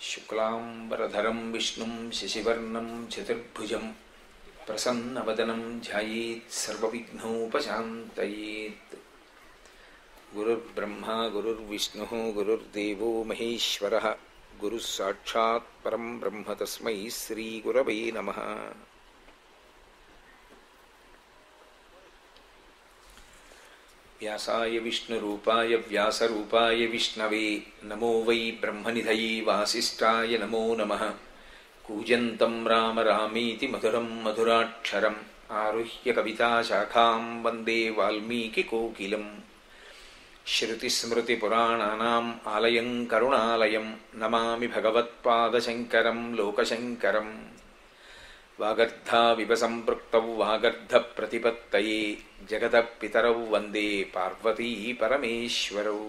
शुक्लाम्बरधरं विष्णुं शशिवर्णं चतुर्भुजं प्रसन्नवदनं ध्यायेत् सर्वविघ्नोपशान्तयेत्। गुरुर्ब्रह्मा गुरुर्विष्णुः गुरुर्देवो महेश्वरः। गुरुः साक्षात् परं ब्रह्म तस्मै श्रीगुरवे नमः। व्यासाय विष्णुरूपाय व्यासरूपाय विष्णवे नमो वै ब्रह्मनिधयै वासिष्ठाय नमो नमः। कूजन्तम् राम रामीति मधुरम् मधुराक्षरम् आरुह्य कविताशाखाम् वन्दे वाल्मीकिकोकिलम्। श्रुतिस्मृतिपुराणानाम् आलयम् करुणालयम् नमामि भगवत्पादशङ्करम् लोकशङ्करम्। వాగర్ధావివ సంపృక్తౌ జగత పితరౌ వందే పార్వతీ పరమేశ్వరౌ.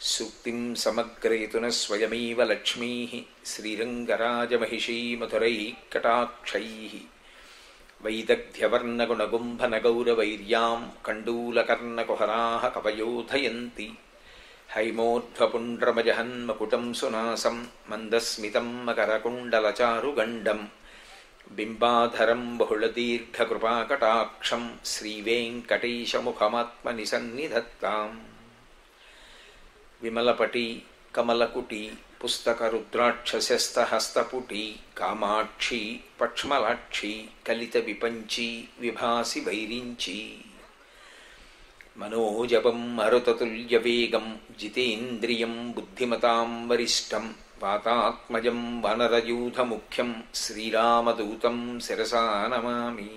సూక్తిం సమగ్రయతున స్వయమేవ లక్ష్మీ శ్రీరంగరాజమహిషీ మధురై కటాక్షై. వైదగ్ధ్యవర్ణగుణగుంభనగౌరవైర్యాం కండూలకర్ణకుహరాः కవయోధయంతి. హైమోర్ధ్వపుండ్రమజహన్మకుటం సునాసం మందస్మితం మకరకుండలచారుగండం బింబాధరం బహుళదీర్ఘకృపాకటాక్షం శ్రీవేంకటేశముఖమాత్మని సన్నిధత్తాం విమలపటి కమలకుటి పుస్తకరుద్రాక్షస్యస్తహస్తపుటి కామాక్షి పక్ష్మలాక్షి కలిత విపంచి విభాసి వైరించి మనోజపం మరుతతుల్యవేగం జితేంద్రియం బుద్ధిమతాం వరిష్టం పాతాత్మజం వనరయూధముఖ్యం శ్రీరామదూతం శిరసా నమామి.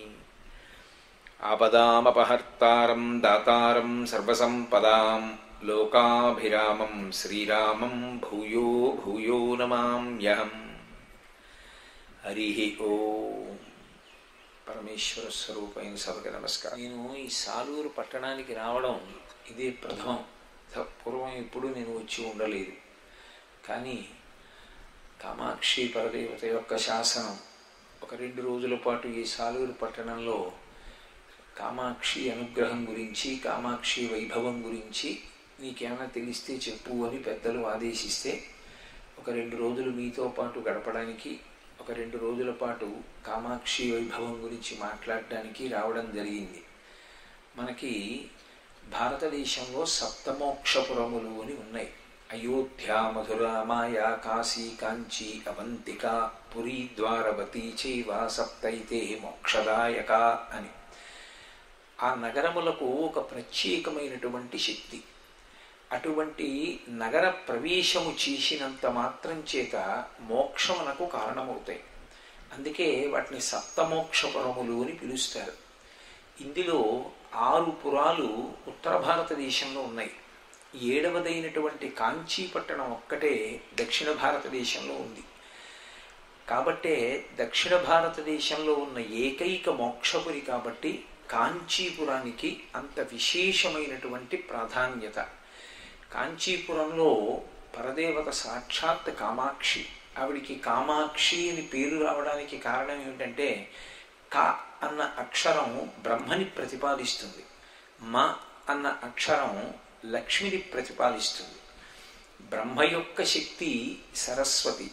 ఆపదామపహర్తారం దాతారం సర్వసంపదాం లోకాభిరామం శ్రీరామం భూయో భూయో నమామ్యహం. హరి ఓ. పరమేశ్వర స్వరూపైన సభకి నమస్కారం. నేను ఈ సాలూరు పట్టణానికి రావడం ఇదే ప్రథమం. పూర్వం ఎప్పుడూ నేను వచ్చి ఉండలేదు. కానీ కామాక్షి పరదేవత యొక్క శాసనం. ఒక రెండు రోజుల పాటు ఈ సాలూరు పట్టణంలో కామాక్షి అనుగ్రహం గురించి కామాక్షి వైభవం గురించి నీకేమైనా తెలిస్తే చెప్పు అని పెద్దలు ఆదేశిస్తే ఒక రెండు రోజులు మీతో పాటు గడపడానికి ఒక రెండు రోజుల పాటు కామాక్షి వైభవం గురించి మాట్లాడడానికి రావడం జరిగింది. మనకి భారతదేశంలో సప్తమోక్షపురములు అని ఉన్నాయి. అయోధ్య మధురా మాయా కాశీ కాంచీ అవంతిక పురీ ద్వారవతి చైవ సప్తైతే మోక్షదాయక అని. ఆ నగరములకు ఒక ప్రత్యేకమైనటువంటి శక్తి. అటువంటి నగర ప్రవేశము చేసినంత మాత్రం చేత మోక్షమునకు కారణమవుతాయి. అందుకే వాటిని సప్తమోక్షపురములు అని పిలుస్తారు. ఇందులో ఆరు పురాలు ఉత్తర భారతదేశంలో ఉన్నాయి. ఏడవదైనటువంటి కాంచీపట్టణం ఒక్కటే దక్షిణ భారతదేశంలో ఉంది. కాబట్టే దక్షిణ భారతదేశంలో ఉన్న ఏకైక మోక్షపురి కాబట్టి కాంచీపురానికి అంత విశేషమైనటువంటి ప్రాధాన్యత. కాంచీపురంలో పరదేవత సాక్షాత్ కామాక్షి. ఆవిడికి కామాక్షి అని పేరు రావడానికి కారణం ఏమిటంటే కా అన్న అక్షరం బ్రహ్మని ప్రతిపాదిస్తుంది. మ అన్న అక్షరం లక్ష్మిని ప్రతిపాదిస్తుంది. బ్రహ్మ యొక్క శక్తి సరస్వతి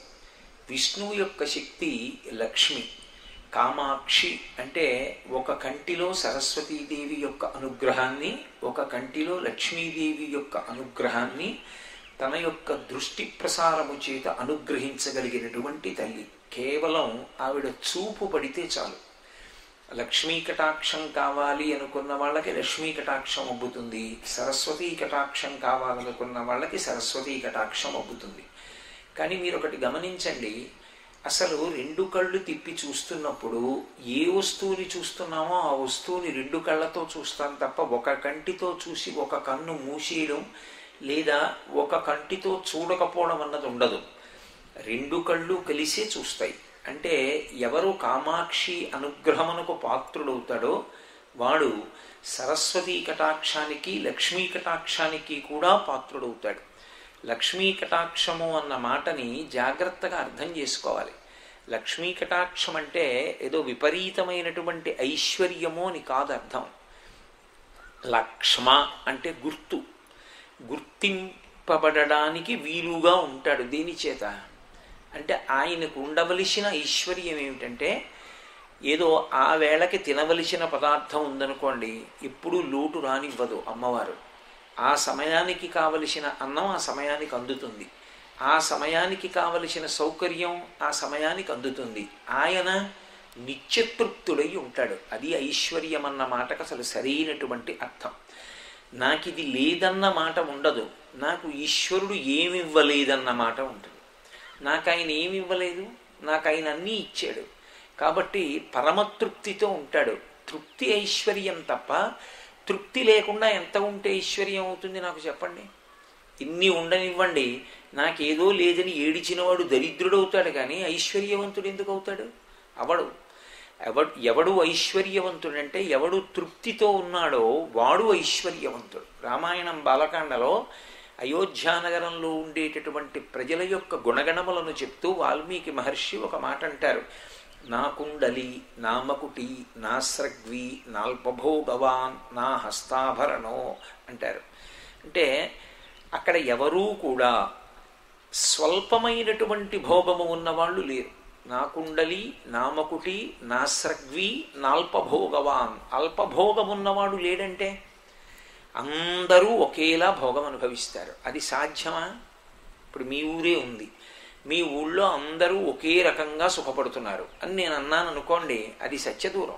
విష్ణువు యొక్క శక్తి లక్ష్మి. కామాక్షి అంటే ఒక కంటిలో సరస్వతీదేవి యొక్క అనుగ్రహాన్ని ఒక కంటిలో లక్ష్మీదేవి యొక్క అనుగ్రహాన్ని తన యొక్క దృష్టి ప్రసారము చేత అనుగ్రహించగలిగినటువంటి తల్లి. కేవలం ఆవిడ చూపు పడితే చాలు. లక్ష్మీ కటాక్షం కావాలి అనుకున్న వాళ్ళకి లక్ష్మీ కటాక్షం అబ్బుతుంది. సరస్వతీ కటాక్షం కావాలనుకున్న వాళ్ళకి సరస్వతీ కటాక్షం అబ్బుతుంది. కానీ మీరు ఒకటి గమనించండి అసలు రెండు కళ్ళు తిప్పి చూస్తున్నప్పుడు ఏ వస్తువుని చూస్తున్నామో ఆ వస్తువుని రెండు కళ్ళతో చూస్తాం తప్ప ఒక కంటితో చూసి ఒక కన్ను మూసేయడం లేదా ఒక కంటితో చూడకపోవడం అన్నది ఉండదు. రెండు కళ్ళు కలిసే చూస్తాయి. అంటే ఎవరు కామాక్షి అనుగ్రహమునకు పాత్రుడవుతాడో వాడు సరస్వతీ కటాక్షానికి లక్ష్మీ కటాక్షానికి కూడా పాత్రుడవుతాడు. లక్ష్మీ కటాక్షము అన్న మాటని జాగ్రత్తగా అర్థం చేసుకోవాలి. లక్ష్మీ కటాక్షం అంటే ఏదో విపరీతమైనటువంటి ఐశ్వర్యము అని కాదు అర్థం. లక్ష్మ అంటే గుర్తు. గుర్తింపబడడానికి వీలుగా ఉంటాడు. దీని చేత? అంటే ఆయనకు ఉండవలసిన ఐశ్వర్యం ఏమిటంటే ఏదో ఆ వేళకి తినవలసిన పదార్థం ఉందనుకోండి ఎప్పుడూ లోటు రానివ్వదు అమ్మవారు. ఆ సమయానికి కావలసిన అన్నం ఆ సమయానికి అందుతుంది. ఆ సమయానికి కావలసిన సౌకర్యం ఆ సమయానికి అందుతుంది. ఆయన నిత్యతృప్తుడై ఉంటాడు. అది ఐశ్వర్యం అన్న మాటకు అసలు సరైనటువంటి అర్థం. నాకు ఇది లేదన్న మాట ఉండదు. నాకు ఈశ్వరుడు ఏమి ఇవ్వలేదన్న మాట ఉంటుంది. నాకు ఆయన ఏమి ఇవ్వలేదు నాకు ఆయన అన్నీ ఇచ్చాడు. కాబట్టి పరమతృప్తితో ఉంటాడు. తృప్తి ఐశ్వర్యం తప్ప తృప్తి లేకుండా ఎంత ఉంటే ఐశ్వర్యం అవుతుంది నాకు చెప్పండి? ఇన్ని ఉండనివ్వండి. నాకేదో లేదని ఏడిచినవాడు దరిద్రుడవుతాడు కానీ ఐశ్వర్యవంతుడు ఎందుకు అవుతాడు అవడు ఎవడు ఎవడు ఐశ్వర్యవంతుడంటే ఎవడు తృప్తితో ఉన్నాడో వాడు ఐశ్వర్యవంతుడు. రామాయణం బాలకాండలో అయోధ్యానగరంలో ఉండేటటువంటి ప్రజల యొక్క గుణగణములను చెప్తూ వాల్మీకి మహర్షి ఒక మాట అంటారు. నా కుండలి నా మకుటి నా స్రగ్వి నాల్పభోగవాన్ నా హస్తాభరణో అంటారు. అంటే అక్కడ ఎవరూ కూడా స్వల్పమైనటువంటి భోగము ఉన్నవాళ్ళు లేరు. నా కుండలి నా మకుటి నా స్రగ్వి నాల్పభోగవాన్. అల్పభోగమున్నవాడు లేడంటే? అందరూ ఒకేలా భోగం అనుభవిస్తారు. అది సాధ్యమా? ఇప్పుడు మీ ఊరే ఉంది. మీ ఊళ్ళో అందరూ ఒకే రకంగా సుఖపడుతున్నారు. అని నేను అన్నాను అనుకోండి అది సత్యదూరం.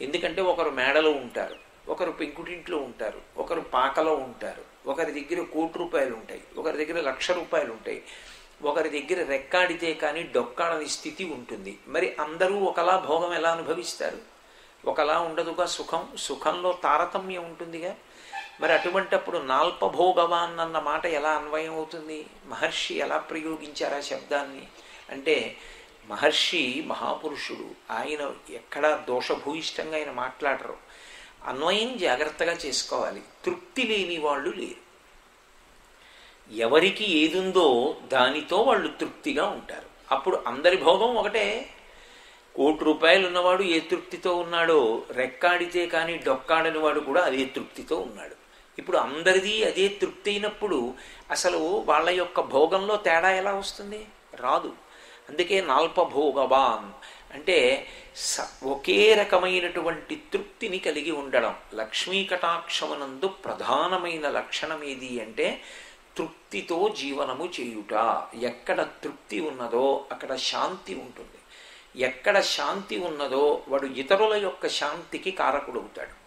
ఎందుకంటే ఒకరు మేడలో ఉంటారు ఒకరు పెంకుటింట్లో ఉంటారు ఒకరు పాకలో ఉంటారు ఒకరి దగ్గర కోటి రూపాయలు ఉంటాయి ఒకరి దగ్గర లక్ష రూపాయలు ఉంటాయి ఒకరి దగ్గర రెక్కాడితే కానీ డొక్కాడని స్థితి ఉంటుంది. మరి అందరూ ఒకలా భోగం ఎలా అనుభవిస్తారు? ఒకలా ఉండదుగా సుఖం? సుఖంలో తారతమ్యం ఉంటుందిగా? మరి అటువంటప్పుడు నాల్పభోగవాన్ అన్న మాట ఎలా అన్వయం అవుతుంది? మహర్షి ఎలా ప్రయోగించారు ఆ శబ్దాన్ని? అంటే మహర్షి మహాపురుషుడు ఆయన ఎక్కడా దోషభూయిష్టంగా ఆయన మాట్లాడరు. అన్వయం జాగ్రత్తగా చేసుకోవాలి. తృప్తి లేని వాళ్ళు లేరు. ఎవరికి ఏదుందో దానితో వాళ్ళు తృప్తిగా ఉంటారు. అప్పుడు అందరి భోగం ఒకటే. కోటి రూపాయలు ఉన్నవాడు ఏ తృప్తితో ఉన్నాడో రెక్కాడితే కానీ డొక్కాడని వాడు కూడా అదే తృప్తితో ఉన్నాడు. ఇప్పుడు అందరిది అదే తృప్తి అయినప్పుడు అసలు వాళ్ళ యొక్క భోగంలో తేడా ఎలా వస్తుంది? రాదు. అందుకే నాల్పభోగవాన్ అంటే స ఒకే రకమైనటువంటి తృప్తిని కలిగి ఉండడం. లక్ష్మీ కటాక్షమునందు ప్రధానమైన లక్షణం ఏది అంటే తృప్తితో జీవనము చేయుట. ఎక్కడ తృప్తి ఉన్నదో అక్కడ శాంతి ఉంటుంది. ఎక్కడ శాంతి ఉన్నదో వాడు ఇతరుల యొక్క శాంతికి కారకుడవుతాడు.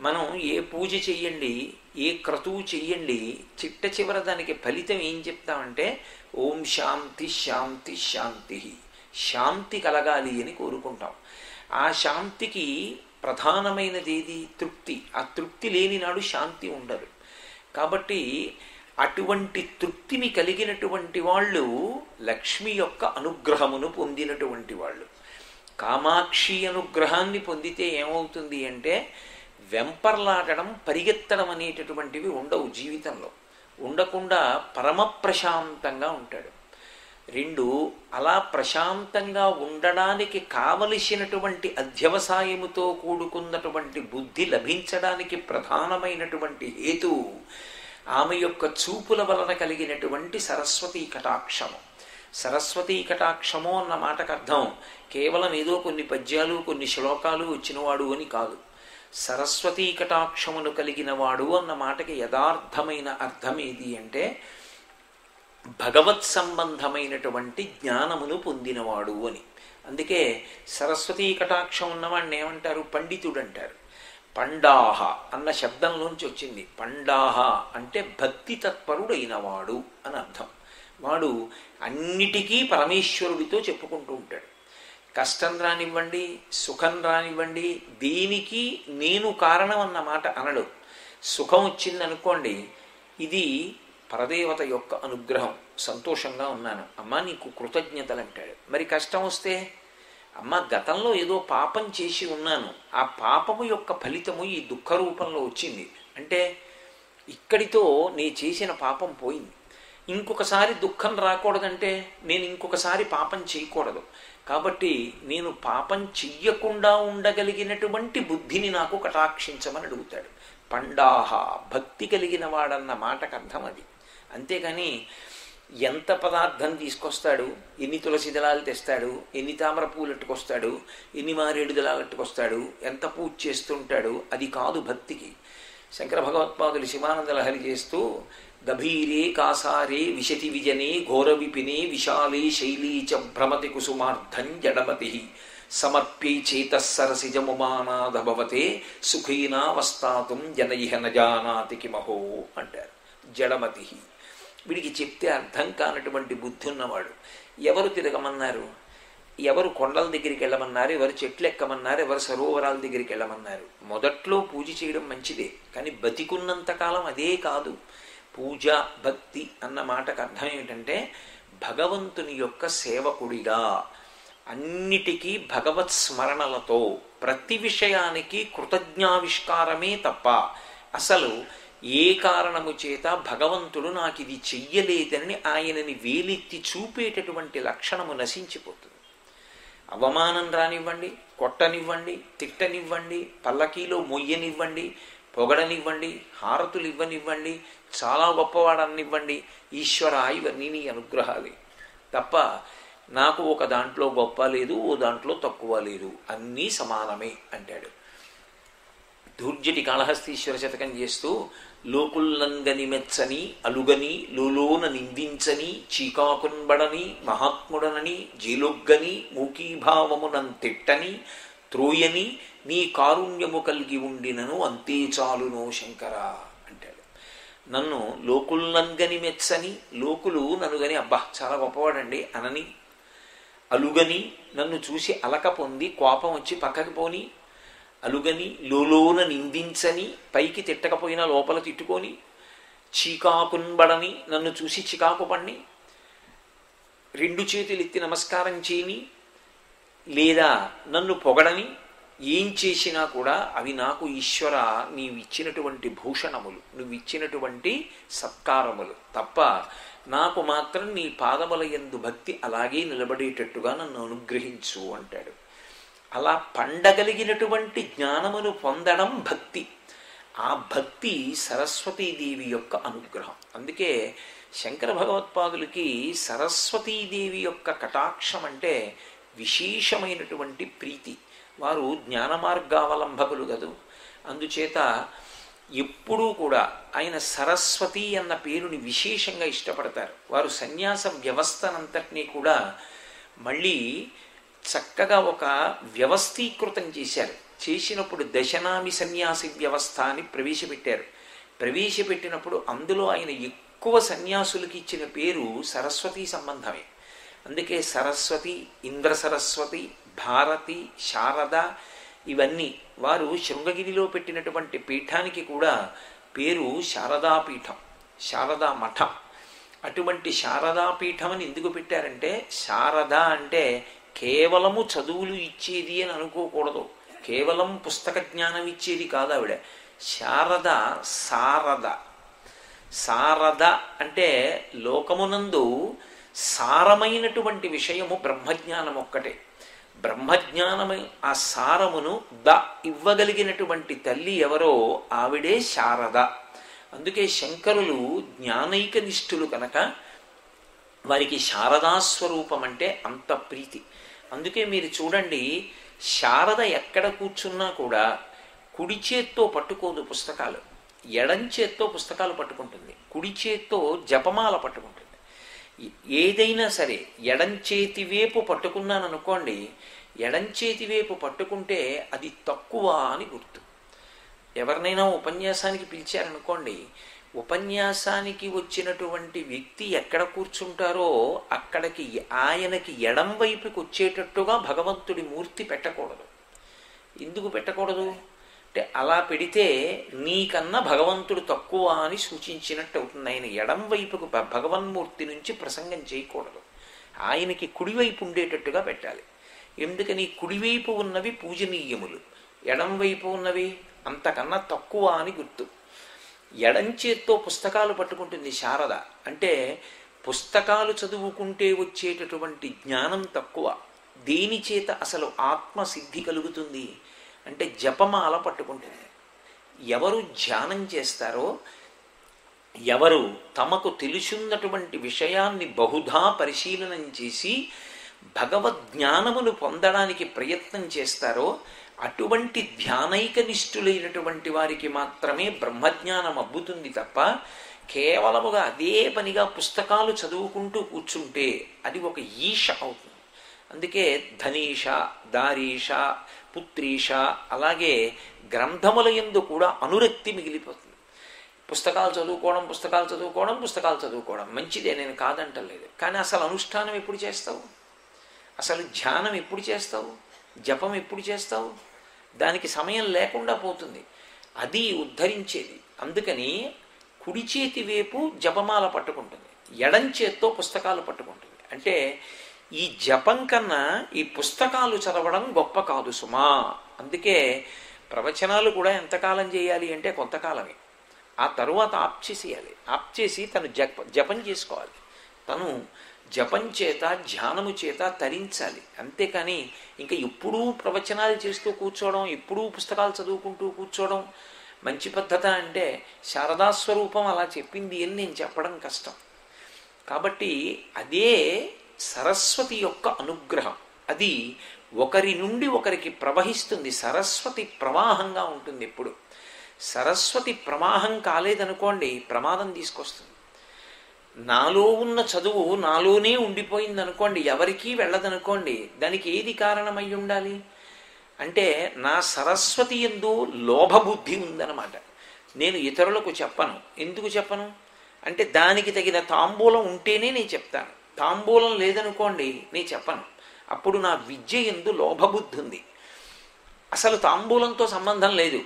మనం ఏ పూజ చెయ్యండి ఏ క్రతువు చెయ్యండి చిట్ట చివర దానికి ఫలితం ఏం చెప్తామంటే ఓం శాంతి శాంతి శాంతి శాంతి కలగాలి అని కోరుకుంటాం. ఆ శాంతికి ప్రధానమైనది ఏది తృప్తి. ఆ తృప్తి లేని నాడు శాంతి ఉండదు. కాబట్టి అటువంటి తృప్తిని కలిగినటువంటి వాళ్ళు లక్ష్మి యొక్క అనుగ్రహమును పొందినటువంటి వాళ్ళు. కామాక్షి అనుగ్రహాన్ని పొందితే ఏమవుతుంది అంటే వెంపర్లాడడం పరిగెత్తడం అనేటటువంటివి ఉండవు జీవితంలో. ఉండకుండా పరమ ప్రశాంతంగా ఉంటాడు. రెండు అలా ప్రశాంతంగా ఉండడానికి కావలసినటువంటి అధ్యవసాయముతో కూడుకున్నటువంటి బుద్ధి లభించడానికి ప్రధానమైనటువంటి హేతువు ఆమె యొక్క చూపుల వలన కలిగినటువంటి సరస్వతీ కటాక్షము. సరస్వతీ కటాక్షము అన్న మాటకు అర్థం కేవలం ఏదో కొన్ని పద్యాలు కొన్ని శ్లోకాలు వచ్చినవాడు అని కాదు. సరస్వతీ కటాక్షమును కలిగిన వాడు అన్న మాటకి యథార్థమైన అర్థం ఏది అంటే భగవత్ సంబంధమైనటువంటి జ్ఞానమును పొందినవాడు అని. అందుకే సరస్వతీ కటాక్షం ఉన్నవాడిని ఏమంటారు? పండితుడు అంటారు పండాహ అన్న శబ్దంలోంచి వచ్చింది. పండాహ అంటే భక్తి తత్పరుడైనవాడు అని అర్థం. వాడు అన్నిటికీ పరమేశ్వరుడితో చెప్పుకుంటూ ఉంటాడు. కష్టం రానివ్వండి సుఖం రానివ్వండి దేనికి నేను కారణం అన్న మాట అనడు. సుఖం వచ్చింది అనుకోండి ఇది పరదేవత యొక్క అనుగ్రహం. సంతోషంగా ఉన్నాను. అమ్మ నీకు కృతజ్ఞతలు అంటాడు మరి కష్టం వస్తే? అమ్మ గతంలో ఏదో పాపం చేసి ఉన్నాను. ఆ పాపము యొక్క ఫలితము ఈ దుఃఖ రూపంలో వచ్చింది. అంటే ఇక్కడితో నీ చేసిన పాపం పోయింది. ఇంకొకసారి దుఃఖం రాకూడదంటే నేను ఇంకొకసారి పాపం చేయకూడదు. కాబట్టి నేను పాపం చెయ్యకుండా ఉండగలిగినటువంటి బుద్ధిని నాకు కటాక్షించమని అడుగుతాడు. పండాహ భక్తి కలిగిన వాడన్న మాటకు అర్థం అది. అంతేకాని ఎంత పదార్థం తీసుకొస్తాడు? ఎన్ని తులసి దళాలు తెస్తాడు? ఎన్ని తామర పూలు ఎట్టుకొస్తాడు ఎన్ని మారేడు దళాలు ఎట్టుకొస్తాడు ఎంత పూజ చేస్తుంటాడు? అది కాదు భక్తికి. శంకర భగవత్పాదులు శివానంద లహరి చేస్తూ గభీరే కాసారే విశతి విజనే ఘోర విపినే విశాలే శైలీ చ భ్రమతి కుసుమార్థం జడమతి. సమర్ప్యై చేతస్సరసిజముమానాదభవతే సుఖీనావస్థాతుం జన ఇహ నజానాతి కిమహో అంటారు. జడమతి. వీడికి చెప్తే అర్థం కానటువంటి బుద్ధి ఉన్నవాడు ఎవరు తిరగమన్నారు? ఎవరు కొండల దగ్గరికి వెళ్ళమన్నారు? ఎవరు చెట్లు ఎక్కమన్నారు? ఎవరు సరోవరాల దగ్గరికి వెళ్ళమన్నారు? మొదట్లో పూజ చేయడం మంచిదే కానీ బతికున్నంత కాలం అదే కాదు. పూజ భక్తి అన్న మాటకు అర్థం ఏమిటంటే భగవంతుని యొక్క సేవకుడిగా అన్నిటికీ భగవత్ స్మరణలతో ప్రతి విషయానికి కృతజ్ఞావిష్కారమే తప్ప అసలు ఏ కారణము చేత భగవంతుడు నాకు ఇది చెయ్యలేదని ఆయనని వేలెత్తి చూపేటటువంటి లక్షణము నశించిపోతుంది. అవమానం రానివ్వండి కొట్టనివ్వండి తిట్టనివ్వండి పల్లకీలో మొయ్యనివ్వండి పొగడనివ్వండి హారతులు ఇవ్వనివ్వండి చాలా గొప్పవాడనివ్వండి ఈశ్వర ఇవన్నీ నీ అనుగ్రహాలే. తప్ప నాకు ఒక దాంట్లో గొప్ప లేదు ఓ దాంట్లో తక్కువ లేదు అన్నీ సమానమే అంటాడు. దూర్జటి కాళహస్తీశ్వర శతకం చేస్తూ లోకుల్లంగని మెచ్చని అలుగని లోలోన నిందించని చీకాకున్బడని మహాత్ముడనని జీలొగ్గని మూకీభావమునం తిట్టని త్రోయని నీ కారుణ్యము కలిగి ఉండినను అంతే చాలునో శంకర అంటాడు. నన్ను లోకుల్నంగని మెచ్చని లోకులు నన్ను గని అబ్బా చాలా గొప్పవాడండి అనని అలుగని నన్ను చూసి అలక పొంది కోపం వచ్చి పక్కకి పోని అలుగని లోలోన నిందించని పైకి తిట్టకపోయినా లోపల తిట్టుకొని చీకాకున్బడని నన్ను చూసి చికాకు పడిని రెండు చేతులు ఎత్తి నమస్కారం చేయని లేదా నన్ను పొగడని ఏం చేసినా కూడా అవి నాకు ఈశ్వర నీవిచ్చినటువంటి భూషణములు నువ్వు ఇచ్చినటువంటి సత్కారములు. తప్ప నాకు మాత్రం నీ పాదముల ఎందు భక్తి అలాగే నిలబడేటట్టుగా నన్ను అనుగ్రహించు అంటాడు. అలా పండగలిగినటువంటి జ్ఞానమును పొందడం భక్తి. ఆ భక్తి సరస్వతీదేవి యొక్క అనుగ్రహం. అందుకే శంకర భగవత్పాదులకి సరస్వతీదేవి యొక్క కటాక్షం అంటే విశేషమైనటువంటి ప్రీతి. వారు జ్ఞాన మార్గావలంబకులు కదూ. అందుచేత ఎప్పుడూ కూడా ఆయన సరస్వతి అన్న పేరుని విశేషంగా ఇష్టపడతారు. వారు సన్యాస వ్యవస్థనంతటినీ కూడా మళ్ళీ చక్కగా ఒక వ్యవస్థీకృతం చేశారు. చేసినప్పుడు దశనామి సన్యాసి వ్యవస్థ అని ప్రవేశపెట్టారు. ప్రవేశపెట్టినప్పుడు అందులో ఆయన ఎక్కువ సన్యాసులకి ఇచ్చిన పేరు సరస్వతి సంబంధమే. అందుకే సరస్వతి ఇంద్ర సరస్వతి భారతి శారద ఇవన్నీ వారు శృంగగిరిలో పెట్టినటువంటి పీఠానికి కూడా పేరు శారదాపీఠం శారదా మఠం అటువంటి శారదాపీఠం అని ఎందుకు పెట్టారంటే శారద అంటే కేవలము చదువులు ఇచ్చేది అని అనుకోకూడదు. కేవలం పుస్తక జ్ఞానం ఇచ్చేది కాదు ఆవిడ. శారద సారద. సారద అంటే లోకమునందు సారమైనటువంటి విషయము బ్రహ్మజ్ఞానం ఒక్కటే బ్రహ్మజ్ఞానమై ఆ సారమును ద ఇవ్వగలిగినటువంటి తల్లి ఎవరో ఆవిడే శారద. అందుకే శంకరులు జ్ఞానైక నిష్ఠులు కనుక వారికి శారదాస్వరూపం అంటే అంత ప్రీతి. అందుకే మీరు చూడండి శారద ఎక్కడ కూర్చున్నా కూడా కుడి చేత్తో పట్టుకోదు పుస్తకాలు. ఎడం చేత్తో పుస్తకాలు పట్టుకుంటుంది. కుడి చేత్తో జపమాల పట్టుకుంటుంది. ఏదైనా సరే ఎడం చేతి వైపు పట్టుకున్నాను అనుకోండి ఎడంచేతి వైపు పట్టుకుంటే అది తక్కువ అని గుర్తు. ఎవరినైనా ఉపన్యాసానికి పిలిచారనుకోండి ఉపన్యాసానికి వచ్చినటువంటి వ్యక్తి ఎక్కడ కూర్చుంటారో అక్కడికి ఆయనకి ఎడం వైపుకి వచ్చేటట్టుగా భగవంతుడి మూర్తి పెట్టకూడదు. ఎందుకు పెట్టకూడదు? అంటే అలా పెడితే నీకన్నా భగవంతుడు తక్కువ అని సూచించినట్టు అవుతుంది. ఆయన ఎడం వైపుకు భగవన్మూర్తి నుంచి ప్రసంగం చేయకూడదు. ఆయనకి కుడివైపు ఉండేటట్టుగా పెట్టాలి. ఎందుకని? కుడివైపు ఉన్నవి పూజనీయములు. ఎడం వైపు ఉన్నవి అంతకన్నా తక్కువ అని గుర్తు. ఎడం చేత్తో పుస్తకాలు పట్టుకుంటుంది శారద. అంటే పుస్తకాలు చదువుకుంటే వచ్చేటటువంటి జ్ఞానం తక్కువ. దేని చేత అసలు ఆత్మ సిద్ధి కలుగుతుంది? అంటే జపమాల పట్టుకుంటుంది. ఎవరు ధ్యానం చేస్తారో ఎవరు తమకు తెలుసున్నటువంటి విషయాన్ని బహుధా పరిశీలనం చేసి భగవద్జ్ఞానమును పొందడానికి ప్రయత్నం చేస్తారో అటువంటి ధ్యానైక నిష్ఠులైనటువంటి వారికి మాత్రమే బ్రహ్మజ్ఞానం అబ్బుతుంది తప్ప కేవలముగా అదే పనిగా పుస్తకాలు చదువుకుంటూ కూర్చుంటే అది ఒక ఈష అవుతుంది. అందుకే ధనీష దారీష పుత్రీష అలాగే గ్రంథముల ఎందు కూడా అనురక్తి మిగిలిపోతుంది. పుస్తకాలు చదువుకోవడం పుస్తకాలు చదువుకోవడం పుస్తకాలు చదువుకోవడం. మంచిదే నేను కాదంటలేదు. కానీ అసలు అనుష్ఠానం ఎప్పుడు చేస్తావు? అసలు ధ్యానం ఎప్పుడు చేస్తావు? జపం ఎప్పుడు చేస్తావు? దానికి సమయం లేకుండా పోతుంది. అది ఉద్ధరించేది. అందుకని కుడి చేతి వైపు జపమాల పట్టుకుంటుంది. ఎడం చేత్తో పుస్తకాలు పట్టుకుంటుంది. అంటే ఈ జపం కన్నా ఈ పుస్తకాలు చదవడం గొప్ప కాదు సుమా. అందుకే ప్రవచనాలు కూడా ఎంతకాలం చేయాలి అంటే కొంతకాలమే. ఆ తరువాత ఆప్ చేసేయాలి ఆప్ చేసి తను జప జపం చేసుకోవాలి. తను జపం చేత ధ్యానము చేత తరించాలి. అంతేకాని ఇంకా ఎప్పుడూ ప్రవచనాలు చేస్తూ కూర్చోవడం ఎప్పుడూ పుస్తకాలు చదువుకుంటూ కూర్చోవడం మంచి పద్ధత అంటే శారదా స్వరూపం అలా చెప్పింది అని నేను చెప్పడం కష్టం. కాబట్టి అదే సరస్వతి యొక్క అనుగ్రహం. అది ఒకరి నుండి ఒకరికి ప్రవహిస్తుంది. సరస్వతి ప్రవాహంగా ఉంటుంది ఎప్పుడు. సరస్వతి ప్రవాహం కాలేదనుకోండి ప్రమాదం తీసుకొస్తుంది. నాలో ఉన్న చదువు నాలోనే ఉండిపోయింది అనుకోండి ఎవరికీ వెళ్ళదనుకోండి దానికి ఏది కారణమై ఉండాలి? అంటే నా సరస్వతి ఎందు లోభబుద్ధి ఉందన్నమాట. నేను ఇతరులకు చెప్పను. ఎందుకు చెప్పను? అంటే దానికి తగిన తాంబూలం ఉంటేనే నేను చెప్తాను. తాంబూలం లేదనుకోండి నేను చెప్పను. అప్పుడు నా విద్య ఎందు లోభబుద్ధి ఉంది అసలు తాంబూలంతో సంబంధం లేదు.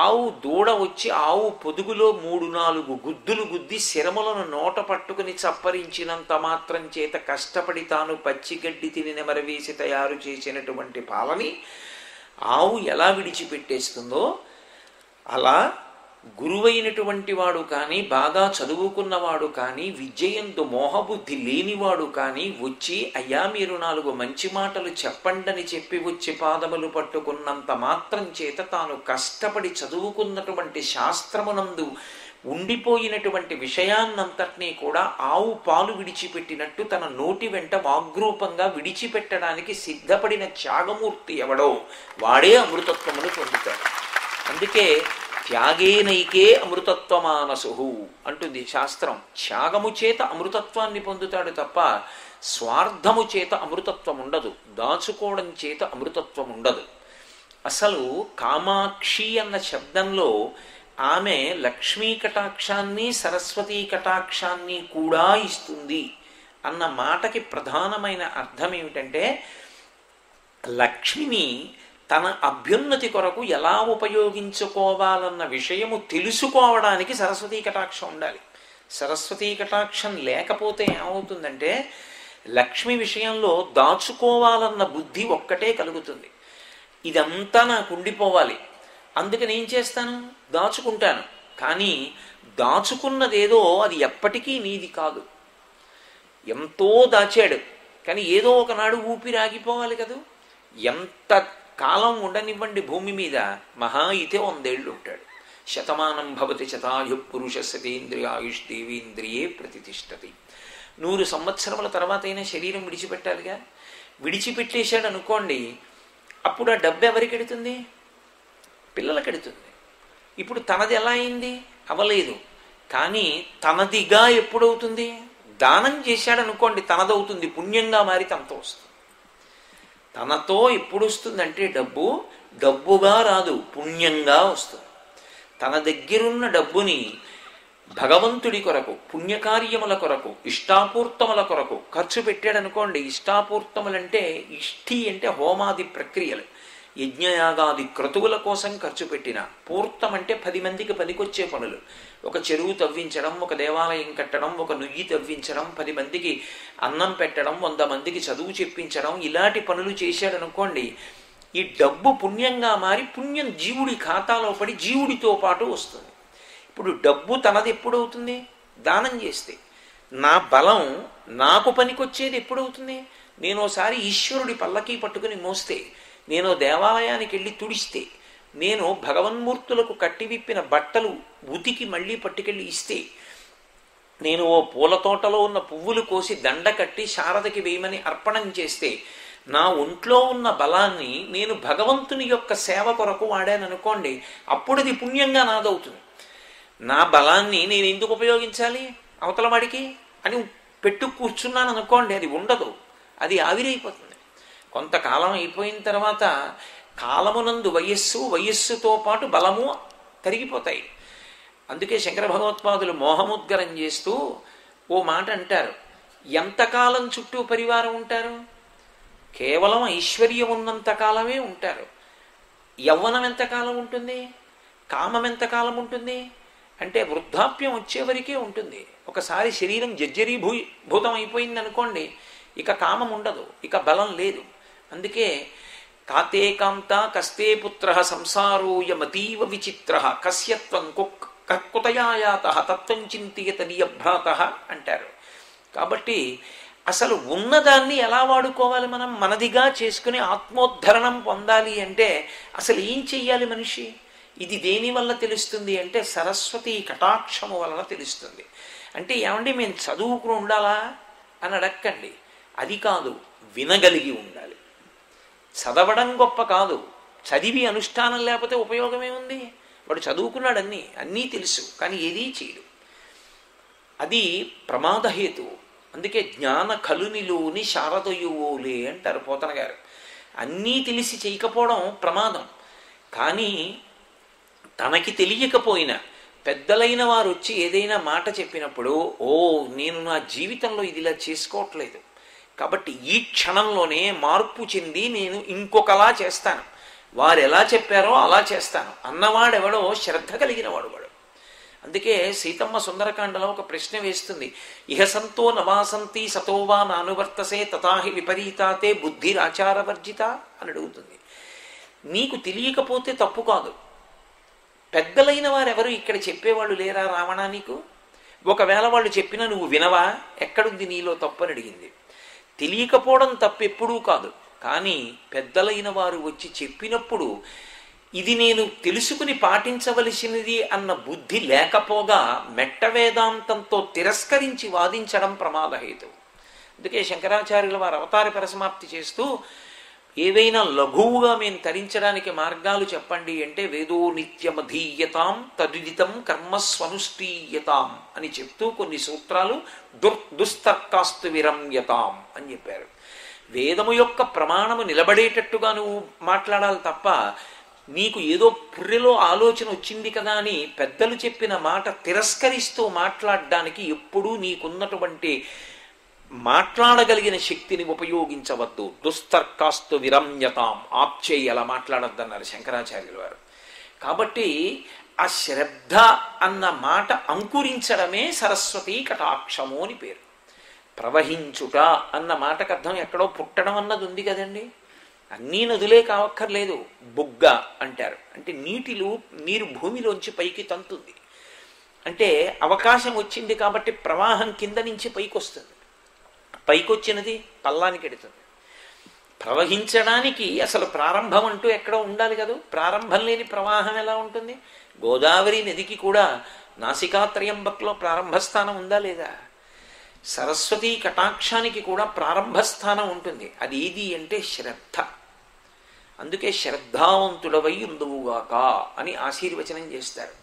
ఆవు దూడ వచ్చి ఆవు పొదుగులో మూడు నాలుగు గుద్దులు గుద్ది శరములను నోట పట్టుకుని చప్పరించినంత మాత్రం చేత కష్టపడి తాను పచ్చిగడ్డి తిని నెమరవేసి తయారు చేసినటువంటి పాలని ఆవు ఎలా విడిచిపెట్టేస్తుందో అలా గురువైనటువంటి వాడు కానీ బాగా చదువుకున్నవాడు కానీ విజయందు మోహబుద్ధి లేనివాడు కానీ వచ్చి అయ్యా మీరు నాలుగు మంచి మాటలు చెప్పండని చెప్పి వచ్చి పాదములు పట్టుకున్నంత మాత్రం చేత తాను కష్టపడి చదువుకున్నటువంటి శాస్త్రమునందు ఉండిపోయినటువంటి విషయాన్నంతటినీ కూడా ఆవు పాలు విడిచిపెట్టినట్టు తన నోటి వెంట వాగ్రూపంగా విడిచిపెట్టడానికి సిద్ధపడిన త్యాగమూర్తి ఎవడో వాడే అమృతత్వమును పొందుతాడు. అందుకే త్యాగేనైకే అమృతత్వమానసు అంటుంది శాస్త్రం. త్యాగము చేత అమృతత్వాన్ని పొందుతాడు తప్ప స్వార్థము చేత అమృతత్వం ఉండదు దాచుకోవడం చేత అమృతత్వం ఉండదు అసలు కామాక్షి అన్న శబ్దంలో ఆమె లక్ష్మీ కటాక్షాన్ని సరస్వతీ కటాక్షాన్ని కూడా ఇస్తుంది అన్న మాటకి ప్రధానమైన అర్థం ఏమిటంటే లక్ష్మిని తన అభ్యున్నతి కొరకు ఎలా ఉపయోగించుకోవాలన్న విషయము తెలుసుకోవడానికి సరస్వతీ కటాక్షం ఉండాలి. సరస్వతీ కటాక్షం లేకపోతే ఏమవుతుందంటే లక్ష్మి విషయంలో దాచుకోవాలన్న బుద్ధి ఒక్కటే కలుగుతుంది. ఇదంతా నాకు ఉండిపోవాలి. అందుకని ఏం చేస్తాను? దాచుకుంటాను. కానీ దాచుకున్నదేదో అది ఎప్పటికీ నీది కాదు. ఎంతో దాచాడు. కానీ ఏదో ఒకనాడు ఊపిరి ఆగిపోవాలి కదా? ఎంత కాలం ఉండనివ్వండి భూమి మీద. మహా అయితే వందేళ్ళు ఉంటాడు శతమానం భవతి శతాయు పురుష సతీంద్రియాయుష్ దేవీంద్రియే ప్రతిష్టతి నూరు సంవత్సరముల తర్వాత అయినా శరీరం విడిచిపెట్టాలిగా? విడిచిపెట్టేశాడు అనుకోండి అప్పుడు ఆ డబ్బు ఎవరికి ఎడుతుంది? పిల్లలకి ఎడుతుంది. ఇప్పుడు తనది ఎలా అయింది? అవలేదు. కానీ తనదిగా ఎప్పుడవుతుంది? దానం చేశాడనుకోండి తనదవుతుంది పుణ్యంగా మారి తనతో వస్తుంది. తనతో ఎప్పుడు వస్తుందంటే డబ్బు డబ్బుగా రాదు పుణ్యంగా వస్తుంది. తన దగ్గరున్న డబ్బుని భగవంతుడి కొరకు పుణ్యకార్యముల కొరకు ఇష్టాపూర్తముల కొరకు ఖర్చు పెట్టాడనుకోండి ఇష్టాపూర్తములంటే ఇష్టి అంటే హోమాది ప్రక్రియలు. యజ్ఞయాగాది క్రతువుల కోసం ఖర్చు పెట్టిన పూర్తం అంటే పది మందికి పనికొచ్చే పనులు. ఒక చెరువు తవ్వించడం ఒక దేవాలయం కట్టడం ఒక నుయ్యి తవ్వించడం పది మందికి అన్నం పెట్టడం వంద మందికి చదువు చెప్పించడం ఇలాంటి పనులు చేశాడనుకోండి ఈ డబ్బు పుణ్యంగా మారి పుణ్యం జీవుడి ఖాతాలో పడి జీవుడితో పాటు వస్తుంది. ఇప్పుడు డబ్బు తనది ఎప్పుడవుతుంది? దానం చేస్తే. నా బలం నాకు పనికొచ్చేది ఎప్పుడవుతుంది? నేను ఒకసారి ఈశ్వరుడి పల్లకీ పట్టుకుని మోస్తే నేను దేవాలయానికి వెళ్ళి తుడిస్తే నేను భగవన్మూర్తులకు కట్టి విప్పిన బట్టలు ఉతికి మళ్ళీ పట్టుకెళ్ళి ఇస్తే నేను ఓ పూల తోటలో ఉన్న పువ్వులు కోసి దండ కట్టి శారదకి వేయమని అర్పణం చేస్తే నా ఒంట్లో ఉన్న బలాన్ని నేను భగవంతుని యొక్క సేవ కొరకు వాడాననుకోండి అప్పుడు అది పుణ్యంగా నాదవుతుంది. నా బలాన్ని నేను ఎందుకు ఉపయోగించాలి అవతల వాడికి అని పెట్టు కూర్చున్నాను అనుకోండి అది ఉండదు అది ఆవిరైపోతుంది. కొంతకాలం అయిపోయిన తర్వాత కాలమునందు వయస్సు వయస్సుతో పాటు బలము కరిగిపోతాయి. అందుకే శంకర భగవత్పాదులు మోహముద్గరం చేస్తూ ఓ మాట అంటారు. ఎంతకాలం చుట్టూ పరివారం ఉంటారు? కేవలం ఐశ్వర్యం ఉన్నంత కాలమే ఉంటారు. యవ్వనం ఎంతకాలం ఉంటుంది? కామం ఎంతకాలం ఉంటుంది? అంటే వృద్ధాప్యం వచ్చేవరకే ఉంటుంది. ఒకసారి శరీరం జర్జరీభూ భూతం అయిపోయింది అనుకోండి ఇక కామం ఉండదు ఇక బలం లేదు. అందుకే కాతే కాంత కస్తే పుత్ర సంసారోయమతీవ విచిత్ర కస్యత్వం కుక్ కక్కుతయాయాత తత్వం చింతియత నియభ్రాత అంటారు। కాబట్టి అసలు ఉన్నదాన్ని ఎలా వాడుకోవాలి మనం? మనదిగా చేసుకుని ఆత్మోద్ధరణం పొందాలి అంటే అసలు ఏం చెయ్యాలి మనిషి? ఇది దేని వల్ల తెలుస్తుంది అంటే సరస్వతి కటాక్షము వలన తెలుస్తుంది। అంటే ఏమండి మేము చదువుకుని ఉండాలా? అని అడక్కండి। అది కాదు వినగలిగి ఉండాలి। చదవడం గొప్ప కాదు. చదివి అనుష్ఠానం లేకపోతే ఉపయోగమే ఉంది. వాడు చదువుకున్నాడు అన్నీ అన్నీ తెలుసు కానీ ఏదీ చేయడు. అది ప్రమాదహేతు అందుకే జ్ఞాన కలునిలోని శారదయువోలే అంటారు పోతన గారు. అన్నీ తెలిసి చేయకపోవడం ప్రమాదం. కానీ తనకి తెలియకపోయినా పెద్దలైన వారు వచ్చి ఏదైనా మాట చెప్పినప్పుడు ఓ నేను నా జీవితంలో ఇది ఇలా చేసుకోవట్లేదు. కాబట్టి ఈ క్షణంలోనే మార్పు చెంది నేను ఇంకొకలా చేస్తాను. వారు ఎలా చెప్పారో అలా చేస్తాను. అన్నవాడెవడో శ్రద్ధ కలిగిన వాడు వాడు. అందుకే సీతమ్మ సుందరకాండలో ఒక ప్రశ్న వేస్తుంది. ఇహసంతో నమాసంతి నవాసంతి సతోవా నానువర్తసే తథాహి విపరీతాతే బుద్ధిరాచారవర్జిత అని అడుగుతుంది. నీకు తెలియకపోతే తప్పు కాదు. పెద్దలైన వారెవరు ఇక్కడ చెప్పేవాళ్ళు లేరా రావణా నీకు? ఒకవేళ వాళ్ళు చెప్పినా నువ్వు వినవా? ఎక్కడుంది నీలో తప్పని అడిగింది. తెలియకపోవడం తప్పెప్పుడూ కాదు. కానీ పెద్దలైన వారు వచ్చి చెప్పినప్పుడు ఇది నేను తెలుసుకుని పాటించవలసినది అన్న బుద్ధి లేకపోగా మెట్ట వేదాంతంతో తిరస్కరించి వాదించడం ప్రమాదహేతు అందుకే శంకరాచార్యుల వారు అవతార పరసమాప్తి చేస్తూ ఏవైనా లఘువుగా మేము తరించడానికి మార్గాలు చెప్పండి అంటే వేదో నిత్యమధీయతాం తదుదితం కర్మస్వనుష్ఠీయతాం అని చెప్తూ కొన్ని సూత్రాలు దుర్ దుస్తర్కాస్తు విరమ్యతాం అని చెప్పారు. వేదము యొక్క ప్రమాణము నిలబడేటట్టుగా నువ్వు మాట్లాడాలి తప్ప నీకు ఏదో పుర్రెలో ఆలోచన వచ్చింది కదా అని పెద్దలు చెప్పిన మాట తిరస్కరిస్తూ మాట్లాడడానికి ఎప్పుడూ నీకున్నటువంటి మాట్లాడగలిగిన శక్తిని ఉపయోగించవద్దు. దుస్తర్కాస్తు విరమ్యతాం. ఆప్చేయి అలా మాట్లాడొద్దన్నారు శంకరాచార్యులు వారు. కాబట్టి ఆ శ్రద్ధ అన్న మాట అంకురించడమే సరస్వతి కటాక్షము అని పేరు. ప్రవహించుట అన్న మాటకు అర్థం ఎక్కడో పుట్టడం అన్నది ఉంది కదండి. అన్నీ నదులే కావక్కర్లేదు. బుగ్గ అంటారు. అంటే నీటిలో నీరు భూమిలోంచి పైకి తంతుంది. అంటే అవకాశం వచ్చింది కాబట్టి ప్రవాహం కింద నుంచి పైకి వస్తుంది పైకొచ్చినది పల్లానికి ఎడుతుంది ప్రవహించడానికి అసలు ప్రారంభం అంటూ ఎక్కడో ఉండాలి కదా? ప్రారంభం లేని ప్రవాహం ఎలా ఉంటుంది? గోదావరి నదికి కూడా నాసికాత్రయంబక్లో ప్రారంభస్థానం ఉందా లేదా? సరస్వతి కటాక్షానికి కూడా ప్రారంభస్థానం ఉంటుంది. అది ఏది అంటే శ్రద్ధ. అందుకే శ్రద్ధావంతుడవై ఉందువుగాక అని ఆశీర్వచనం చేస్తారు.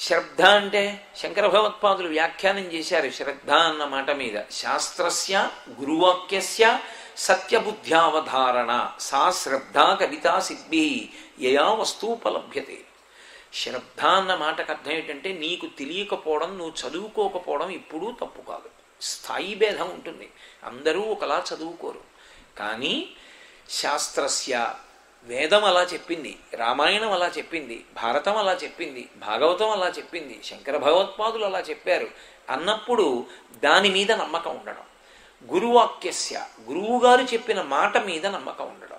శ్రద్ధ అంటే శంకర భగవత్పాదులు వ్యాఖ్యానం చేశారు శ్రద్ధ అన్న మాట మీద. శాస్త్రస్య గురువాక్యస్య సత్యబుద్ధ్యావధారణ. సా శ్రద్ధ కవితా సిద్ధి యయా వస్తువుపలభ్యతే శ్రద్ధ అన్న మాటకు అర్థం ఏంటంటే నీకు తెలియకపోవడం నువ్వు చదువుకోకపోవడం ఇప్పుడూ తప్పు కాదు. స్థాయి భేదం ఉంటుంది. అందరూ ఒకలా చదువుకోరు. కానీ శాస్త్రస్య వేదం అలా చెప్పింది రామాయణం అలా చెప్పింది భారతం అలా చెప్పింది భాగవతం అలా చెప్పింది శంకర భగవత్పాదులు అలా చెప్పారు అన్నప్పుడు దాని మీద నమ్మకం ఉండడం. గురువాక్యస్య గురువుగారు చెప్పిన మాట మీద నమ్మకం ఉండడం.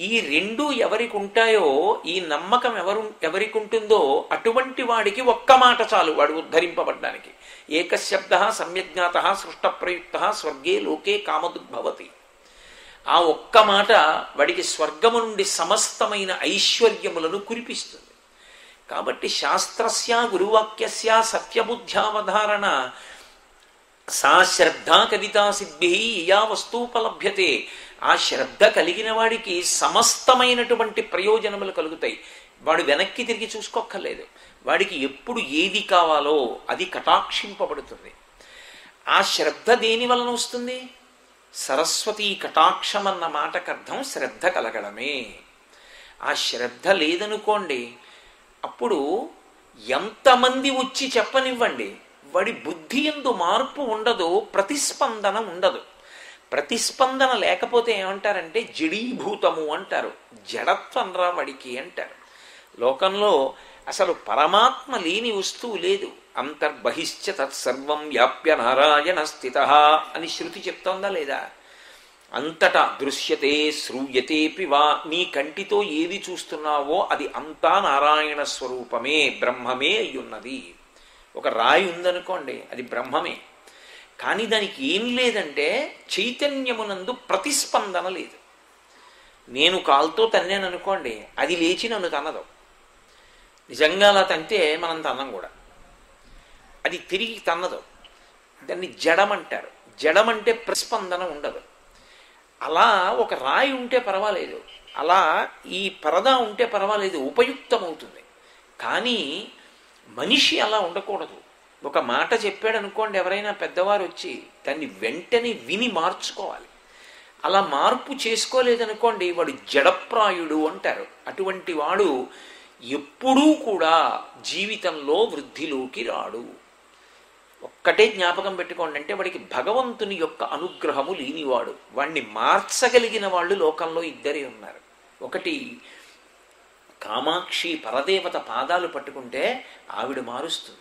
ఈ రెండు ఎవరికి ఉంటాయో ఈ నమ్మకం ఎవరు ఎవరికి ఉంటుందో అటువంటి వాడికి ఒక్క మాట చాలు వాడు ఉద్ధరింపబడ్డానికి. ఏకశబ్ద సమ్యజ్ఞాత సృష్ట ప్రయుక్త స్వర్గే లోకే కామదుద్భవతి. ఆ ఒక్క మాట వాడికి స్వర్గము నుండి సమస్తమైన ఐశ్వర్యములను కురిపిస్తుంది. కాబట్టి శాస్త్రస్య గురువాక్యస్య సత్యబుద్ధ్యావధారణ సా శ్రద్ధా కవితా సిద్ధి యా వస్తూపలభ్యతే ఆ శ్రద్ధ కలిగిన వాడికి సమస్తమైనటువంటి ప్రయోజనములు కలుగుతాయి. వాడు వెనక్కి తిరిగి చూసుకోక్కర్లేదు. వాడికి ఎప్పుడు ఏది కావాలో అది కటాక్షింపబడుతుంది. ఆ శ్రద్ధ దేని వలన వస్తుంది? సరస్వతీ కటాక్షం అన్న మాటకు అర్థం శ్రద్ధ కలగడమే. ఆ శ్రద్ధ లేదనుకోండి అప్పుడు ఎంతమంది వచ్చి చెప్పనివ్వండి వాడి బుద్ధి ఎందు మార్పు ఉండదు ప్రతిస్పందన ఉండదు. ప్రతిస్పందన లేకపోతే ఏమంటారంటే జడీభూతము అంటారు జడత్వం రా వాడికి అంటారు. లోకంలో అసలు పరమాత్మ లేని వస్తువు లేదు. అంతర్బహిశ్చ తత్సర్వం వ్యాప్య నారాయణ స్థిత అని శృతి చెప్తోందా లేదా? అంతటా దృశ్యతే శ్రూయతేపి వా నీ కంటితో ఏది చూస్తున్నావో అది అంతా నారాయణ స్వరూపమే బ్రహ్మమే అయ్యున్నది. ఒక రాయి ఉందనుకోండి అది బ్రహ్మమే. కానీ దానికి ఏం లేదంటే చైతన్యమునందు ప్రతిస్పందన లేదు. నేను కాలుతో తన్నాను అనుకోండి అది లేచి నన్ను తన్నదు. నిజంగా అలా తంటే మనం తన్నం కూడా. అది తిరిగి తన్నదు. దాన్ని జడమంటారు. జడమంటే ప్రస్పందన ఉండదు. అలా ఒక రాయి ఉంటే పర్వాలేదు. అలా ఈ పరదా ఉంటే పర్వాలేదు. ఉపయుక్తమవుతుంది. కానీ మనిషి అలా ఉండకూడదు. ఒక మాట చెప్పాడు అనుకోండి ఎవరైనా పెద్దవారు వచ్చి దాన్ని వెంటనే విని మార్చుకోవాలి. అలా మార్పు చేసుకోలేదనుకోండి వాడు జడప్రాయుడు అంటారు. అటువంటి వాడు ఎప్పుడూ కూడా జీవితంలో వృద్ధిలోకి రాడు. ఒక్కటే జ్ఞాపకం పెట్టుకోండి అంటే వాడికి భగవంతుని యొక్క అనుగ్రహము లేనివాడు వాణ్ణి మార్చగలిగిన వాళ్ళు లోకంలో ఇద్దరే ఉన్నారు. ఒకటి కామాక్షి పరదేవత పాదాలు పట్టుకుంటే ఆవిడ మారుస్తుంది.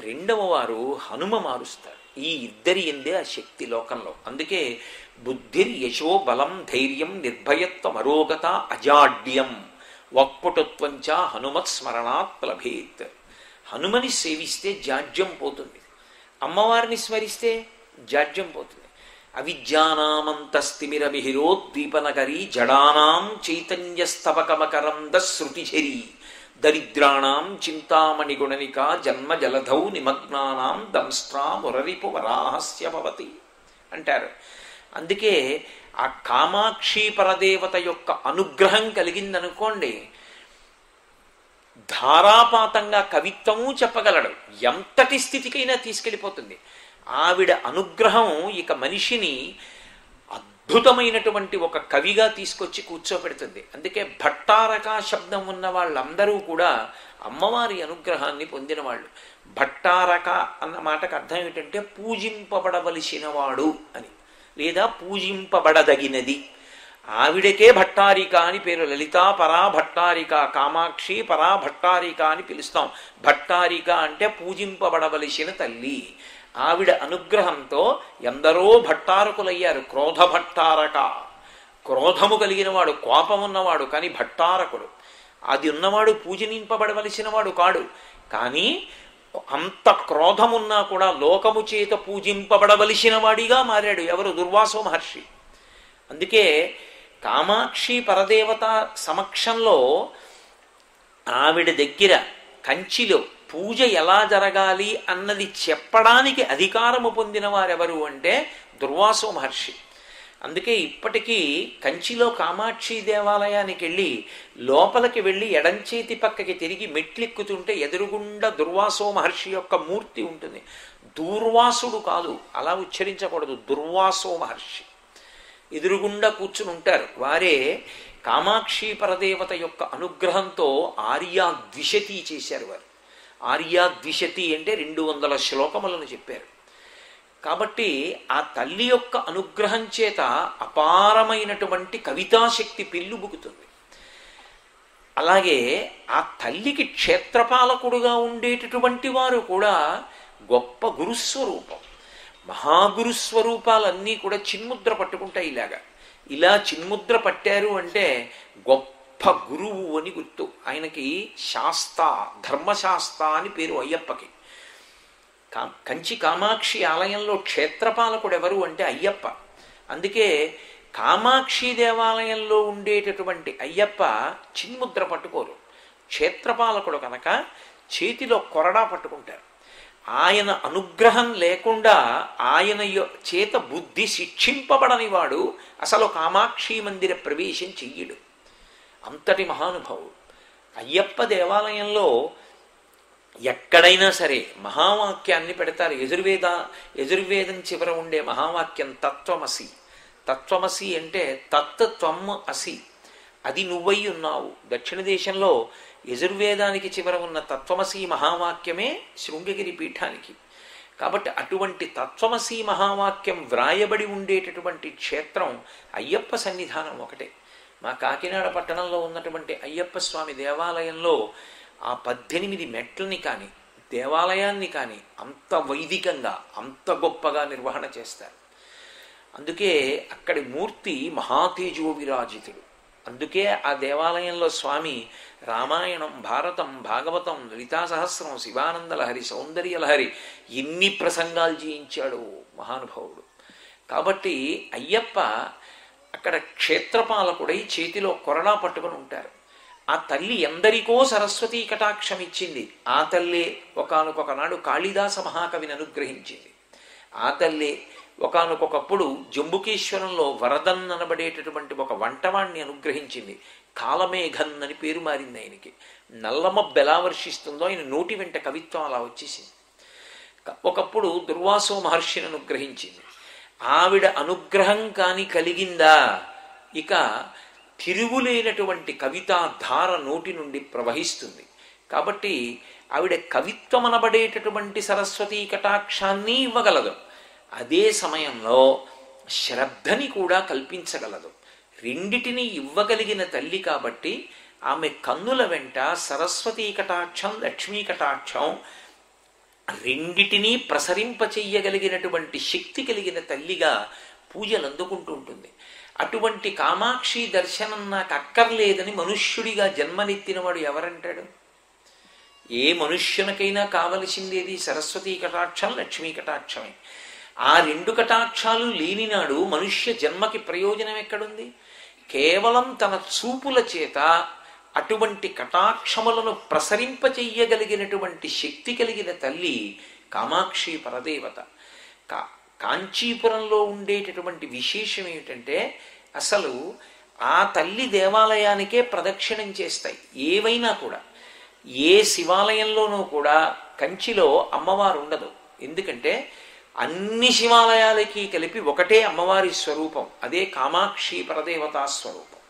రెండవ వారు హనుమ మారుస్తారు. ఈ ఇద్దరి ఎందే ఆ శక్తి లోకంలో. అందుకే బుద్ధిర్ యశో బలం ధైర్యం నిర్భయత్వం అరోగత అజాడ్యం వక్పుటత్వంచ హనుమత్ స్మరణాత్ లభేత్. హనుమని సేవిస్తే జాడ్యం పోతుంది. అమ్మవారిని స్మరిస్తే జాడ్యం పోతుంది. అవిద్యానామంతస్తిమిరమిహిరోద్దీపనకరీ జడానాం చైతన్యస్తవకమకరంద శృతిఝరి దరిద్రాణం చింతామణిగుణనిక జన్మ జలధౌ నిమగ్నానాం దంస్ట్రా మురరిపు వరాహస్య భవతి అంటారు. అందుకే ఆ కామాక్షి పరదేవత యొక్క అనుగ్రహం కలిగిందనుకోండి ధారాపాతంగా కవిత్వము చెప్పగలడు. ఎంతటి స్థితికైనా తీసుకెళ్ళిపోతుంది. ఆవిడ అనుగ్రహం ఇక మనిషిని అద్భుతమైనటువంటి ఒక కవిగా తీసుకొచ్చి కూర్చోపెడుతుంది అందుకే భట్టారక శబ్దం ఉన్న వాళ్ళందరూ కూడా అమ్మవారి అనుగ్రహాన్ని పొందిన వాళ్ళు భట్టారక అన్న మాటకు అర్థం ఏమిటంటే పూజింపబడవలసిన వాడు అని. లేదా పూజింపబడదగినది. ఆవిడకే భట్టారిక అని పేరు. లలితా పరా భట్టారిక కామాక్షి పరా భట్టారిక అని పిలుస్తాం. భట్టారిక అంటే పూజింపబడవలసిన తల్లి. ఆవిడ అనుగ్రహంతో ఎందరో భట్టారకులయ్యారు. క్రోధ భట్టారక. క్రోధము కలిగిన వాడు కోపం ఉన్నవాడు కానీ భట్టారకుడు. అది ఉన్నవాడు పూజనింపబడవలసిన వాడు కాడు. కానీ అంత క్రోధమున్నా కూడా లోకము చేత పూజింపబడవలసిన వాడిగా మారాడు ఎవరు? దుర్వాసో మహర్షి. అందుకే కామాక్షి పరదేవత సమక్షంలో ఆవిడ దగ్గర కంచిలో పూజ ఎలా జరగాలి అన్నది చెప్పడానికి అధికారము పొందిన వారెవరు అంటే దుర్వాసో మహర్షి. అందుకే ఇప్పటికీ కంచిలో కామాక్షి దేవాలయానికి వెళ్ళి లోపలికి వెళ్ళి ఎడంచేతి పక్కకి తిరిగి మెట్లెక్కుతుంటే ఎదురుగుండా దుర్వాసో మహర్షి యొక్క మూర్తి ఉంటుంది. దూర్వాసుడు కాదు అలా ఉచ్చరించకూడదు దుర్వాసో మహర్షి. ఎదురుగుండా కూర్చుని ఉంటారు. వారే కామాక్షి పరదేవత యొక్క అనుగ్రహంతో ఆర్యా ద్విషతి చేశారు వారు. ఆర్యా ద్విషతి అంటే రెండు వందల శ్లోకములను చెప్పారు. కాబట్టి ఆ తల్లి యొక్క అనుగ్రహం చేత అపారమైనటువంటి కవితాశక్తి పెళ్ళుబుకుతుంది. అలాగే ఆ తల్లికి క్షేత్రపాలకుడుగా ఉండేటటువంటి వారు కూడా గొప్ప గురుస్వరూపం. మహాగురు స్వరూపాలన్నీ కూడా చిన్ముద్ర పట్టుకుంటాయి ఇలాగా. ఇలా చిన్ముద్ర పట్టారు అంటే గొప్ప గురువు అని గుర్తు. ఆయనకి శాస్త ధర్మశాస్త అని పేరు అయ్యప్పకి. కా కంచి కామాక్షి ఆలయంలో క్షేత్రపాలకుడు ఎవరు అంటే అయ్యప్ప. అందుకే కామాక్షి దేవాలయంలో ఉండేటటువంటి అయ్యప్ప చిన్ముద్ర పట్టుకోరు. క్షేత్రపాలకుడు కనుక చేతిలో కొరడా పట్టుకుంటారు. ఆయన అనుగ్రహం లేకుండా ఆయన చేత బుద్ధి శిక్షింపబడని వాడు అసలు కామాక్షి మందిర ప్రవేశం చెయ్యడు. అంతటి మహానుభావుడు. అయ్యప్ప దేవాలయంలో ఎక్కడైనా సరే మహావాక్యాన్ని పెడతారు. యజుర్వేద యజుర్వేదం చివర ఉండే మహావాక్యం తత్వమసి. తత్వమసి అంటే తత్వం అసి. అది నువ్వై ఉన్నావు. దక్షిణ దేశంలో యజుర్వేదానికి చివర ఉన్న తత్వమసి మహావాక్యమే శృంగగిరి పీఠానికి. కాబట్టి అటువంటి తత్వమసి మహావాక్యం వ్రాయబడి ఉండేటటువంటి క్షేత్రం అయ్యప్ప సన్నిధానం ఒకటే. మా కాకినాడ పట్టణంలో ఉన్నటువంటి అయ్యప్ప స్వామి దేవాలయంలో ఆ పద్దెనిమిది మెట్లని కానీ దేవాలయాన్ని కానీ అంత వైదికంగా అంత గొప్పగా నిర్వహణ చేస్తారు. అందుకే అక్కడి మూర్తి మహాతేజో విరాజితుడు అందుకే ఆ దేవాలయంలో స్వామి రామాయణం భారతం భాగవతం లలితా సహస్రం శివానంద లహరి సౌందర్య లహరి ఎన్ని ప్రసంగాలు జీయించాడు మహానుభావుడు. కాబట్టి అయ్యప్ప అక్కడ క్షేత్రపాలకుడై చేతిలో కొరడా పట్టుకుని ఉంటారు. ఆ తల్లి ఎందరికో సరస్వతీ కటాక్షం ఇచ్చింది ఆ తల్లే ఒకనొకొకనాడు కాళిదాస మహాకవిని అనుగ్రహించింది. ఆ తల్లే ఒకనకొకప్పుడు జంబుకేశ్వరంలో వరదన్ అనబడేటటువంటి ఒక వంటవాణ్ణి అనుగ్రహించింది. కాలమేఘన్ అని పేరు మారింది ఆయనకి. నల్లమబ్బ ఎలా వర్షిస్తుందో ఆయన నోటి వెంట కవిత్వం అలా వచ్చేసింది. ఒకప్పుడు దుర్వాసో మహర్షిని అనుగ్రహించింది. ఆవిడ అనుగ్రహం కాని కలిగిందా? ఇక తిరుగులేనటువంటి కవితా ధార నోటి నుండి ప్రవహిస్తుంది. కాబట్టి ఆవిడ కవిత్వం అనబడేటటువంటి సరస్వతీ కటాక్షాన్ని ఇవ్వగలదు. అదే సమయంలో శ్రద్ధని కూడా కల్పించగలదు. రెండిటిని ఇవ్వగలిగిన తల్లి కాబట్టి ఆమె కన్నుల వెంట సరస్వతీ కటాక్షం లక్ష్మీ కటాక్షం రెండిటినీ ప్రసరింపచెయ్యగలిగినటువంటి శక్తి కలిగిన తల్లిగా పూజలు అందుకుంటూ ఉంటుంది అటువంటి కామాక్షి దర్శనం నాకు అక్కర్లేదని మనుష్యుడిగా జన్మనెత్తినవాడు ఎవరంటాడు? ఏ మనుష్యునికైనా కావలసిందేది సరస్వతీ కటాక్షం లక్ష్మీ కటాక్షమే. ఆ రెండు కటాక్షాలు లేనినాడు మనుష్య జన్మకి ప్రయోజనం ఎక్కడుంది? కేవలం తన చూపుల చేత అటువంటి కటాక్షములను ప్రసరింపచెయ్యగలిగినటువంటి శక్తి కలిగిన తల్లి కామాక్షి పరదేవత. కా కాంచీపురంలో ఉండేటటువంటి విశేషం ఏమిటంటే అసలు ఆ తల్లి దేవాలయానికే ప్రదక్షిణం చేస్తాయి. ఏవైనా కూడా. ఏ శివాలయంలోనూ కూడా కంచిలో అమ్మవారు ఉండదు. ఎందుకంటే అన్ని శివాలయాలకి కలిపి ఒకటే అమ్మవారి స్వరూపం. అదే కామాక్షి పరదేవతా స్వరూపం.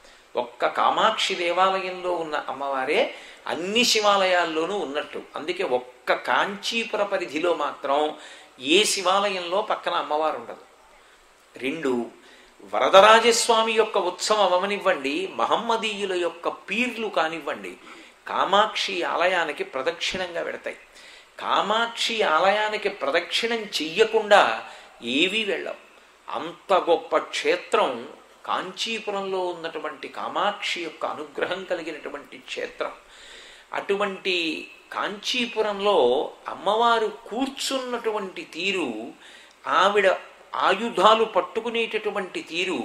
ఒక్క కామాక్షి దేవాలయంలో ఉన్న అమ్మవారే అన్ని శివాలయాల్లోనూ ఉన్నట్టు. అందుకే ఒక్క కాంచీపుర పరిధిలో మాత్రం ఏ శివాలయంలో పక్కన అమ్మవారు ఉండదు. రెండు వరదరాజస్వామి యొక్క ఉత్సవం అవనివ్వండి మహమ్మదీయుల యొక్క పీర్లు కానివ్వండి కామాక్షి ఆలయానికి ప్రదక్షిణంగా పెడతాయి కామాక్షి ఆలయానికి ప్రదక్షిణం చెయ్యకుండా ఏవీ వెళ్ళవు. అంత గొప్ప క్షేత్రం కాంచీపురంలో ఉన్నటువంటి కామాక్షి యొక్క అనుగ్రహం కలిగినటువంటి క్షేత్రం. అటువంటి కాంచీపురంలో అమ్మవారు కూర్చున్నటువంటి తీరు ఆవిడ ఆయుధాలు పట్టుకునేటటువంటి తీరు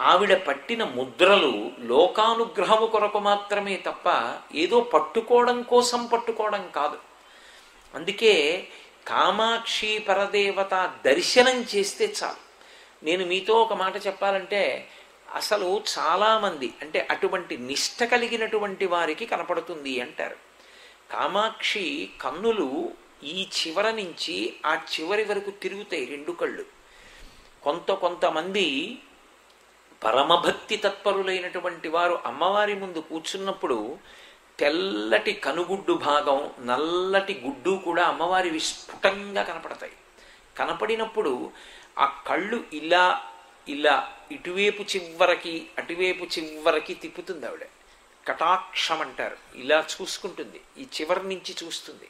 ఆవిడ పట్టిన ముద్రలు లోకానుగ్రహము కొరకు మాత్రమే తప్ప ఏదో పట్టుకోవడం కోసం పట్టుకోవడం కాదు. అందుకే కామాక్షి పరదేవత దర్శనం చేస్తే చాలు. నేను మీతో ఒక మాట చెప్పాలంటే అసలు చాలామంది అంటే అటువంటి నిష్ట కలిగినటువంటి వారికి కనపడుతుంది అంటారు. కామాక్షి కన్నులు ఈ చివర నుంచి ఆ చివరి వరకు తిరుగుతాయి రెండు కళ్ళు. కొంత కొంతమంది పరమభక్తి తత్పరులైనటువంటి వారు అమ్మవారి ముందు కూర్చున్నప్పుడు తెల్లటి కనుగుడ్డు భాగం నల్లటి గుడ్డు కూడా అమ్మవారి విస్ఫుటంగా కనపడతాయి. కనపడినప్పుడు ఆ కళ్ళు ఇలా ఇలా ఇటువైపు చివరకి అటువైపు చివరకి తిప్పుతుంది ఆవిడ. కటాక్షం అంటారు ఇలా చూసుకుంటుంది. ఈ చివరి నుంచి చూస్తుంది.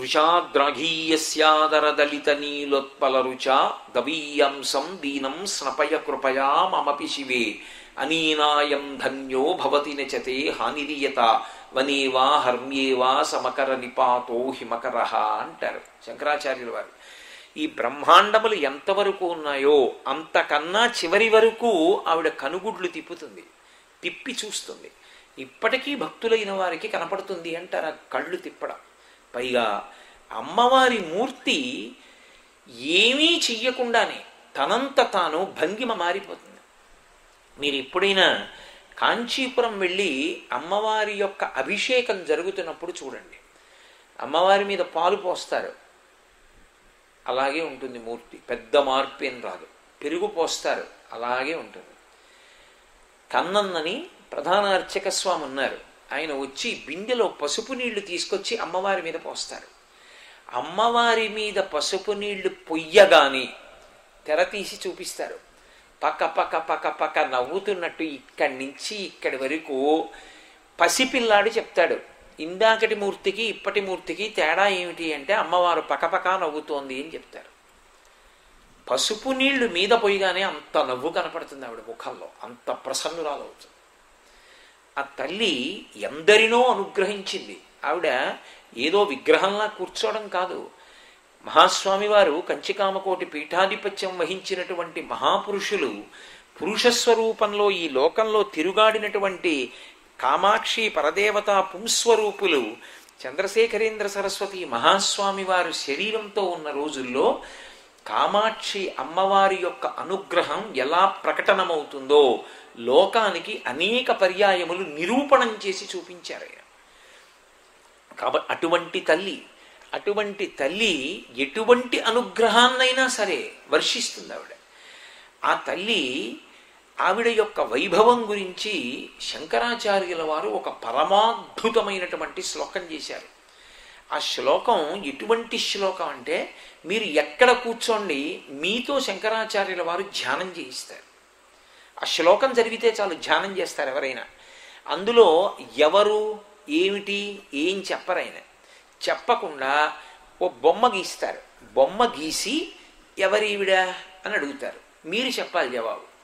దృశాద్రాఘీయస్యాదరదలిత నీలోత్పల రుచ దవీయంసం దీనం స్నపయ కృపయా మమపి శివే. అనీనాయం ధన్యో భవతి నచతే హానిరీయత వనేవా హర్మ్యేవా సమకర నిపాతో హిమకర అంటారు శంకరాచార్యుల వారు. ఈ బ్రహ్మాండములు ఎంతవరకు ఉన్నాయో అంతకన్నా చివరి వరకు ఆవిడ కనుగుడ్లు తిప్పుతుంది తిప్పి చూస్తుంది. ఇప్పటికీ భక్తులైన వారికి కనపడుతుంది అంటారు ఆ కళ్ళు తిప్పడం. పైగా అమ్మవారి మూర్తి ఏమీ చెయ్యకుండానే తనంత తాను భంగిమ మారిపోతుంది. మీరు ఎప్పుడైనా కాంచీపురం వెళ్ళి అమ్మవారి యొక్క అభిషేకం జరుగుతున్నప్పుడు చూడండి. అమ్మవారి మీద పాలు పోస్తారు. అలాగే ఉంటుంది మూర్తి. పెద్ద మార్పు ఏం రాదు. పెరుగు పోస్తారు. అలాగే ఉంటుంది. కన్నన్నని ప్రధాన అర్చక స్వామి ఉన్నారు ఆయన వచ్చి బిందెలో పసుపు నీళ్ళు తీసుకొచ్చి అమ్మవారి మీద పోస్తారు. అమ్మవారి మీద పసుపు నీళ్ళు పొయ్యగాని తెర తీసి చూపిస్తారు. పక్క పక్క పక్క పక్క నవ్వుతున్నట్టు ఇక్కడి నుంచి ఇక్కడి వరకు పసిపిల్లాడు చెప్తాడు. ఇందాకటి మూర్తికి ఇప్పటి మూర్తికి తేడా ఏమిటి అంటే అమ్మవారు పకపక నవ్వుతోంది అని చెప్తారు. పసుపు నీళ్ళు మీద పోయిగానే అంత నవ్వు కనపడుతుంది ఆవిడ ముఖంలో. అంత ప్రసన్నురాలవుతుంది. ఆ తల్లి ఎందరినో అనుగ్రహించింది. ఆవిడ ఏదో విగ్రహంలా కూర్చోవడం కాదు. మహాస్వామి వారు కంచికామకోటి పీఠాధిపత్యం వహించినటువంటి మహాపురుషులు పురుషస్వరూపంలో ఈ లోకంలో తిరుగాడినటువంటి కామాక్షి పరదేవత పుంస్వరూపులు చంద్రశేఖరేంద్ర సరస్వతి మహాస్వామి వారు శరీరంతో ఉన్న రోజుల్లో కామాక్షి అమ్మవారి యొక్క అనుగ్రహం ఎలా ప్రకటనమవుతుందో లోకానికి అనేక పర్యాయములు నిరూపణం చేసి చూపించారు కాబట్టి అటువంటి తల్లి అటువంటి తల్లి ఎటువంటి అనుగ్రహాన్నైనా సరే వర్షిస్తుంది ఆవిడ. ఆ తల్లి ఆవిడ యొక్క వైభవం గురించి శంకరాచార్యుల వారు ఒక పరమాద్భుతమైనటువంటి శ్లోకం చేశారు. ఆ శ్లోకం ఎటువంటి శ్లోకం అంటే మీరు ఎక్కడ కూర్చోండి మీతో శంకరాచార్యుల వారు ధ్యానం చేయిస్తారు. ఆ శ్లోకం జరిగితే చాలు ధ్యానం చేస్తారు ఎవరైనా. అందులో ఎవరు ఏమిటి ఏం చెప్పరైనా చెప్పకుండా ఓ బొమ్మ గీస్తారు. బొమ్మ గీసి ఎవరివిడ అని అడుగుతారు. మీరు చెప్పాలి జవాబు.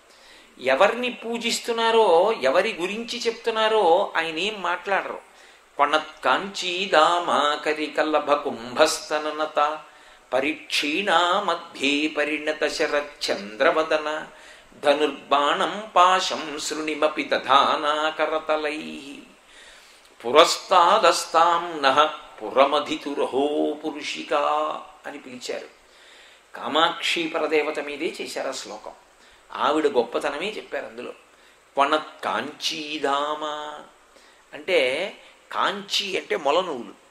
ఎవరిని పూజిస్తున్నారో ఎవరి గురించి చెప్తున్నారో ఆయన ఏం మాట్లాడరు. కొణత్కాంచీ దామాకరి కల్లభ కుంభస్తనత పరిక్షీణా మధ్యే పరిణత శరచంద్రవదన ధనుర్బాణం పాశం శృణిమపి దధానాకరతలై. పురస్తాదస్తాం నహ పురమధితురహో పురుషిక అని పిలిచారు. కామాక్షి పరదేవత మీదే చేశారు ఆ శ్లోకం. ఆవిడ గొప్పతనమే చెప్పారు అందులో. కొన కాంచీధామ అంటే కాంచి అంటే మొలనూలు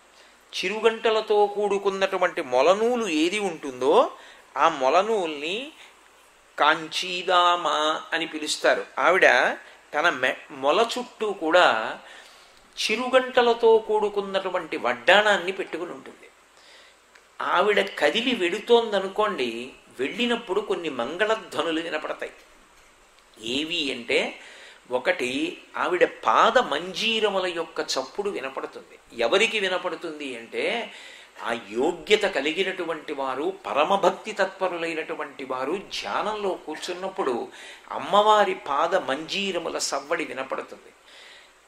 చిరుగంటలతో కూడుకున్నటువంటి మొలనూలు ఏది ఉంటుందో ఆ మొలనూల్ని కాంచీదామ అని పిలుస్తారు. ఆవిడ తన మె మొల చుట్టూ కూడా చిరుగంటలతో కూడుకున్నటువంటి వడ్డాణాన్ని పెట్టుకుని ఉంటుంది. ఆవిడ కదిలి వెడుతోందనుకోండి వెళ్ళినప్పుడు కొన్ని మంగళధ్వనులు వినపడతాయి. ఏవి అంటే ఒకటి ఆవిడ పాద మంజీరముల యొక్క చప్పుడు వినపడుతుంది. ఎవరికి వినపడుతుంది అంటే ఆ యోగ్యత కలిగినటువంటి వారు పరమభక్తి తత్పరులైనటువంటి వారు ధ్యానంలో కూర్చున్నప్పుడు అమ్మవారి పాద మంజీరముల సవ్వడి వినపడుతుంది.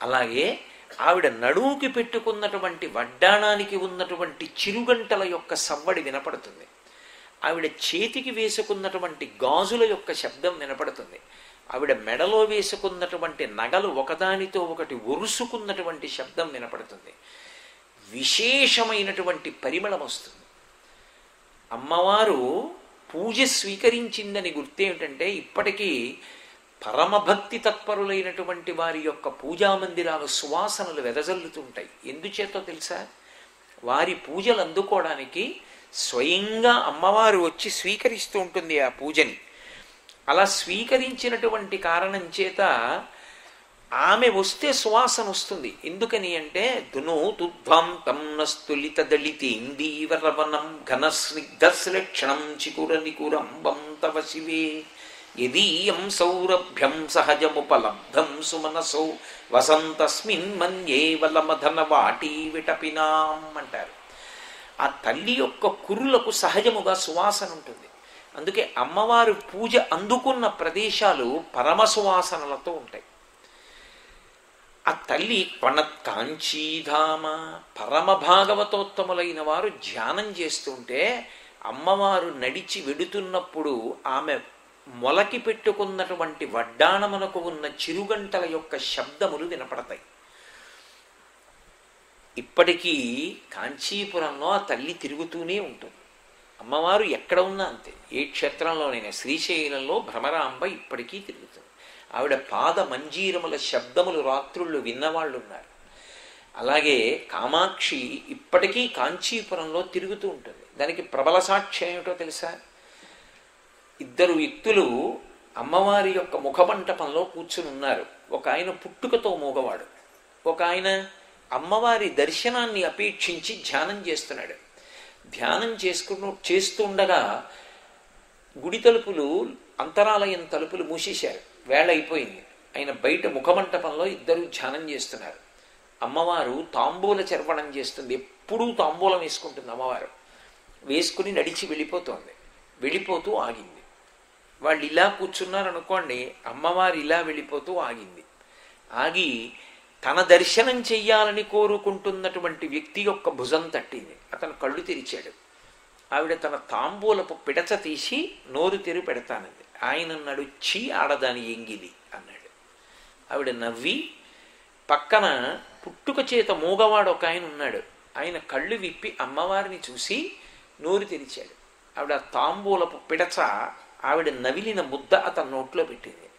అలాగే ఆవిడ నడువుకి పెట్టుకున్నటువంటి వడ్డాణానికి ఉన్నటువంటి చిరుగంటల యొక్క సవ్వడి వినపడుతుంది. ఆవిడ చేతికి వేసుకున్నటువంటి గాజుల యొక్క శబ్దం వినపడుతుంది. ఆవిడ మెడలో వేసుకున్నటువంటి నగలు ఒకదానితో ఒకటి ఒరుసుకున్నటువంటి శబ్దం వినపడుతుంది. విశేషమైనటువంటి పరిమళం వస్తుంది. అమ్మవారు పూజ స్వీకరించిందని గుర్తేమిటంటే ఇప్పటికీ పరమభక్తి తత్పరులైనటువంటి వారి యొక్క పూజా మందిరాలు సువాసనలు వెదజల్లుతుంటాయి. ఎందుచేతో తెలుసా? వారి పూజలు అందుకోవడానికి స్వయంగా అమ్మవారు వచ్చి స్వీకరిస్తూ ఉంటుంది ఆ పూజని. అలా స్వీకరించినటువంటి కారణం చేత ఆమె వస్తే సువాసన వస్తుంది. ఎందుకని అంటే దునో తమ్నస్తులిత నస్తులిత దళితేందీవరవనం ఘన స్నిగ్ధశ్లక్షణం చికుర నికురంబం తవ శివే. యదీయం సౌరభ్యం సహజముపలబ్ధం సుమనసౌ. వసంతస్మిన్ మన్యేవలమధన వాటీ విటపినాం అంటారు. ఆ తల్లి యొక్క కురులకు సహజముగా సువాసన ఉంటుంది. అందుకే అమ్మవారు పూజ అందుకున్న ప్రదేశాలు పరమ సువాసనలతో ఉంటాయి. ఆ తల్లి కొణత్ కాంచీధామ పరమ భాగవతోత్తములైన వారు ధ్యానం చేస్తుంటే అమ్మవారు నడిచి వెడుతున్నప్పుడు ఆమె మొలకి పెట్టుకున్నటువంటి వడ్డాణమునకు ఉన్న చిరుగంటల యొక్క శబ్దములు వినపడతాయి. ఇప్పటికీ కాంచీపురంలో ఆ తల్లి తిరుగుతూనే ఉంటుంది. అమ్మవారు ఎక్కడ ఉన్నా అంతే. ఏ క్షేత్రంలోనైనా శ్రీశైలంలో భ్రమరాంబ ఇప్పటికీ తిరుగుతుంది. ఆవిడ పాద మంజీరముల శబ్దములు రాత్రుళ్ళు విన్నవాళ్ళు ఉన్నారు. అలాగే కామాక్షి ఇప్పటికీ కాంచీపురంలో తిరుగుతూ ఉంటుంది. దానికి ప్రబల సాక్ష్యం ఏమిటో తెలుసా? ఇద్దరు వ్యక్తులు అమ్మవారి యొక్క ముఖమంటపంలో కూర్చుని ఉన్నారు. ఒక ఆయన పుట్టుకతో మూగవాడు. ఒక ఆయన అమ్మవారి దర్శనాన్ని అపేక్షించి ధ్యానం చేస్తున్నాడు. ధ్యానం చేసుకున్న చేస్తుండగా గుడి తలుపులు అంతరాలయం తలుపులు మూసేశారు. వేళ అయిపోయింది ఆయన బయట ముఖమంటపంలో ఇద్దరు ధ్యానం చేస్తున్నారు. అమ్మవారు తాంబూల చర్వణం చేస్తుంది. ఎప్పుడూ తాంబూలం వేసుకుంటుంది అమ్మవారు. వేసుకుని నడిచి వెళ్ళిపోతుంది. వెళ్ళిపోతూ ఆగింది. వాళ్ళు ఇలా కూర్చున్నారు అనుకోండి అమ్మవారు ఇలా వెళ్ళిపోతూ ఆగింది. ఆగి తన దర్శనం చెయ్యాలని కోరుకుంటున్నటువంటి వ్యక్తి యొక్క భుజం తట్టింది. అతను కళ్ళు తెరిచాడు. ఆవిడ తన తాంబూలపు పిడచ తీసి నోరు తెరి పెడతానంది. ఆయన అన్నాడు చీ ఆడదాని ఎంగిది అన్నాడు. ఆవిడ నవ్వి పక్కన పుట్టుక చేత మూగవాడు ఒక ఆయన ఉన్నాడు. ఆయన కళ్ళు విప్పి అమ్మవారిని చూసి నోరు తెరిచాడు. ఆవిడ తాంబూలపు పిడచ ఆవిడ నవిలిన ముద్ద అతని నోట్లో పెట్టింది.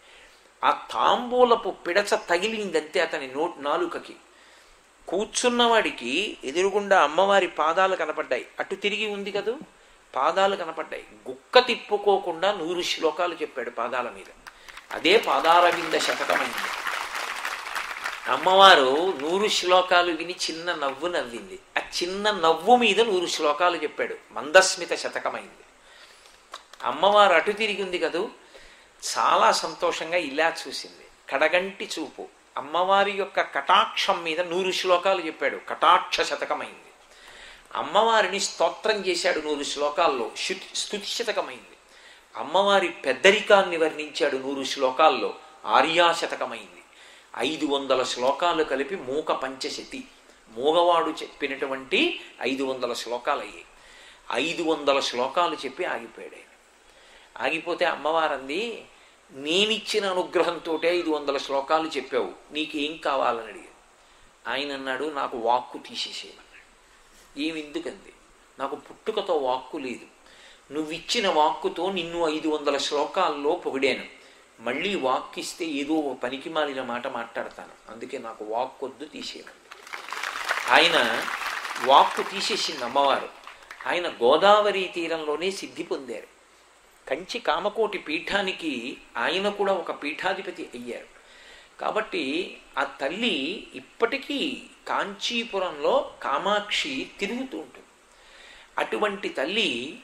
ఆ తాంబూలపు పిడచ తగిలిందంతే అతని నోట్ నాలుకకి. కూర్చున్నవాడికి ఎదురుగుండా అమ్మవారి పాదాలు కనపడ్డాయి. అటు తిరిగి ఉంది కదూ? పాదాలు కనపడ్డాయి. గుక్క తిప్పుకోకుండా నూరు శ్లోకాలు చెప్పాడు పాదాల మీద. అదే పాదారవింద శతకమైంది. అమ్మవారు నూరు శ్లోకాలు విని చిన్న నవ్వు నవ్వింది. ఆ చిన్న నవ్వు మీద నూరు శ్లోకాలు చెప్పాడు. మందస్మిత శతకమైంది. అమ్మవారు అటు తిరిగింది కదూ? చాలా సంతోషంగా ఇలా చూసింది. కడగంటి చూపు. అమ్మవారి యొక్క కటాక్షం మీద నూరు శ్లోకాలు చెప్పాడు. కటాక్ష శతకమైంది. అమ్మవారిని స్తోత్రం చేశాడు నూరు శ్లోకాల్లో. స్థుతి శతకమైంది. అమ్మవారి పెద్దరికాన్ని వర్ణించాడు నూరు శ్లోకాల్లో. ఆర్యాశతకమైంది ఐదు వందల శ్లోకాలు కలిపి మూక పంచశతి. మూగవాడు చెప్పినటువంటి ఐదు వందల శ్లోకాలు అయ్యాయి ఐదు వందల శ్లోకాలు చెప్పి ఆగిపోయాడు ఆయన. ఆగిపోతే అమ్మవారంది నేనిచ్చిన అనుగ్రహంతో ఐదు వందల శ్లోకాలు చెప్పావు నీకేం కావాలని అడిగాడు. ఆయన అన్నాడు నాకు వాక్కు తీసేసేయమన్నాడు. ఏమిందుకంది నాకు పుట్టుకతో వాక్కు లేదు. నువ్విచ్చిన వాక్కుతో నిన్ను ఐదు వందల శ్లోకాల్లో పొగిడాను. మళ్ళీ వాక్ ఇస్తే ఏదో పనికి మాలిన మాట మాట్లాడతాను. అందుకే నాకు వాక్కొద్దు తీసేయమంది ఆయన వాక్కు తీసేసింది అమ్మవారు. ఆయన గోదావరి తీరంలోనే సిద్ధి పొందారు. కంచి కామకోటి పీఠానికి ఆయన కూడా ఒక పీఠాధిపతి అయ్యారు. కాబట్టి ఆ తల్లి ఇప్పటికీ కాంచీపురంలో కామాక్షి తిరుగుతూ ఉంటుంది. అటువంటి తల్లి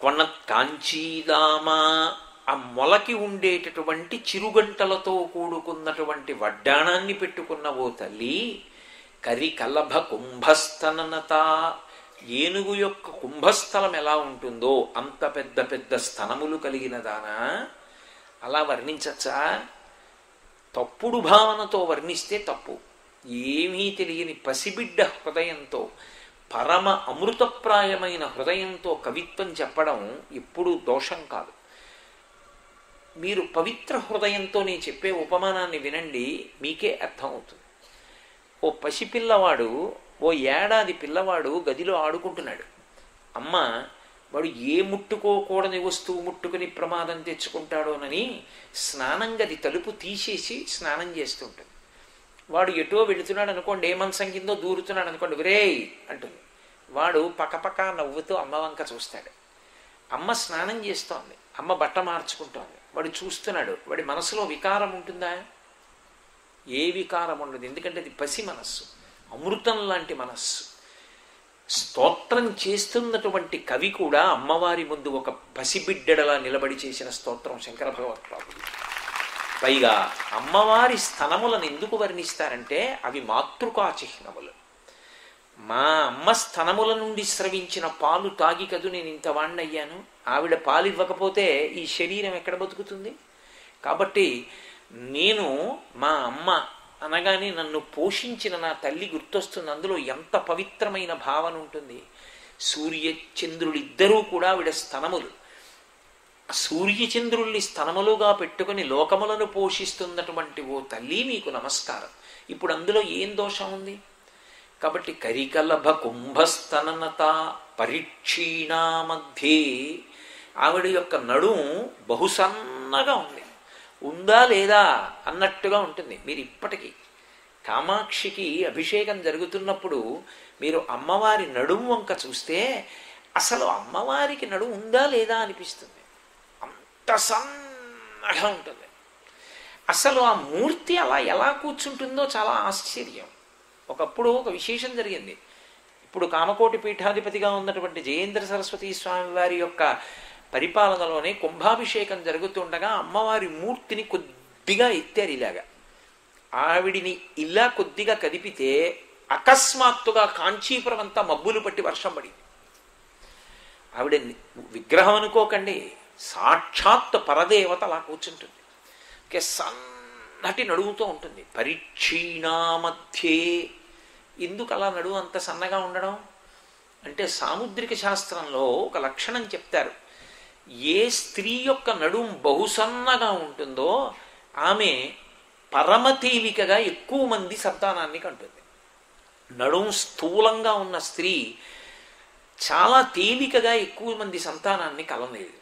కొన్న కాంచీదామా ఆ మొలకి ఉండేటటువంటి చిరుగంటలతో కూడుకున్నటువంటి వడ్డాణాన్ని పెట్టుకున్న ఓ తల్లి కరికలభ కుంభస్తననత ఏనుగు యొక్క కుంభస్థలం ఎలా ఉంటుందో అంత పెద్ద పెద్ద స్థనములు కలిగిన దానా? అలా వర్ణించచ్చా? తప్పుడు భావనతో వర్ణిస్తే తప్పు. ఏమీ తెలియని పసిబిడ్డ హృదయంతో పరమ అమృతప్రాయమైన హృదయంతో కవిత్వం చెప్పడం ఎప్పుడూ దోషం కాదు. మీరు పవిత్ర హృదయంతో నేను చెప్పే ఉపమానాన్ని వినండి మీకే అర్థమవుతుంది. ఓ పసిపిల్లవాడు ఓ ఏడాది పిల్లవాడు గదిలో ఆడుకుంటున్నాడు. అమ్మ వాడు ఏ ముట్టుకోకూడని వస్తువు ముట్టుకుని ప్రమాదం తెచ్చుకుంటాడోనని స్నానం గది తలుపు తీసేసి స్నానం చేస్తుంటుంది వాడు ఎటో వెళుతున్నాడు అనుకోండి ఏ మంచం కిందో దూరుతున్నాడు అనుకోండి విరేయ్ అంటుంది. వాడు పక్కపక్క నవ్వుతూ అమ్మ వంక చూస్తాడు. అమ్మ స్నానం చేస్తోంది. అమ్మ బట్ట మార్చుకుంటోంది. వాడు చూస్తున్నాడు. వాడి మనసులో వికారం ఉంటుందా? ఏ వికారం ఉండదు. ఎందుకంటే అది పసి మనస్సు. అమృతం లాంటి మనస్సు. స్తోత్రం చేస్తున్నటువంటి కవి కూడా అమ్మవారి ముందు ఒక పసిబిడ్డడలా నిలబడి చేసిన స్తోత్రం శంకర భగవత్పాదుడు. పైగా అమ్మవారి స్థనములను ఎందుకు వర్ణిస్తారంటే అవి మాతృకా చిహ్నములు మా అమ్మ స్థనముల నుండి స్రవించిన పాలు తాగి కదూ నేను ఇంత వాణ్ణయ్యాను? ఆవిడ పాలు ఇవ్వకపోతే ఈ శరీరం ఎక్కడ బతుకుతుంది? కాబట్టి నేను మా అమ్మ అనగానే నన్ను పోషించిన నా తల్లి గుర్తొస్తుంది. అందులో ఎంత పవిత్రమైన భావన ఉంటుంది. సూర్య చంద్రులిద్దరూ కూడా ఆవిడ స్తనములు. సూర్యచంద్రుల్ని స్తనములుగా పెట్టుకుని లోకములను పోషిస్తున్నటువంటి ఓ తల్లి మీకు నమస్కారం. ఇప్పుడు అందులో ఏం దోషం ఉంది? కాబట్టి కరికలభ కుంభస్తననత పరిక్షీణా మధ్యే ఆవిడ యొక్క నడుం బహుసన్నగా ఉంది. ఉందా లేదా అన్నట్టుగా ఉంటుంది. మీరు ఇప్పటికీ కామాక్షికి అభిషేకం జరుగుతున్నప్పుడు మీరు అమ్మవారి నడుము వంక చూస్తే అసలు అమ్మవారికి నడుము ఉందా లేదా అనిపిస్తుంది. అంత సన్నగా ఉంటుంది. అసలు ఆ మూర్తి అలా ఎలా కూర్చుంటుందో చాలా ఆశ్చర్యం. ఒకప్పుడు ఒక విశేషం జరిగింది. ఇప్పుడు కామకోటి పీఠాధిపతిగా ఉన్నటువంటి జయేంద్ర సరస్వతి స్వామి వారి యొక్క పరిపాలనలోనే కుంభాభిషేకం జరుగుతుండగా అమ్మవారి మూర్తిని కొద్దిగా ఎత్తారు ఇలాగా ఆవిడిని ఇలా కొద్దిగా కదిపితే అకస్మాత్తుగా కాంచీపురం అంతా మబ్బులు పట్టి వర్షం పడింది. ఆవిడ విగ్రహం అనుకోకండి సాక్షాత్ పరదేవత అలా కూర్చుంటుంది. ఓకే సన్నటి నడువుతో ఉంటుంది. పరీక్షీణా మధ్యే. ఎందుకు అలా నడువు అంత సన్నగా ఉండడం? అంటే సాముద్రిక శాస్త్రంలో ఒక లక్షణం చెప్తారు. ఏ స్త్రీ యొక్క నడుం బహుసన్నగా ఉంటుందో ఆమె పరమతేలికగా ఎక్కువ మంది సంతానాన్ని కంటుంది. నడుం స్థూలంగా ఉన్న స్త్రీ చాలా తేలికగా ఎక్కువ మంది సంతానాన్ని కలలేదు.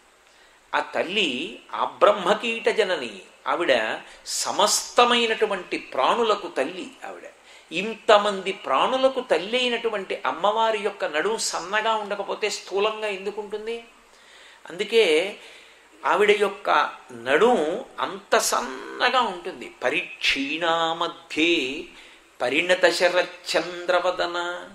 ఆ తల్లి ఆ బ్రహ్మకీట జనని ఆవిడ సమస్తమైనటువంటి ప్రాణులకు తల్లి ఆవిడ. ఇంతమంది ప్రాణులకు తల్లి అయినటువంటి అమ్మవారి యొక్క నడుం సన్నగా ఉండకపోతే స్థూలంగా ఎందుకుంటుంది? అందుకే ఆవిడ యొక్క నడుం అంత సన్నగా ఉంటుంది. పరిక్షీణా మధ్యే పరిణత శరచంద్రవదన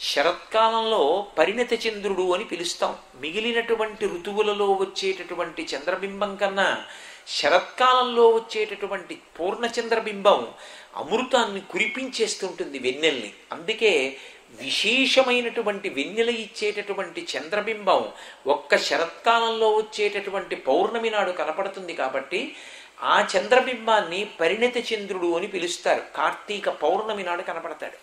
శరత్కాలంలో పరిణత చంద్రుడు అని పిలుస్తాం. మిగిలినటువంటి ఋతువులలో వచ్చేటటువంటి చంద్రబింబం కన్నా శరత్కాలంలో వచ్చేటటువంటి పూర్ణచంద్రబింబం అమృతాన్ని కురిపించేస్తుంటుంది వెన్నెల్ని. అందుకే విశేషమైనటువంటి వెన్నెల ఇచ్చేటటువంటి చంద్రబింబం ఒక్క శరత్కాలంలో వచ్చేటటువంటి పౌర్ణమి నాడు కనపడుతుంది కాబట్టి ఆ చంద్రబింబాన్ని పరిణత చంద్రుడు అని పిలుస్తారు. కార్తీక పౌర్ణమి నాడు కనపడతాడు.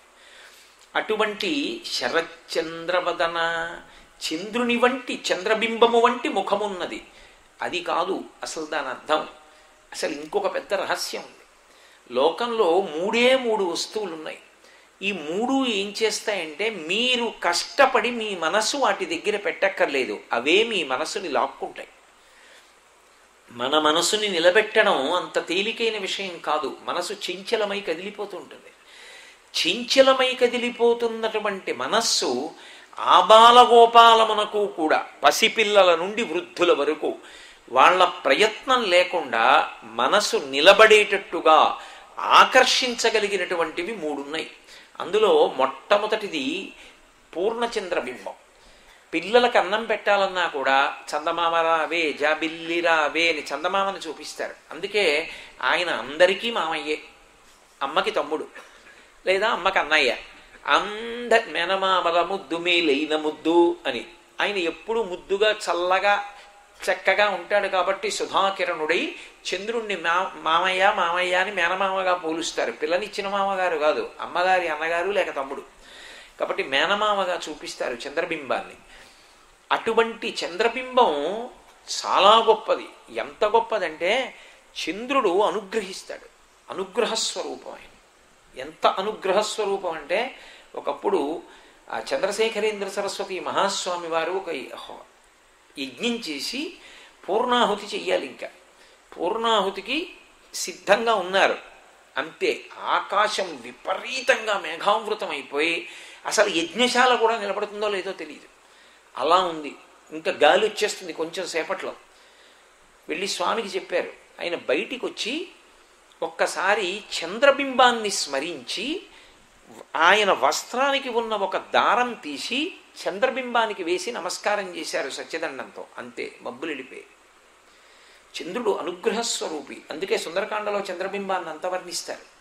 అటువంటి శరచంద్రవదన చంద్రుని వంటి చంద్రబింబము వంటి ముఖమున్నది. అది కాదు అసలు దాని అర్థం. అసలు ఇంకొక పెద్ద రహస్యం ఉంది. లోకంలో మూడే మూడు వస్తువులు ఉన్నాయి ఈ మూడు ఏం చేస్తాయంటే మీరు కష్టపడి మీ మనసు వాటి దగ్గర పెట్టక్కర్లేదు. అవే మీ మనసుని లాక్కుంటాయి. మన మనసుని నిలబెట్టడం అంత తేలికైన విషయం కాదు. మనసు చంచలమై కదిలిపోతుంటుంది. చంచలమై కదిలిపోతున్నటువంటి మనస్సు ఆబాలగోపాలమునకు కూడా పసిపిల్లల నుండి వృద్ధుల వరకు వాళ్ళ ప్రయత్నం లేకుండా మనసు నిలబడేటట్టుగా ఆకర్షించగలిగినటువంటివి మూడున్నాయి. అందులో మొట్టమొదటిది పూర్ణచంద్రబింబం పిల్లలకు అన్నం పెట్టాలన్నా కూడా చందమామరా అవే జాబిల్లిరా అవే అని చందమామని చూపిస్తారు. అందుకే ఆయన అందరికీ మామయ్యే అమ్మకి తమ్ముడు లేదా అమ్మకి అన్నయ్య. అంద మెనమామల ముద్దు మేలైన ముద్దు అని. ఆయన ఎప్పుడు ముద్దుగా చల్లగా చక్కగా ఉంటాడు కాబట్టి సుధాకిరణుడై చంద్రుణ్ణి మా మామయ్య మామయ్య అని మేనమామగా పోలుస్తారు. పిల్లనిచ్చిన మామగారు కాదు అమ్మగారి అన్నగారు లేక తమ్ముడు. కాబట్టి మేనమామగా చూపిస్తారు చంద్రబింబాన్ని. అటువంటి చంద్రబింబం చాలా గొప్పది. ఎంత గొప్పదంటే చంద్రుడు అనుగ్రహిస్తాడు. అనుగ్రహ స్వరూపం ఆయన ఎంత అనుగ్రహ స్వరూపం అంటే ఒకప్పుడు ఆ చంద్రశేఖరేంద్ర సరస్వతి మహాస్వామి వారు ఒక యజ్ఞం చేసి పూర్ణాహుతి చెయ్యాలి ఇంకా పూర్ణాహుతికి సిద్ధంగా ఉన్నారు. అంతే ఆకాశం విపరీతంగా మేఘావృతం అయిపోయి అసలు యజ్ఞశాల కూడా నిలబడుతుందో లేదో తెలియదు అలా ఉంది. ఇంకా గాలి వచ్చేస్తుంది కొంచెం సేపట్లో. వెళ్ళి స్వామికి చెప్పారు. ఆయన బయటికి వచ్చి ఒక్కసారి చంద్రబింబాన్ని స్మరించి ఆయన వస్త్రానికి ఉన్న ఒక దారం తీసి చంద్రబింబానికి వేసి నమస్కారం చేశారు సత్యదండంతో. అంతే మబ్బులు వెళ్ళిపోయి చంద్రుడు అనుగ్రహ స్వరూపి. అందుకే సుందరకాండలో చంద్రబింబాన్ని అంత వర్ణిస్తారు.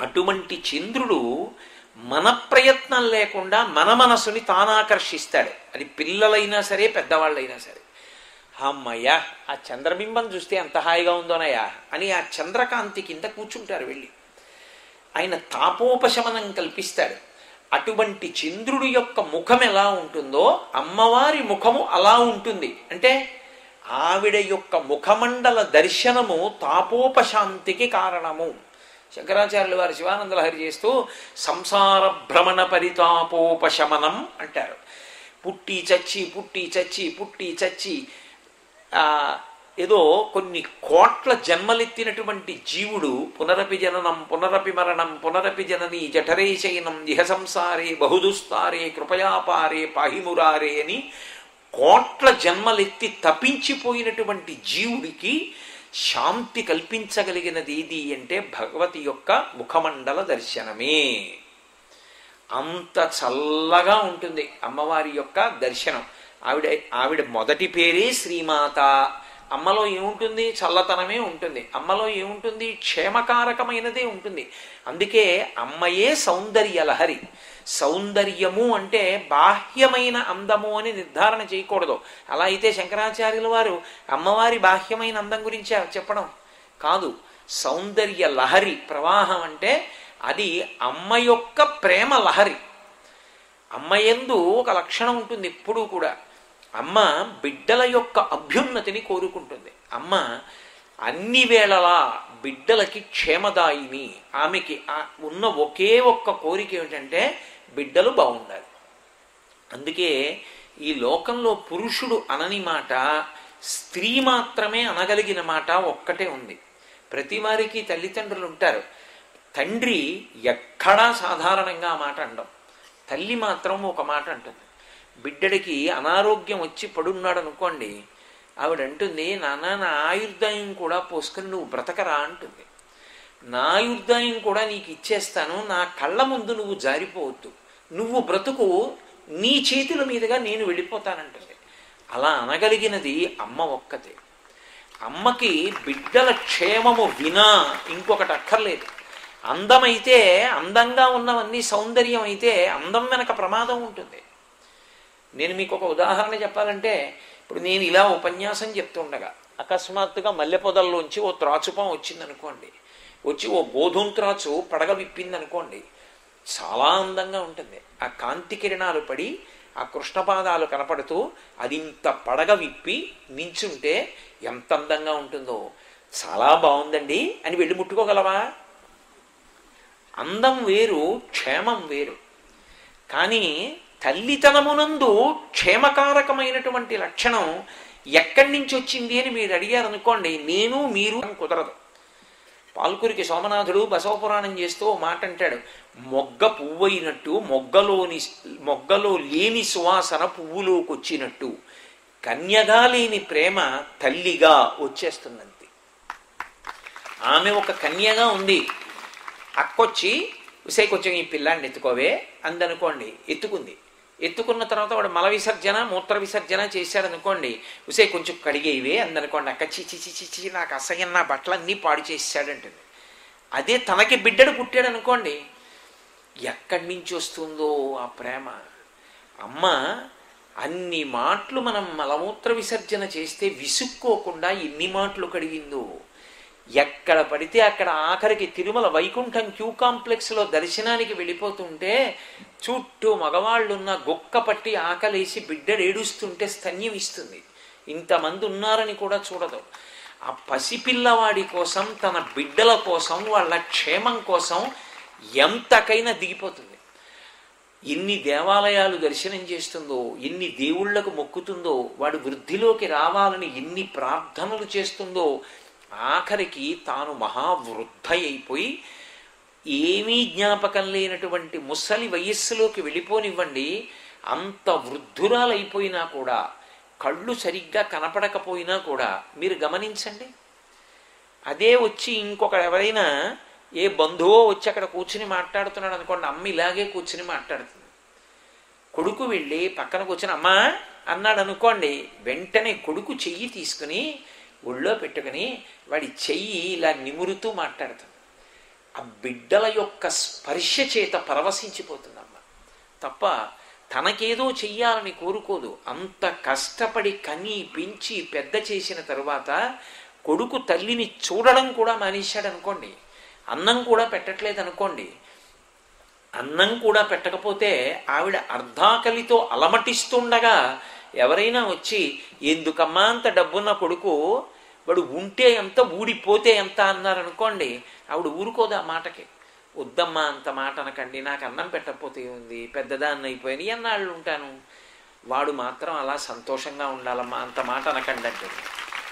అటువంటి చంద్రుడు మన ప్రయత్నం లేకుండా మన మనసుని తానాకర్షిస్తాడు అది పిల్లలైనా సరే పెద్దవాళ్ళైనా సరే. అమ్మయ్యా ఆ చంద్రబింబం చూస్తే ఎంత హాయిగా ఉందోనయ్యా అని ఆ చంద్రకాంతి కింద కూర్చుంటారు వెళ్ళి. ఆయన తాపోపశమనం కల్పిస్తాడు. అటువంటి చంద్రుడి యొక్క ముఖం ఎలా ఉంటుందో అమ్మవారి ముఖము అలా ఉంటుంది. అంటే ఆవిడ యొక్క ముఖమండల దర్శనము తాపోపశాంతికి కారణము. శంకరాచార్యులు వారి శివానందలహరి చేస్తూ సంసార భ్రమణ పరితాపోపశమనం అంటారు. పుట్టి చచ్చి పుట్టి చచ్చి పుట్టి చచ్చి ఏదో కొన్ని కోట్ల జన్మలెత్తినటువంటి జీవుడు పునరపి జననం పునరపి మరణం పునరపి జనని జఠరే శయనం ఇహ సంసారే బహుదుస్తారే కృపయాపారే పాహిమురారే అని కోట్ల జన్మలెత్తి తపించిపోయినటువంటి జీవుడికి శాంతి కల్పించగలిగినది ఏది అంటే భగవతి యొక్క ముఖమండల దర్శనమే. అంత చల్లగా ఉంటుంది అమ్మవారి యొక్క దర్శనం. ఆవిడ ఆవిడ మొదటి పేరే శ్రీమాత. అమ్మలో ఏముంటుంది? చల్లతనమే ఉంటుంది. అమ్మలో ఏముంటుంది? క్షేమకారకమైనదే ఉంటుంది. అందుకే అమ్మయే సౌందర్య లహరి సౌందర్యము అంటే బాహ్యమైన అందము అని నిర్ధారణ చేయకూడదు. అలా అయితే శంకరాచార్యుల వారు అమ్మవారి బాహ్యమైన అందం గురించి చెప్పడం కాదు. సౌందర్య లహరి ప్రవాహం అంటే అది అమ్మ యొక్క ప్రేమ లహరి. అమ్మ ఎందు ఒక లక్షణం ఉంటుంది ఎప్పుడూ కూడా. అమ్మ బిడ్డల యొక్క అభ్యున్నతిని కోరుకుంటుంది. అమ్మ అన్ని వేళలా బిడ్డలకి క్షేమదాయిని. ఆమెకి ఉన్న ఒకే ఒక్క కోరిక ఏమిటంటే బిడ్డలు బాగుండాలి. అందుకే ఈ లోకంలో పురుషుడు అనని మాట స్త్రీ మాత్రమే అనగలిగిన మాట ఒక్కటే ఉంది. ప్రతి వారికి తల్లిదండ్రులు ఉంటారు. తండ్రి ఎక్కడా సాధారణంగా ఆ మాట అండం. తల్లి మాత్రం ఒక మాట అంటుంది. బిడ్డడికి అనారోగ్యం వచ్చి పడున్నాడు అనుకోండి ఆవిడ అంటుంది నాన్న నా ఆయుర్దాయం కూడా పోసుకొని నువ్వు బ్రతకరా అంటుంది. నా ఆయుర్దాయం కూడా నీకు ఇచ్చేస్తాను నా కళ్ళ ముందు నువ్వు జారిపోవద్దు. నువ్వు బ్రతుకు నీ చేతుల మీదుగా నేను వెళ్ళిపోతానంటుంది. అలా అనగలిగినది అమ్మ ఒక్కతే. అమ్మకి బిడ్డల క్షేమము వినా ఇంకొకటి అక్కర్లేదు. అందమైతే అందంగా ఉన్నవన్నీ సౌందర్యం అయితే అందం వెనక ప్రమాదం ఉంటుంది. నేను మీకు ఒక ఉదాహరణ చెప్పాలంటే ఇప్పుడు నేను ఇలా ఉపన్యాసం చెప్తుండగా అకస్మాత్తుగా మల్లె పొదల్లోంచి ఓ త్రాచుపం వచ్చిందనుకోండి. వచ్చి ఓ గోధుమ త్రాచు పడగ విప్పిందనుకోండి. చాలా అందంగా ఉంటుంది. ఆ కాంతి కిరణాలు పడి ఆ కృష్ణపాదాలు కనపడుతూ అది ఇంత పడగ విప్పి నించుంటే ఎంత అందంగా ఉంటుందో. చాలా బాగుందండి అని వెళ్ళి ముట్టుకోగలవా? అందం వేరు క్షేమం వేరు. కానీ తల్లితనమునందు క్షేమకారకమైనటువంటి లక్షణం ఎక్కడి నుంచి వచ్చింది అని మీరు అడిగారు అనుకోండి నేను మీరు కుదరదు. పాల్కురికి సోమనాథుడు బసవపురాణం చేస్తూ మాట అంటాడు మొగ్గ పువ్వైనట్టు మొగ్గలోని మొగ్గలో లేని సువాసన పువ్వులోకి వచ్చినట్టు కన్యగా లేని ప్రేమ తల్లిగా వచ్చేస్తుందంతే ఆమె ఒక కన్యగా ఉంది. అక్కొచ్చి ఉసే కొంచెం ఈ పిల్లాన్ని ఎత్తుకోవే అందనుకోండి ఎత్తుకుంది. ఎత్తుకున్న తర్వాత వాడు మల విసర్జన మూత్ర విసర్జన చేశాడు అనుకోండి ఉసే కొంచెం కడిగేవి అందనుకోండి. అక్క చిచి చిచి చి నాకు అసహ్యం నా బట్టలన్నీ పాడు చేశాడంటుంది. అదే తనకి బిడ్డడు పుట్టాడు అనుకోండి ఎక్కడి నుంచి వస్తుందో ఆ ప్రేమ. అమ్మ అన్ని మాటలు మనం మలమూత్ర విసర్జన చేస్తే విసుక్కోకుండా ఎన్ని మాటలు కడిగిందో. ఎక్కడ పడితే అక్కడ ఆఖరికి తిరుమల వైకుంఠం క్యూ కాంప్లెక్స్లో దర్శనానికి వెళ్ళిపోతుంటే చుట్టూ మగవాళ్ళున్న గొక్క పట్టి ఆకలేసి బిడ్డడు ఏడుస్తుంటే స్తన్యం ఇస్తుంది. ఇంతమంది ఉన్నారని కూడా చూడదు. ఆ పసిపిల్లవాడి కోసం తన బిడ్డల కోసం వాళ్ళ క్షేమం కోసం ఎంతకైనా దిగిపోతుంది. ఎన్ని దేవాలయాలు దర్శనం చేస్తుందో ఎన్ని దేవుళ్ళకు మొక్కుతుందో వాడు వృద్ధిలోకి రావాలని ఎన్ని ప్రార్థనలు చేస్తుందో ఆఖరికి తాను మహావృద్ధ అయిపోయి ఏమీ జ్ఞాపకం లేనటువంటి ముసలి వయస్సులోకి వెళ్ళిపోనివ్వండి అంత వృద్ధురాలైపోయినా కూడా కళ్ళు సరిగ్గా కనపడకపోయినా కూడా మీరు గమనించండి. అదే వచ్చి ఇంకొక ఎవరైనా ఏ బంధువో వచ్చి అక్కడ కూర్చుని మాట్లాడుతున్నాడు అనుకోండి అమ్మ ఇలాగే కూర్చుని మాట్లాడుతుంది. కొడుకు వెళ్ళి పక్కన కూర్చుని అమ్మా అన్నాడు అనుకోండి వెంటనే కొడుకు చెయ్యి తీసుకుని ఒళ్ళో పెట్టుకుని వాడి చెయ్యి ఇలా నిమురుతూ మాట్లాడుతుంది. ఆ బిడ్డల యొక్క స్పర్శ చేత పరవశించిపోతుందమ్మ. తప్ప తనకేదో చెయ్యాలని కోరుకోదు. అంత కష్టపడి కని పెంచి పెద్ద చేసిన తరువాత కొడుకు తల్లిని చూడడం కూడా మానేశాడు అనుకోండి అన్నం కూడా పెట్టట్లేదు అనుకోండి అన్నం కూడా పెట్టకపోతే ఆవిడ అర్ధాకలితో అలమటిస్తుండగా ఎవరైనా వచ్చి ఎందుకమ్మా అంత డబ్బున్న కొడుకు? వాడు ఉంటే ఎంత ఊడిపోతే ఎంత? అన్నారనుకోండి ఆవిడ ఊరుకోదు ఆ మాటకి. వద్దమ్మా అంత మాట అనకండి నాకు అన్నం పెట్టకపోతే ఉంది పెద్దదాన్ని అయిపోయింది ఎన్నాళ్ళు ఉంటాను? వాడు మాత్రం అలా సంతోషంగా ఉండాలమ్మా అంత మాట అనకండి అంటే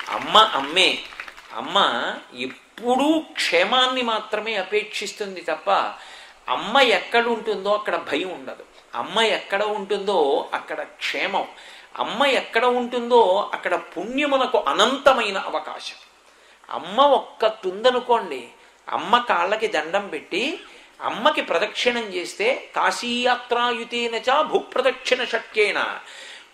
అమ్మ అమ్మే అమ్మ ఎప్పుడూ క్షేమాన్ని మాత్రమే అపేక్షిస్తుంది తప్ప అమ్మ ఎక్కడ ఉంటుందో అక్కడ భయం ఉండదు. అమ్మ ఎక్కడ ఉంటుందో అక్కడ క్షేమం. అమ్మ ఎక్కడ ఉంటుందో అక్కడ పుణ్యమునకు అనంతమైన అవకాశం. అమ్మ ఒక్క తుందనుకోండి అమ్మ కాళ్ళకి దండం పెట్టి అమ్మకి ప్రదక్షిణం చేస్తే కాశీయాత్రాయుతేన చ భూప్రదక్షిణ షట్కేన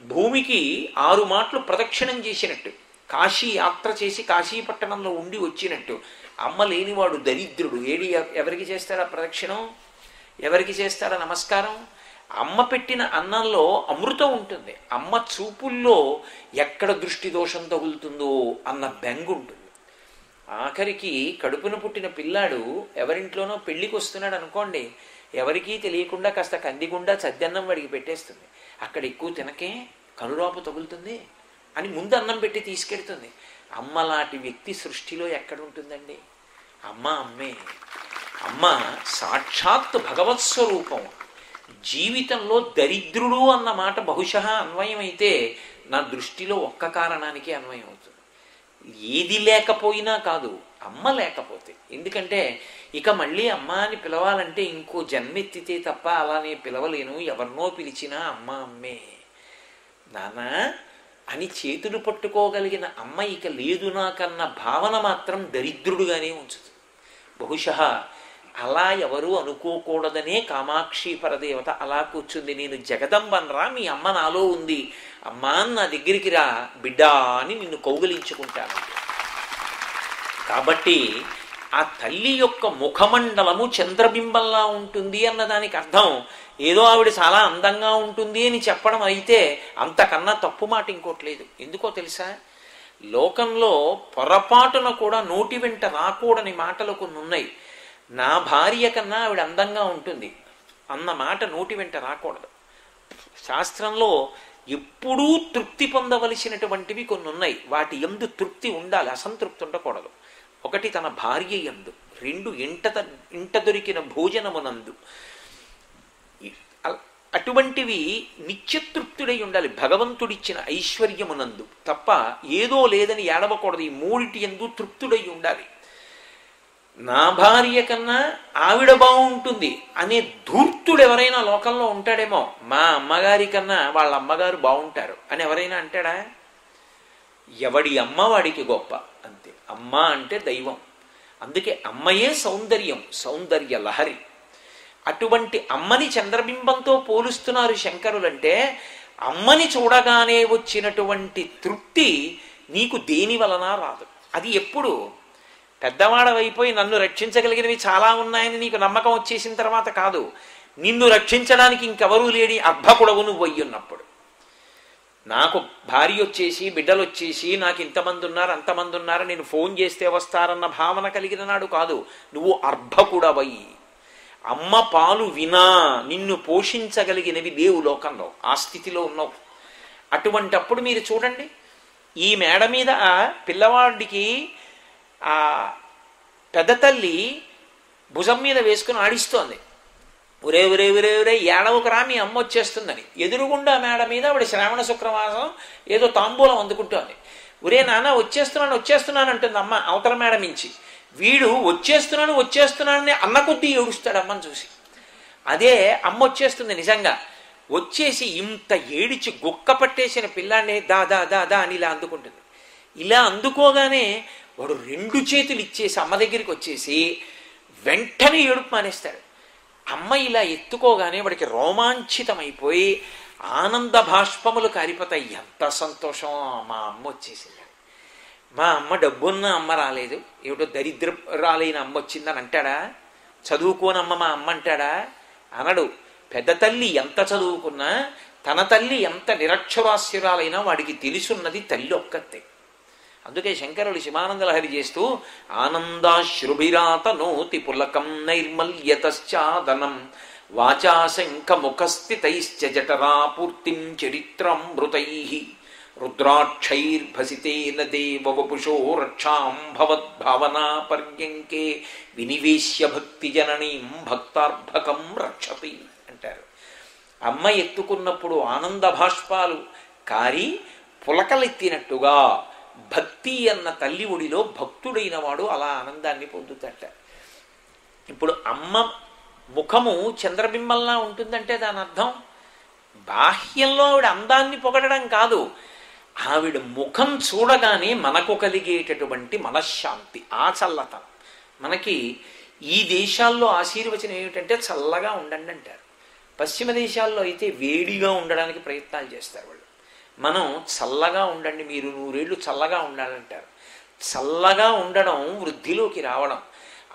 భూమికి ఆరు మాటలు ప్రదక్షిణం చేసినట్టు కాశీ యాత్ర చేసి కాశీపట్టణంలో ఉండి వచ్చినట్టు. అమ్మ లేనివాడు దరిద్రుడు. ఏడి ఎవరికి చేస్తారా ప్రదక్షిణం? ఎవరికి చేస్తారా నమస్కారం? అమ్మ పెట్టిన అన్నంలో అమృతం ఉంటుంది. అమ్మ చూపుల్లో ఎక్కడ దృష్టి దోషం తగులుతుందో అన్న బెంగు ఉంటుంది. ఆఖరికి కడుపున పుట్టిన పిల్లాడు ఎవరింట్లోనో పెళ్ళికి వస్తున్నాడు అనుకోండి ఎవరికీ తెలియకుండా కాస్త కందిగుండా చద్దన్నం వాడికి పెట్టేస్తుంది. అక్కడ ఎక్కువ తినకే కనురాపు తగులుతుంది అని ముందు అన్నం పెట్టి తీసుకెడుతుంది అమ్మలాంటి వ్యక్తి సృష్టిలో ఎక్కడ ఉంటుందండి? అమ్మ అమ్మే. అమ్మ సాక్షాత్ భగవత్ స్వరూపం. జీవితంలో దరిద్రుడు అన్న మాట బహుశా అన్వయం అయితే నా దృష్టిలో ఒక్క కారణానికి అన్వయం అవుతుంది. ఏది లేకపోయినా కాదు అమ్మ లేకపోతే. ఎందుకంటే ఇక మళ్ళీ అమ్మ అని పిలవాలంటే ఇంకో జన్మెత్తితే తప్ప అలానే పిలవలేను ఎవరినో పిలిచినా అమ్మ అమ్మే. నానా అని చేతులు పట్టుకోగలిగిన అమ్మ ఇక లేదు నాకన్న భావన మాత్రం దరిద్రుడుగానే ఉంచుతుంది. బహుశ అలా ఎవరు అనుకోకూడదనే కామాక్షి పరదేవత అలా కూర్చుంది. నేను జగదంబనరా మీ అమ్మ నాలో ఉంది. అమ్మా నా దగ్గరికి రా. బిడ్డా అని నిన్ను కౌగలించుకుంటాను కాబట్టి ఆ తల్లి యొక్క ముఖమండలము చంద్రబింబంలా ఉంటుంది అన్నదానికి అర్థం. ఏదో ఆవిడ చాలా అందంగా ఉంటుంది అని చెప్పడం అయితే అంతకన్నా తప్పు మాట ఇంకోటి లేదు. ఎందుకో తెలుసా? లోకంలో పొరపాటున కూడా నోటి వెంట రాకూడని మాటలు కొన్ని ఉన్నాయి. నా భార్య కన్నా ఆవిడ అందంగా ఉంటుంది అన్న మాట నోటి వెంట రాకూడదు. శాస్త్రంలో ఎప్పుడూ తృప్తి పొందవలసినటువంటివి కొన్ని ఉన్నాయి వాటి ఎందు తృప్తి ఉండాలి అసంతృప్తి ఉండకూడదు. ఒకటి తన భార్య ఎందు రెండు ఇంట ఇంట దొరికిన భోజనమునందు. అటువంటివి నిత్యతృప్తుడై ఉండాలి భగవంతుడిచ్చిన ఐశ్వర్యమునందు. తప్ప ఏదో లేదని ఏడవకూడదు. ఈ మూడిటి ఎందు తృప్తుడై ఉండాలి. నా భార్య కన్నా ఆవిడ బాగుంటుంది అనే ధూర్తుడు ఎవరైనా లోకంలో ఉంటాడేమో మా అమ్మగారి కన్నా వాళ్ళ అమ్మగారు బాగుంటారు అని ఎవరైనా అంటాడా? ఎవడి అమ్మ వాడికి గొప్ప అంతే. అమ్మ అంటే దైవం. అందుకే అమ్మయే సౌందర్యం సౌందర్య లహరి. అటువంటి అమ్మని చంద్రబింబంతో పోలుస్తున్నారు శంకరులంటే అమ్మని చూడగానే వచ్చినటువంటి తృప్తి నీకు దేని వలన రాదు. అది ఎప్పుడు పెద్దవాడవైపోయి నన్ను రక్షించగలిగినవి చాలా ఉన్నాయని నీకు నమ్మకం వచ్చేసిన తర్వాత కాదు. నిన్ను రక్షించడానికి ఇంకెవరూ లేని అర్భకుడవు నువ్వు అయ్యున్నప్పుడు నాకు భార్య వచ్చేసి బిడ్డలు వచ్చేసి నాకు ఇంతమంది ఉన్నారు అంతమంది ఉన్నారు నేను ఫోన్ చేస్తే వస్తారన్న భావన కలిగిన నాడు కాదు. నువ్వు అర్భకుడవై. అమ్మ పాలు వినా నిన్ను పోషించగలిగినవి దేవు లోకంలో ఆ స్థితిలో ఉన్నావు. అటువంటప్పుడు మీరు చూడండి ఈ మేడ మీద పిల్లవాడికి ఆ పెద్ద తల్లి భుజం మీద వేసుకుని ఆడిస్తోంది. ఒరే ఒరే ఒరే ఒరే ఏడవకు రా మీ అమ్మ వచ్చేస్తుందని. ఎదురుగుండా మేడ మీద ఆవిడ శ్రావణ శుక్రవాసం ఏదో తాంబూలం అందుకుంటోంది. ఒరే నాన్న వచ్చేస్తున్నాను వచ్చేస్తున్నాను అంటుంది అమ్మ అవతల మేడ మించి. వీడు వచ్చేస్తున్నాను వచ్చేస్తున్నానని అన్న కొద్దీ ఏడుస్తాడు అమ్మని చూసి. అదే అమ్మ వచ్చేస్తుంది నిజంగా. వచ్చేసి ఇంత ఏడిచి గుక్క పట్టేసిన పిల్లాన్ని దా దా దా దా అని ఇలా అందుకుంటుంది. ఇలా అందుకోగానే వాడు రెండు చేతులు ఇచ్చేసి అమ్మ దగ్గరికి వచ్చేసి వెంటనే ఏడుపు మానేస్తాడు. అమ్మ ఇలా ఎత్తుకోగానే వాడికి రోమాంచితమైపోయి ఆనంద భాష్పములు కారిపోతాయి. ఎంత సంతోషం! మా అమ్మ వచ్చేసింది. మా అమ్మ డబ్బున్న అమ్మ రాలేదు. ఏమిటో దరిద్ర రాలేని అమ్మ వచ్చిందని అంటాడా? చదువుకోనమ్మ మా అమ్మ అంటాడా? అనడు. పెద్ద తల్లి ఎంత చదువుకున్నా తన తల్లి ఎంత నిరక్షరాస్యురాలైనా వాడికి తెలుసున్నది తల్లి ఒక్కతే. అందుకే శంకరుడు శివానందలహరి చేస్తూ ఆనందాశ్రుభిరాత నోతి పులకం నైర్మల్యతశ్చాదనం వాచాశంఖముఖస్థితైశ్చ జఠరాపూర్తిం చరిత్రం మృతై రుద్రాక్షైర్భసితేన దేవ వపుషో రక్షాం భవద్భావనా పర్యంకే వినివేశ్య భక్తి జననీం భక్తార్భకం రక్షతి అంటారు. అమ్మ ఎత్తుకున్నప్పుడు ఆనంద భాష్పాలు కారి పులకలెత్తినట్టుగా భక్తి అన్న తల్లి ఒడిలో భక్తుడైన వాడు అలా ఆనందాన్ని పొందుతట ఇప్పుడు అమ్మ ముఖము చంద్రబింబంలా ఉంటుందంటే దాని అర్థం బాహ్యంలో ఆవిడ అందాన్ని పొగడడం కాదు. ఆవిడ ముఖం చూడగానే మనకు కలిగేటటువంటి మనశ్శాంతి ఆ చల్లతనం. మనకి ఈ దేశాల్లో ఆశీర్వచనం ఏమిటంటే చల్లగా ఉండండి అంటారు. పశ్చిమ దేశాల్లో అయితే వేడిగా ఉండడానికి ప్రయత్నాలు చేస్తారు మనం చల్లగా ఉండండి మీరు నూరేళ్ళు చల్లగా ఉండాలంటారు. చల్లగా ఉండడం వృద్ధిలోకి రావడం.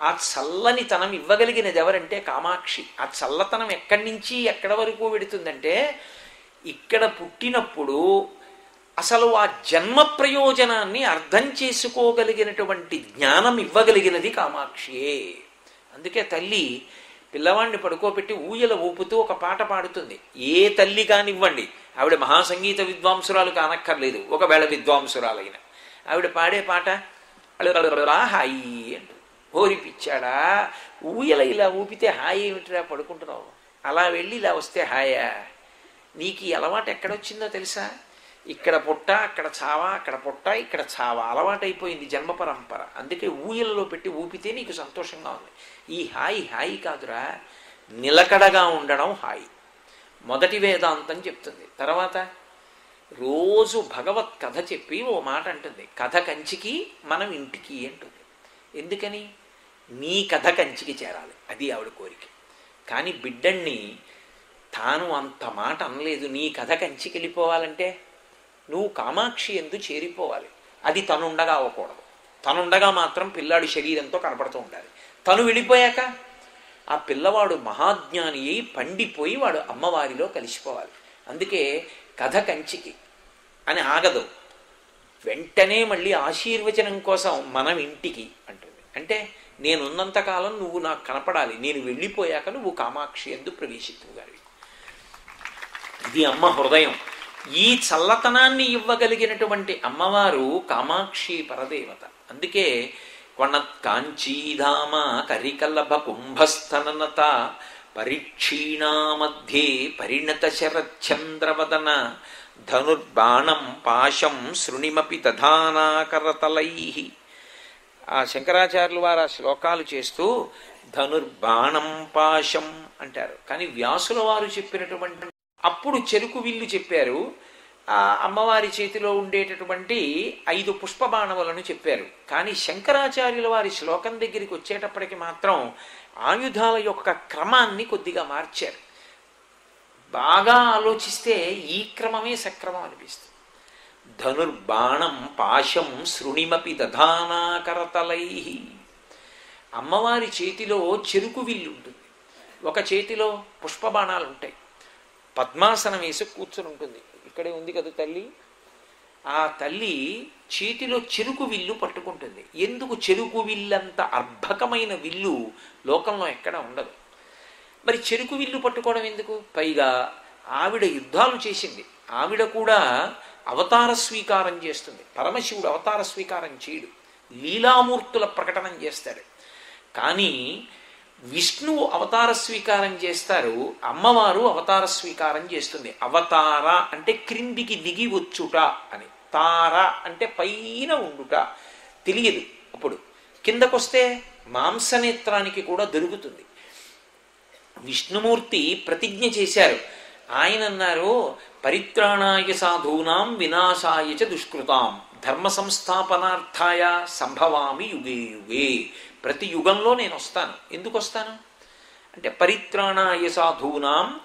ఆ చల్లని తనం ఇవ్వగలిగినది ఎవరంటే కామాక్షి. ఆ చల్లతనం ఎక్కడి నుంచి ఎక్కడ వరకు పెడుతుందంటే ఇక్కడ పుట్టినప్పుడు అసలు ఆ జన్మ ప్రయోజనాన్ని అర్థం చేసుకోగలిగినటువంటి జ్ఞానం ఇవ్వగలిగినది కామాక్షియే. అందుకే తల్లి పిల్లవాడిని పడుకోబెట్టి ఊయల ఊపుతూ ఒక పాట పాడుతుంది. ఏ తల్లి కానివ్వండి ఆవిడ మహాసంగీత విద్వాంసురాలు కానక్కర్లేదు. ఒకవేళ విద్వాంసురాలైన. ఆవిడ పాడే పాట హాయి హోరి ఓరిపిచ్చాడా ఊయల ఇలా ఊపితే హాయి ఏమిటిరా పడుకుంటున్నావు అలా వెళ్ళి ఇలా వస్తే హాయా నీకు ఈ అలవాటు ఎక్కడొచ్చిందో తెలుసా ఇక్కడ పుట్ట అక్కడ చావా అక్కడ పుట్ట ఇక్కడ చావా అలవాటైపోయింది జన్మ పరంపర అందుకే ఊయలలో పెట్టి ఊపితే నీకు సంతోషంగా ఉంది ఈ హాయి హాయి కాదురా నిలకడగా ఉండడం హాయి మొదటి వేదాంతం చెప్తుంది. తర్వాత రోజు భగవత్ కథ చెప్పి ఓ మాట అంటుంది. కథ కంచికి మనం ఇంటికి అంటుంది. ఎందుకని? నీ కథ కంచికి చేరాలి. అది ఆవిడ కోరిక. కానీ బిడ్డణ్ణి తాను అంత మాట అనలేదు. నీ కథ కంచికి వెళ్ళిపోవాలంటే నువ్వు కామాక్షి ఎందు చేరిపోవాలి. అది తనుండగా అవ్వకూడదు. తనుండగా మాత్రం పిల్లాడి శరీరంతో కనపడుతూ ఉండాలి. తను వెళ్ళిపోయాక ఆ పిల్లవాడు మహాజ్ఞాని అయి పండిపోయి వాడు అమ్మవారిలో కలిసిపోవాలి. అందుకే కథ కంచికి అని ఆగదు. వెంటనే మళ్ళీ ఆశీర్వచనం కోసం మనం ఇంటికి అంటుంది. అంటే నేనున్నంతకాలం నువ్వు నాకు కనపడాలి. నేను వెళ్ళిపోయాక నువ్వు కామాక్షి ఎందు ప్రవేశిత్తువు గారి ఇది అమ్మ హృదయం. ఈ చల్లతనాన్ని ఇవ్వగలిగినటువంటి అమ్మవారు కామాక్షి పరదేవత. అందుకే కాంచీధామ కరికలభ కుంభస్థననత పరిక్షీణామధ్యే పరిణత శరచంద్రవదన ధనుర్బాణం పాశం శృణిమపి దధానాకరతలై ఆ శంకరాచార్యులు వారు ఆ శ్లోకాలు చేస్తూ ధనుర్బాణం పాశం అంటారు. కానీ వ్యాసుల వారు చెప్పినటువంటి అప్పుడు చెరుకు విల్లు చెప్పారు ఆ అమ్మవారి చేతిలో ఉండేటటువంటి ఐదు పుష్పబాణములను చెప్పారు. కానీ శంకరాచార్యుల వారి శ్లోకం దగ్గరికి వచ్చేటప్పటికి మాత్రం ఆయుధాల యొక్క క్రమాన్ని కొద్దిగా మార్చారు. బాగా ఆలోచిస్తే ఈ క్రమమే సక్రమం అనిపిస్తుంది. ధనుర్బాణం పాశం శృణిమపి దధానాకరతలై. అమ్మవారి చేతిలో చెరుకు విల్లు ఉంటుంది. ఒక చేతిలో పుష్పబాణాలు ఉంటాయి. పద్మాసనం వేసి కూర్చుని ఉంటుంది. ఇక్కడే ఉంది కదా తల్లి? ఆ తల్లి చేతిలో చెరుకు విల్లు పట్టుకుంటుంది. ఎందుకు చెరుకు విల్లంత అర్భకమైన విల్లు లోకంలో ఎక్కడ ఉండదు. మరి చెరుకు విల్లు పట్టుకోవడం ఎందుకు? పైగా ఆవిడ యుద్ధాలు చేసింది. ఆవిడ కూడా అవతార స్వీకారం చేస్తుంది. పరమశివుడు అవతార స్వీకారం చేయడు. లీలామూర్తుల ప్రకటనం చేస్తాడు. కానీ విష్ణువు అవతార స్వీకారం చేస్తారు అమ్మవారు అవతార స్వీకారం చేస్తుంది. అవతార అంటే క్రిందికి దిగి వచ్చుట అని. తార అంటే పైన ఉండుట. తెలియదు అప్పుడు. కిందకొస్తే మాంసనేత్రానికి కూడా దొరుకుతుంది. విష్ణుమూర్తి ప్రతిజ్ఞ చేశారు. ఆయన అన్నారు పరిత్రాణాయ సాధూనాం వినాశాయ చ దుష్కృతాం. ధర్మ సంస్థాపనార్థాయ సంభవామి యుగే యుగే. ప్రతి యుగంలో నేను వస్తాను. ఎందుకు వస్తాను? అంటే పరిత్రాణాయ సాధూనాం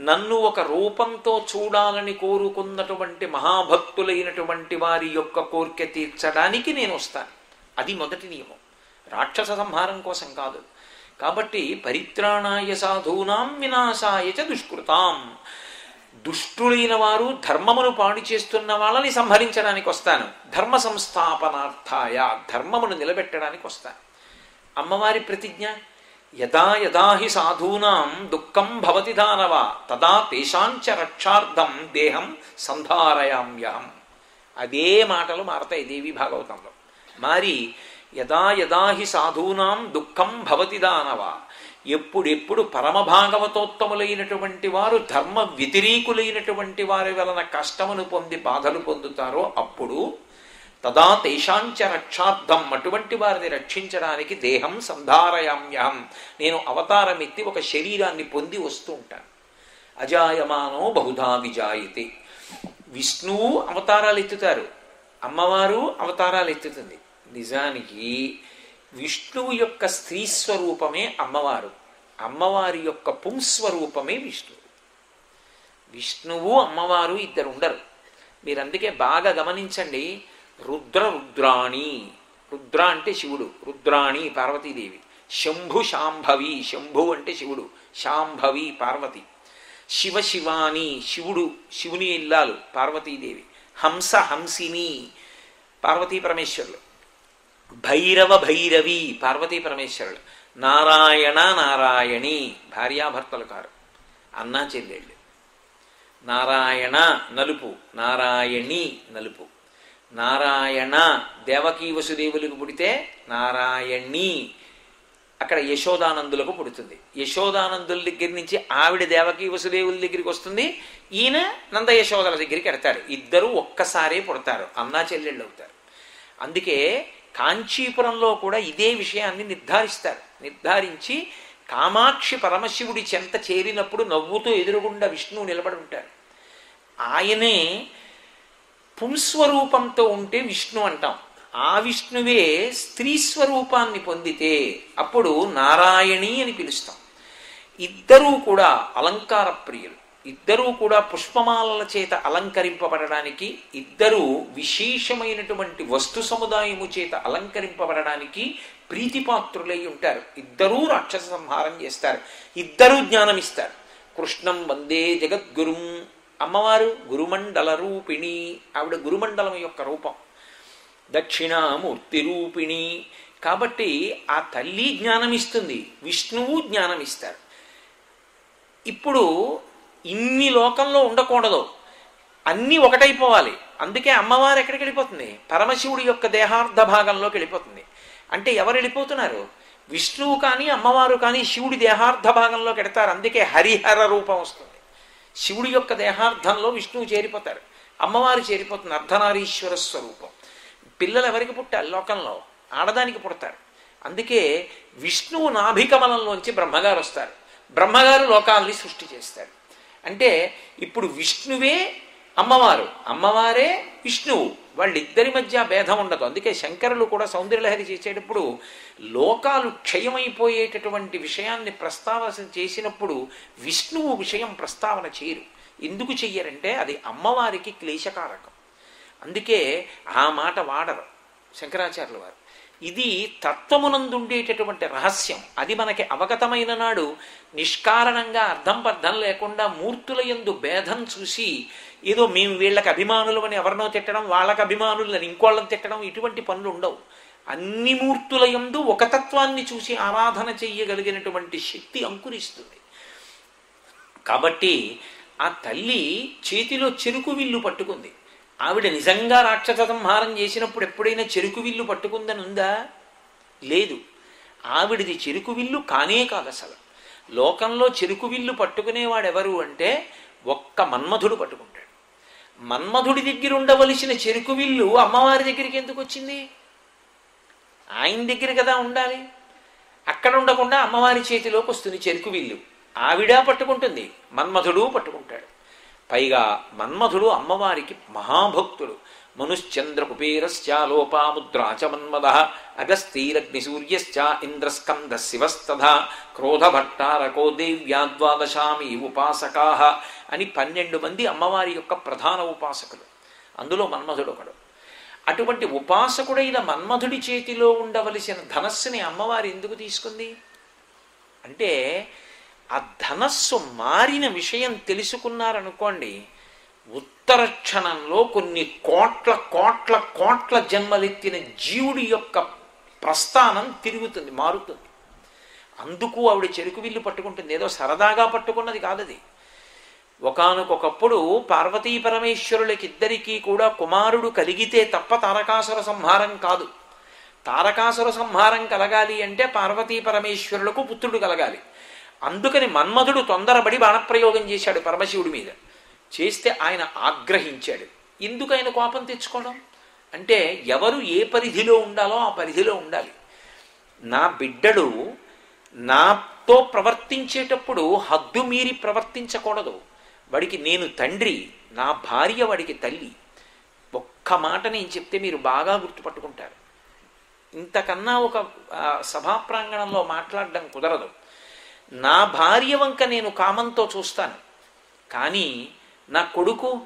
నన్ను ఒక రూపంతో చూడాలని కోరుకున్నటువంటి మహాభక్తులైనటువంటి వారి యొక్క కోరిక తీర్చడానికి నేను వస్తాను. అది మొదటి నియమం. రాక్షస సంహారం కోసం కాదు. కాబట్టి పరిత్రాణాయ సాధూనాం వినాశాయ చ దుష్కృతాం. దుష్టులైన వారు ధర్మమును పాడు చేస్తున్న వాళ్ళని సంహరించడానికి వస్తాను. ధర్మ సంస్థాపనార్థాయ ధర్మమును నిలబెట్టడానికి వస్తాను. అమ్మవారి ప్రతిజ్ఞ యదా యదా హి సాధూనాం దుఃఖం భవతి దానవ తదా తేషాంచ రక్షార్థం దేహం సంధారయామ్యహం. అదే మాటలు మారతాయి దేవి భాగవతంలో. మారి యదా యదా హి సాధూనాం దుఃఖం భవతి దానవ ఎప్పుడెప్పుడు పరమ భాగవతోత్తములైనటువంటి వారు ధర్మ వ్యతిరేకులైనటువంటి వారి వలన కష్టమును పొంది బాధలు పొందుతారో అప్పుడు తదా తేషాంచ రక్షార్థం. అటువంటి వారిని రక్షించడానికి దేహం సంధారయామ్యహం. నేను అవతారం ఎత్తి ఒక శరీరాన్ని పొంది వస్తూ ఉంటాను. అజాయమానో బహుధా విజాయితే. విష్ణువు అవతారాలు ఎత్తుతారు. అమ్మవారు అవతారాలు ఎత్తుతుంది. నిజానికి విష్ణువు యొక్క స్త్రీ స్వరూపమే అమ్మవారు. అమ్మవారి యొక్క పుంస్వరూపమే విష్ణువు. విష్ణువు అమ్మవారు ఇద్దరు ఉండరు. మీరు అందుకే బాగా గమనించండి. రుద్ర రుద్రాణి రుద్ర అంటే శివుడు రుద్రాణి పార్వతీదేవి. శంభు శాంభవి శంభు అంటే శివుడు శాంభవి పార్వతి. శివ శివాని శివుడు శివుని ఇల్లాలు పార్వతీదేవి. హంస హంసిని పార్వతీ పరమేశ్వరులు. భైరవ భైరవి పార్వతీ పరమేశ్వరులు. నారాయణ నారాయణి భార్యాభర్తలు కారు. అన్నా చెల్లెళ్ళు. నారాయణ నలుపు నారాయణి నలుపు. నారాయణ. దేవకీ వసుదేవులకు పుడితే నారాయణి. అక్కడ యశోదానందులకు పుడుతుంది. యశోదానందుల దగ్గర నుంచి ఆవిడ దేవకీ వసుదేవుల దగ్గరికి వస్తుంది. ఈయన నంద యశోదల దగ్గరికి ఎడతారు ఇద్దరు ఒక్కసారే పుడతారు. అన్నా చెల్లెళ్ళు అవుతారు. అందుకే కాంచీపురంలో కూడా ఇదే విషయాన్ని నిర్ధారిస్తారు. నిర్ధారించి కామాక్షి పరమశివుడి చెంత చేరినప్పుడు నవ్వుతూ ఎదురుగుండా విష్ణువు నిలబడి ఉంటారు ఆయనే పుంస్వరూపంతో ఉంటే విష్ణు అంటాం. ఆ విష్ణువే స్త్రీ స్వరూపాన్ని పొందితే అప్పుడు నారాయణి అని పిలుస్తాం. ఇద్దరూ కూడా అలంకార ప్రియులు. ఇద్దరూ కూడా పుష్పమాలల చేత అలంకరింపబడడానికి ఇద్దరూ విశేషమైనటువంటి వస్తు సముదాయము చేత అలంకరింపబడడానికి ప్రీతిపాత్రులై ఉంటారు. ఇద్దరూ రాక్షస సంహారం చేస్తారు. ఇద్దరూ జ్ఞానమిస్తారు. కృష్ణం వందే జగద్గురుం అమ్మవారు గురుమండల రూపిణి ఆవిడ గురుమండలం యొక్క రూపం. దక్షిణామూర్తి రూపిణి కాబట్టి ఆ తల్లి జ్ఞానమిస్తుంది విష్ణువు జ్ఞానమిస్తారు. ఇప్పుడు ఇన్ని లోకంలో ఉండకూడదు. అన్నీ ఒకటైపోవాలి. అందుకే అమ్మవారు ఎక్కడికి వెళ్ళిపోతుంది? పరమశివుడి యొక్క దేహార్థ భాగంలోకి వెళ్ళిపోతుంది. అంటే ఎవరు వెళ్ళిపోతున్నారు? విష్ణువు కానీ అమ్మవారు కానీ శివుడి దేహార్థ భాగంలోకి వెడతారు అందుకే హరిహర రూపం వస్తుంది. శివుడి యొక్క దేహార్థంలో విష్ణువు చేరిపోతారు అమ్మవారు చేరిపోతుంది. అర్ధనారీశ్వర స్వరూపం. పిల్లలు ఎవరికి పుట్టాలి లోకంలో. ఆడదానికి పుడతారు. అందుకే విష్ణువు నాభికమలంలోంచి బ్రహ్మగారు వస్తారు. బ్రహ్మగారు లోకాల్ని సృష్టి చేస్తారు. అంటే ఇప్పుడు విష్ణువే అమ్మవారు. అమ్మవారే విష్ణువు. వాళ్ళిద్దరి మధ్య భేదం ఉండదు. అందుకే శంకరులు కూడా సౌందర్యలహరి చేసేటప్పుడు లోకాలు క్షయమైపోయేటటువంటి విషయాన్ని ప్రస్తావన చేసినప్పుడు విష్ణువు విషయం ప్రస్తావన చేయరు. ఎందుకు చెయ్యరంటే అది అమ్మవారికి క్లేశకారకం. అందుకే ఆ మాట వాడరు శంకరాచార్యుల వారు. ఇది తత్వమునందుండేటటువంటి రహస్యం. అది మనకి అవగతమైన నాడు నిష్కారణంగా అర్థం పర్థం లేకుండా మూర్తుల యందు భేదం చూసి ఏదో మేము వీళ్ళకి అభిమానులు అని ఎవరినో తిట్టడం వాళ్ళకి అభిమానులు అని ఇంకోళ్ళని తిట్టడం ఇటువంటి పనులు ఉండవు. అన్ని మూర్తుల యందు ఒక తత్వాన్ని చూసి ఆరాధన చెయ్యగలిగినటువంటి శక్తి అంకురిస్తుంది. కాబట్టి ఆ తల్లి చేతిలో చెరుకు విల్లు పట్టుకుంది. ఆవిడ నిజంగా రాక్షస సంహారం చేసినప్పుడు ఎప్పుడైనా చెరుకు విల్లు పట్టుకుందని ఉందా? లేదు. ఆవిడిది చెరుకు విల్లు కానే కాదు అసలు. లోకంలో చెరుకు విల్లు పట్టుకునేవాడెవరు అంటే ఒక్క మన్మధుడు పట్టుకుంటాడు మన్మధుడి దగ్గర ఉండవలసిన చెరుకు విల్లు అమ్మవారి దగ్గరికి ఎందుకు వచ్చింది? ఆయన దగ్గర కదా ఉండాలి. అక్కడ ఉండకుండా అమ్మవారి చేతిలోకి వస్తుంది చెరుకు విల్లు. ఆవిడ పట్టుకుంటుంది మన్మధుడు పట్టుకుంటాడు. పైగా మన్మధుడు అమ్మవారికి మహాభక్తుడు. మనుశ్చంద్ర కుపేరశ్చ లోపాముద్రాచ మన్మద అగస్తీరగ్ని సూర్యశ్చ ఇంద్రస్కంద శివస్తథా క్రోధభట్టారకో దేవ్యాద్వాదశామి ఉపాసకా అని పన్నెండు మంది అమ్మవారి యొక్క ప్రధాన ఉపాసకులు. అందులో మన్మధుడు ఒకడు. అటువంటి ఉపాసకుడైన మన్మధుడి చేతిలో ఉండవలసిన ధనస్సుని అమ్మవారు ఎందుకు తీసుకుంది? అంటే ఆ ధనస్సు మారిన విషయం తెలుసుకున్నారనుకోండి ఉత్తర క్షణంలో కొన్ని కోట్ల కోట్ల కోట్ల జన్మలెత్తిన జీవుడి యొక్క ప్రస్థానం తిరుగుతుంది మారుతుంది. అందుకు ఆవిడ చెరుకు విల్లు పట్టుకుంటుంది. ఏదో సరదాగా పట్టుకున్నది కాదది. ఒకనకొకప్పుడు పార్వతీ పరమేశ్వరులకిద్దరికీ కూడా కుమారుడు కలిగితే తప్ప తారకాసుర సంహారం కాదు. తారకాసుర సంహారం కలగాలి అంటే పార్వతీ పరమేశ్వరులకు పుత్రుడు కలగాలి. అందుకని మన్మధుడు తొందరబడి బాణప్రయోగం చేశాడు పరమశివుడి మీద. చేస్తే ఆయన ఆగ్రహించాడు. ఎందుకు ఆయన కోపం తెచ్చుకోవడం? అంటే ఎవరు ఏ పరిధిలో ఉండాలో ఆ పరిధిలో ఉండాలి. నా బిడ్డడు నాతో ప్రవర్తించేటప్పుడు హద్దు మీరి ప్రవర్తించకూడదు. వాడికి నేను తండ్రి నా భార్య వాడికి తల్లి. ఒక్క మాట నేను చెప్తే మీరు బాగా గుర్తుపట్టుకుంటారు. ఇంతకన్నా ఒక సభా ప్రాంగణంలో మాట్లాడడం కుదరదు. నా భార్య వంక నేను కామంతో చూస్తాను. కానీ నా కొడుకు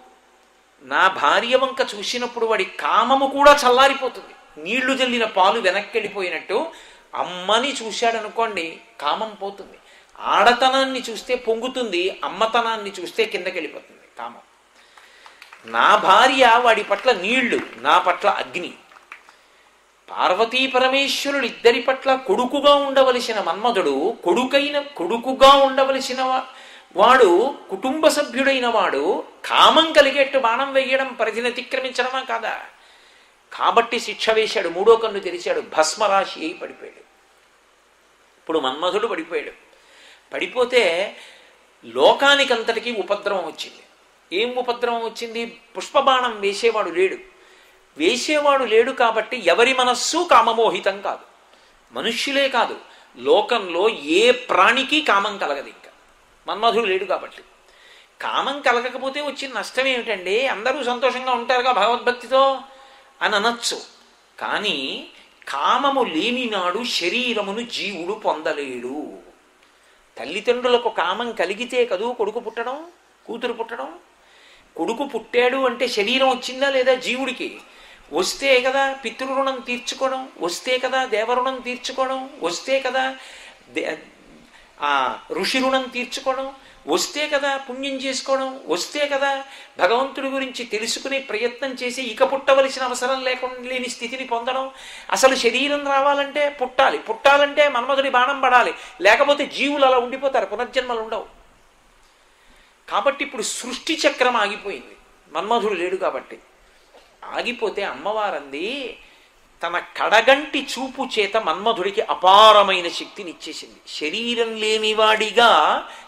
నా భార్య వంక చూసినప్పుడు వాడి కామము కూడా చల్లారిపోతుంది. నీళ్ళు జల్లిన పాలు వెనక్కెళ్ళిపోయినట్టు అమ్మని చూశాడనుకోండి కామం పోతుంది. ఆడతనాన్ని చూస్తే పొంగుతుంది అమ్మతనాన్ని చూస్తే కిందకెళ్ళిపోతుంది కామం. నా భార్య వాడి పట్ల నీళ్ళు నా పట్ల అగ్ని. పార్వతీ పరమేశ్వరుడు ఇద్దరి పట్ల కొడుకుగా ఉండవలసిన మన్మధుడు కొడుకైన కొడుకుగా ఉండవలసిన వాడు కుటుంబ సభ్యుడైన వాడు కామం కలిగేట్టు బాణం వేయడం పరిధిని అతిక్రమించడమా కాదా? కాబట్టి శిక్ష వేశాడు మూడో కన్ను తెరిచాడు భస్మరాశి అయి పడిపోయాడు. ఇప్పుడు మన్మధుడు పడిపోయాడు. పడిపోతే లోకానికంతటికీ ఉపద్రవం వచ్చింది. ఏం ఉపద్రవం వచ్చింది? పుష్పబాణం వేసేవాడు లేడు. వేసేవాడు లేడు కాబట్టి ఎవరి మనస్సు కామమోహితం కాదు. మనుష్యులే కాదు. లోకంలో ఏ ప్రాణికి కామం కలగదు. మన్మధుడు లేడు కాబట్టి. కామం కలగకపోతే వచ్చిన నష్టం ఏమిటండి? అందరూ సంతోషంగా ఉంటారుగా భగవద్భక్తితో? అని అనొచ్చు. కానీ కామము లేనినాడు శరీరమును జీవుడు పొందలేడు. తల్లిదండ్రులకు కామం కలిగితే కదూ కొడుకు పుట్టడం కూతురు పుట్టడం? కొడుకు పుట్టాడు అంటే శరీరం వచ్చిందా లేదా జీవుడికి? వస్తే కదా పితృరుణం తీర్చుకోవడం వస్తే కదా దేవరుణం తీర్చుకోవడం వస్తే కదా దే- ఆ ఋషి రుణం తీర్చుకోవడం వస్తే కదా పుణ్యం చేసుకోవడం వస్తే కదా భగవంతుడి గురించి తెలుసుకునే ప్రయత్నం చేసి ఇక పుట్టవలసిన అవసరం లేకుండా లేని స్థితిని పొందడం. అసలు శరీరం రావాలంటే పుట్టాలి. పుట్టాలంటే మన్మధుడి బాణం పడాలి. లేకపోతే జీవులు అలా ఉండిపోతారు. పునర్జన్మలు ఉండవు. కాబట్టి ఇప్పుడు సృష్టి చక్రం ఆగిపోయింది. మన్మధుడు లేడు కాబట్టి. ఆగిపోతే అమ్మవారంది తన కడగంటి చూపు చేత మన్మధుడికి అపారమైన శక్తిని ఇచ్చేసింది. శరీరం లేనివాడిగా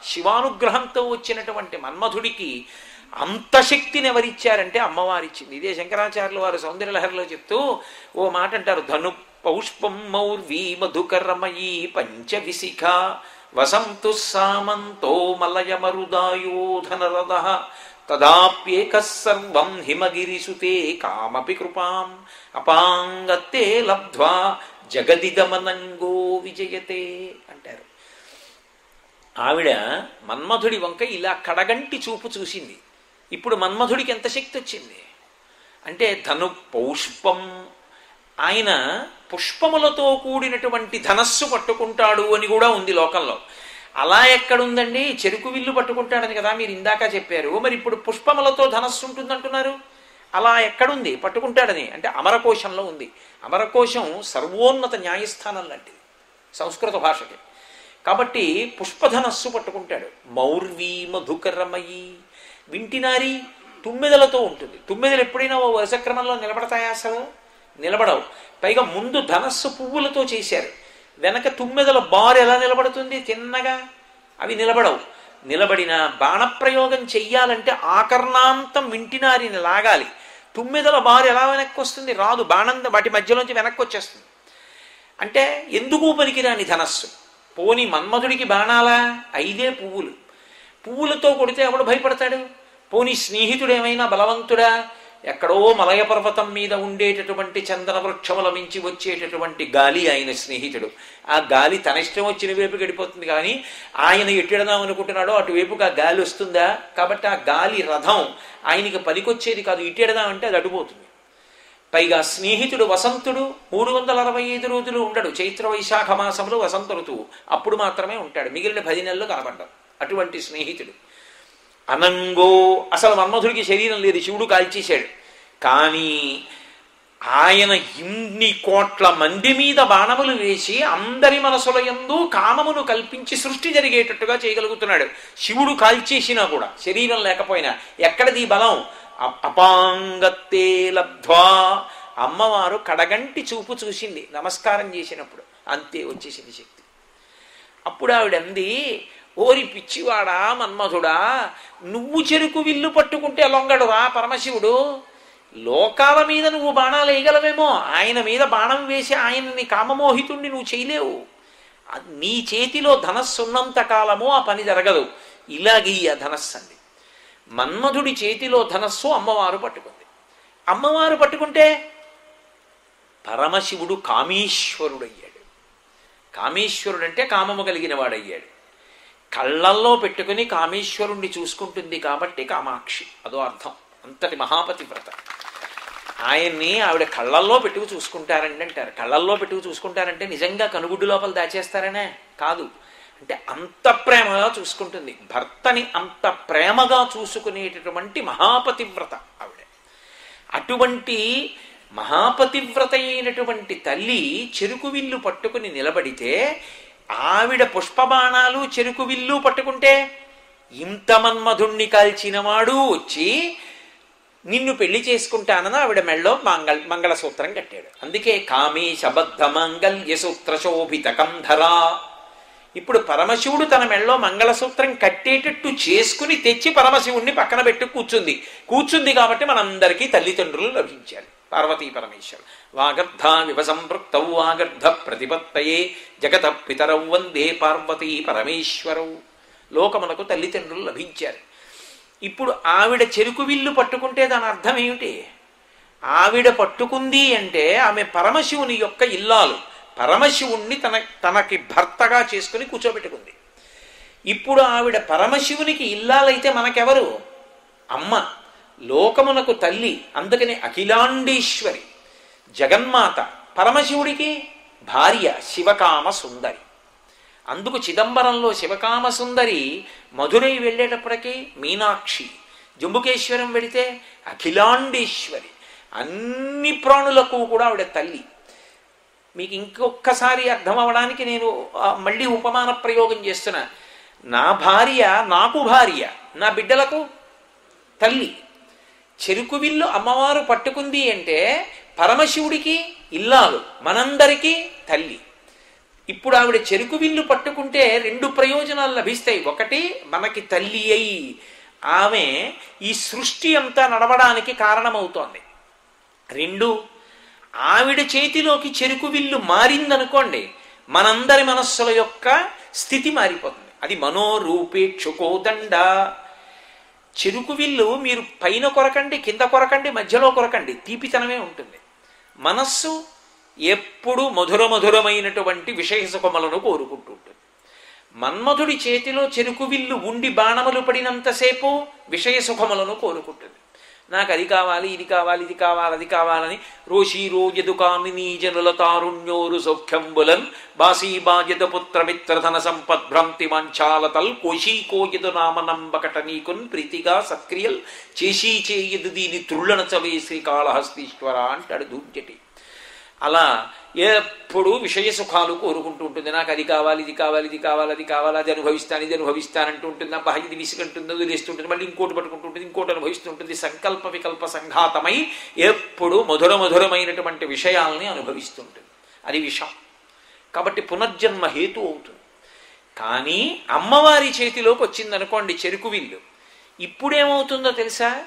శివానుగ్రహంతో వచ్చినటువంటి మన్మధుడికి అంత శక్తిని ఎవరిచ్చారంటే అమ్మవారిచ్చింది. ఇదే శంకరాచార్యులు వారు సౌందర్యలహరిలో చెప్తూ ఓ మాట అంటారు. ధను పౌష్పం మౌర్వీ మధుకరమయీ పంచవిశిఖ వసంతు సామంతో మలయమరుదాయోధనరద తదాప్యేకసర్వం హిమగిరిసుతే కామపి కృపాం అపాంగత్తే లబ్ధ్వా జగదిదమనంగో విజయతే అంటారు. ఆవిడ మన్మధుడి వంక ఇలా కడగంటి చూపు చూసింది. ఇప్పుడు మన్మధుడికి ఎంత శక్తి వచ్చింది? అంటే ధను పౌష్పం. ఆయన పుష్పములతో కూడినటువంటి ధనస్సు పట్టుకుంటాడు అని కూడా ఉంది లోకంలో. అలా ఎక్కడుందండి? చెరుకు విల్లు పట్టుకుంటాడని కదా మీరు ఇందాక చెప్పారు. మరి ఇప్పుడు పుష్పములతో ధనస్సు ఉంటుందంటున్నారు. అలా ఎక్కడుంది? పట్టుకుంటాడని. అంటే అమరకోశంలో ఉంది. అమరకోశం సర్వోన్నత న్యాయస్థానం లాంటిది. సంస్కృత భాషకి. కాబట్టి పుష్పధనస్సు పట్టుకుంటాడు. మౌర్వీ మధుకరమయి వింటినారి తుమ్మెదలతో ఉంటుంది. తుమ్మెదలు ఎప్పుడైనా ఓ వరుస క్రమంలో నిలబడతాయా అసలు? నిలబడవు. పైగా ముందు ధనస్సు పువ్వులతో చేశారు. వెనక తుమ్మెదల బారు ఎలా నిలబడుతుంది? తిన్నగా అవి నిలబడవు. నిలబడిన బాణప్రయోగం చెయ్యాలంటే ఆకర్ణాంతం వింటినారిని లాగాలి. తుమ్మెదల బారు ఎలా వెనక్కి వస్తుంది రాదు. బాణం వాటి మధ్యలోంచి వెనక్కి వచ్చేస్తుంది అంటే ఎందుకు పనికిరాని ధనస్సు? పోని మన్మధుడికి బాణాలా? ఐదే పువ్వులు. పువ్వులతో కొడితే ఎవడు భయపడతాడు? పోని స్నేహితుడు ఏమైనా బలవంతుడా? ఎక్కడో మలయ పర్వతం మీద ఉండేటటువంటి చందన వృక్షముల మించి వచ్చేటటువంటి గాలి ఆయన స్నేహితుడు. ఆ గాలి తన ఇష్టం వచ్చిన వైపు గడిపోతుంది కానీ ఆయన ఎట్టిడదాం అనుకుంటున్నాడో అటువైపుకి ఆ గాలి వస్తుందా? కాబట్టి ఆ గాలి రథం ఆయనకి పనికొచ్చేది కాదు. ఇట్టెడదాం అంటే అది అటుపోతుంది పైగా స్నేహితుడు వసంతుడు మూడు వందల అరవై ఐదు రోజులు ఉండడు. చైత్ర వైశాఖ మాసంలో వసంత ఋతువు. అప్పుడు మాత్రమే ఉంటాడు. మిగిలిన పది నెలలు కనబడ్డాం. అటువంటి స్నేహితుడు. అనంగో. అసలు మన్మధుడికి శరీరం లేదు శివుడు కాల్చేశాడు. కానీ ఆయన ఇన్ని కోట్ల మంది మీద బాణములు వేసి అందరి మనసుల ఎందు కామమును కల్పించి సృష్టి జరిగేటట్టుగా చేయగలుగుతున్నాడు. శివుడు కాల్చేసినా కూడా శరీరం లేకపోయినా ఎక్కడది బలం? అపాంగత్తే లబ్ధ్వా. అమ్మవారు కడగంటి చూపు చూసింది నమస్కారం చేసినప్పుడు అంతే వచ్చేసింది శక్తి. అప్పుడు ఆవిడంది ఓరి పిచ్చివాడా మన్మధుడా నువ్వు చెరుకు విల్లు పట్టుకుంటే లొంగడురా పరమశివుడు. లోకాల మీద నువ్వు బాణాలు వేయగలవేమో ఆయన మీద బాణం వేసి ఆయనని కామమోహితుణ్ణి నువ్వు చేయలేవు. నీ చేతిలో ధనస్సు ఉన్నంత కాలము ఆ పని జరగదు. ఇలాగే ఆ ధనస్సు అంది మన్మధుడి చేతిలో ధనస్సు అమ్మవారు పట్టుకుంది. అమ్మవారు పట్టుకుంటే పరమశివుడు కామేశ్వరుడయ్యాడు. కామేశ్వరుడు అంటే కామము కలిగిన వాడయ్యాడు. కళ్ళల్లో పెట్టుకుని కామేశ్వరుణ్ణి చూసుకుంటుంది కాబట్టి కామాక్షి. అదో అర్థం. అంతటి మహాపతి వ్రత ఆయన్ని ఆవిడ కళ్ళల్లో పెట్టుకు చూసుకుంటారండి అంటారు. కళ్ళల్లో పెట్టుకు చూసుకుంటారంటే నిజంగా కనుగుడ్డు లోపల దాచేస్తారనే? కాదు. అంటే అంత ప్రేమగా చూసుకుంటుంది. భర్తని అంత ప్రేమగా చూసుకునేటటువంటి మహాపతివ్రత ఆవిడ. అటువంటి మహాపతివ్రత అయినటువంటి తల్లి చెరుకు విల్లు పట్టుకుని నిలబడితే ఆవిడ పుష్పబాణాలు చెరుకు విల్లు పట్టుకుంటే ఇంత మన్మధుణ్ణి కాల్చినవాడు వచ్చి నిన్ను పెళ్ళి చేసుకుంటానని ఆవిడ మెళ్ళో మంగళ మంగళసూత్రం కట్టాడు. అందుకే కామే శబద్ధ మాంగళ్య సూత్ర శోభిత కంధరా ఇప్పుడు పరమశివుడు తన మెళ్ళో మంగళసూత్రం కట్టేటట్టు చేసుకుని తెచ్చి పరమశివుణ్ణి పక్కన పెట్టి కూర్చుంది. కూర్చుంది కాబట్టి మనందరికీ తల్లిదండ్రులు లభించారు పార్వతీ పరమేశ్వర వాగర్ధ వివ సంపృక్తౌ వాగర్ధ ప్రతిపత్తయే జగత పితరౌ వందే పార్వతీ పరమేశ్వరౌ లోకమునకు తల్లిదండ్రులు లభించారు. ఇప్పుడు ఆవిడ చెరుకు విల్లు పట్టుకుంటే దాని అర్థం ఏమిటి? ఆవిడ పట్టుకుంది అంటే ఆమె పరమశివుని యొక్క ఇల్లాలు పరమశివుణ్ణి తన తనకి భర్తగా చేసుకుని కూర్చోబెట్టుకుంది. ఇప్పుడు ఆవిడ పరమశివునికి ఇల్లాలైతే మనకెవరు? అమ్మ. లోకమునకు తల్లి అందుకని అఖిలాండేశ్వరి జగన్మాత పరమశివుడికి భార్య శివకామ సుందరి. అందుకు చిదంబరంలో శివకామ సుందరి మధురై వెళ్ళేటప్పటికీ మీనాక్షి జంబుకేశ్వరం వెళితే అఖిలాండేశ్వరి. అన్ని ప్రాణులకు కూడా ఆవిడ తల్లి. మీకు ఇంకొక్కసారి అర్థం అవ్వడానికి నేను మళ్ళీ ఉపమాన ప్రయోగం చేస్తున్నా. నా భార్య నాకు భార్య నా బిడ్డలకు తల్లి. చెరుకు విల్లు అమ్మవారు పట్టుకుంది అంటే పరమశివుడికి ఇల్లాలు మనందరికీ తల్లి. ఇప్పుడు ఆవిడ చెరుకు విల్లు పట్టుకుంటే రెండు ప్రయోజనాలు లభిస్తాయి. ఒకటి మనకి తల్లి అయి ఆమె ఈ సృష్టి అంతా నడవడానికి కారణమవుతోంది. రెండు ఆవిడ చేతిలోకి చెరుకు విల్లు మారిందనుకోండి మనందరి మనస్సుల యొక్క స్థితి మారిపోతుంది. అది మనోరూపేక్షుకోదండ చెరుకు విల్లు మీరు పైన కొరకండి కింద కొరకండి మధ్యలో కొరకండి. తీపితనమే ఉంటుంది. మనస్సు ఎప్పుడు మధుర మధురమైనటువంటి విషయ సుఖములను కోరుకుంటూ ఉంటుంది. మన్మధుడి చేతిలో చెరుకు విల్లు ఉండి బాణములు పడినంతసేపు విషయ సుఖములను కోరుకుంటుంది. నాకు అది కావాలి ఇది కావాలి ఇది కావాలి అది కావాలని రోషి రోజదు కామినీ జనుల తారుణ్యోరు సౌఖ్యంబులన్ బాసీ బాజద పుత్ర మిత్రధన సంపద్ సంపద్భ్రాంతి మంచాలతల్ కోశీ కోయదు నామనంబకట నీకున్ ప్రీతిగా సక్రియల్ చేసీ చేయదు దీని త్రుళ్ళన చవే శ్రీకాళహస్తీశ్వర అంటాడు దూర్జటి అలా ఎప్పుడు విషయ సుఖాలు కోరుకుంటూ ఉంటుంది. నాకు అది కావాలి ఇది కావాలి ఇది కావాలి అది కావాలి అది అనుభవిస్తాను ఇది అనుభవిస్తానంటూ ఉంటుంది. అబ్బా ఇది విసుగంటుంది వదిలేస్తుంటుంది మళ్ళీ ఇంకోటి పట్టుకుంటుంటుంది ఇంకోటి అనుభవిస్తుంటుంది సంకల్ప వికల్ప సంఘాతమై ఎప్పుడు మధుర మధురమైనటువంటి విషయాల్ని అనుభవిస్తుంటుంది అది విషం. కాబట్టి పునర్జన్మ హేతు అవుతుంది. కానీ అమ్మవారి చేతిలోకి వచ్చిందనుకోండి చెరుకు విల్లు. ఇప్పుడేమవుతుందో తెలుసా?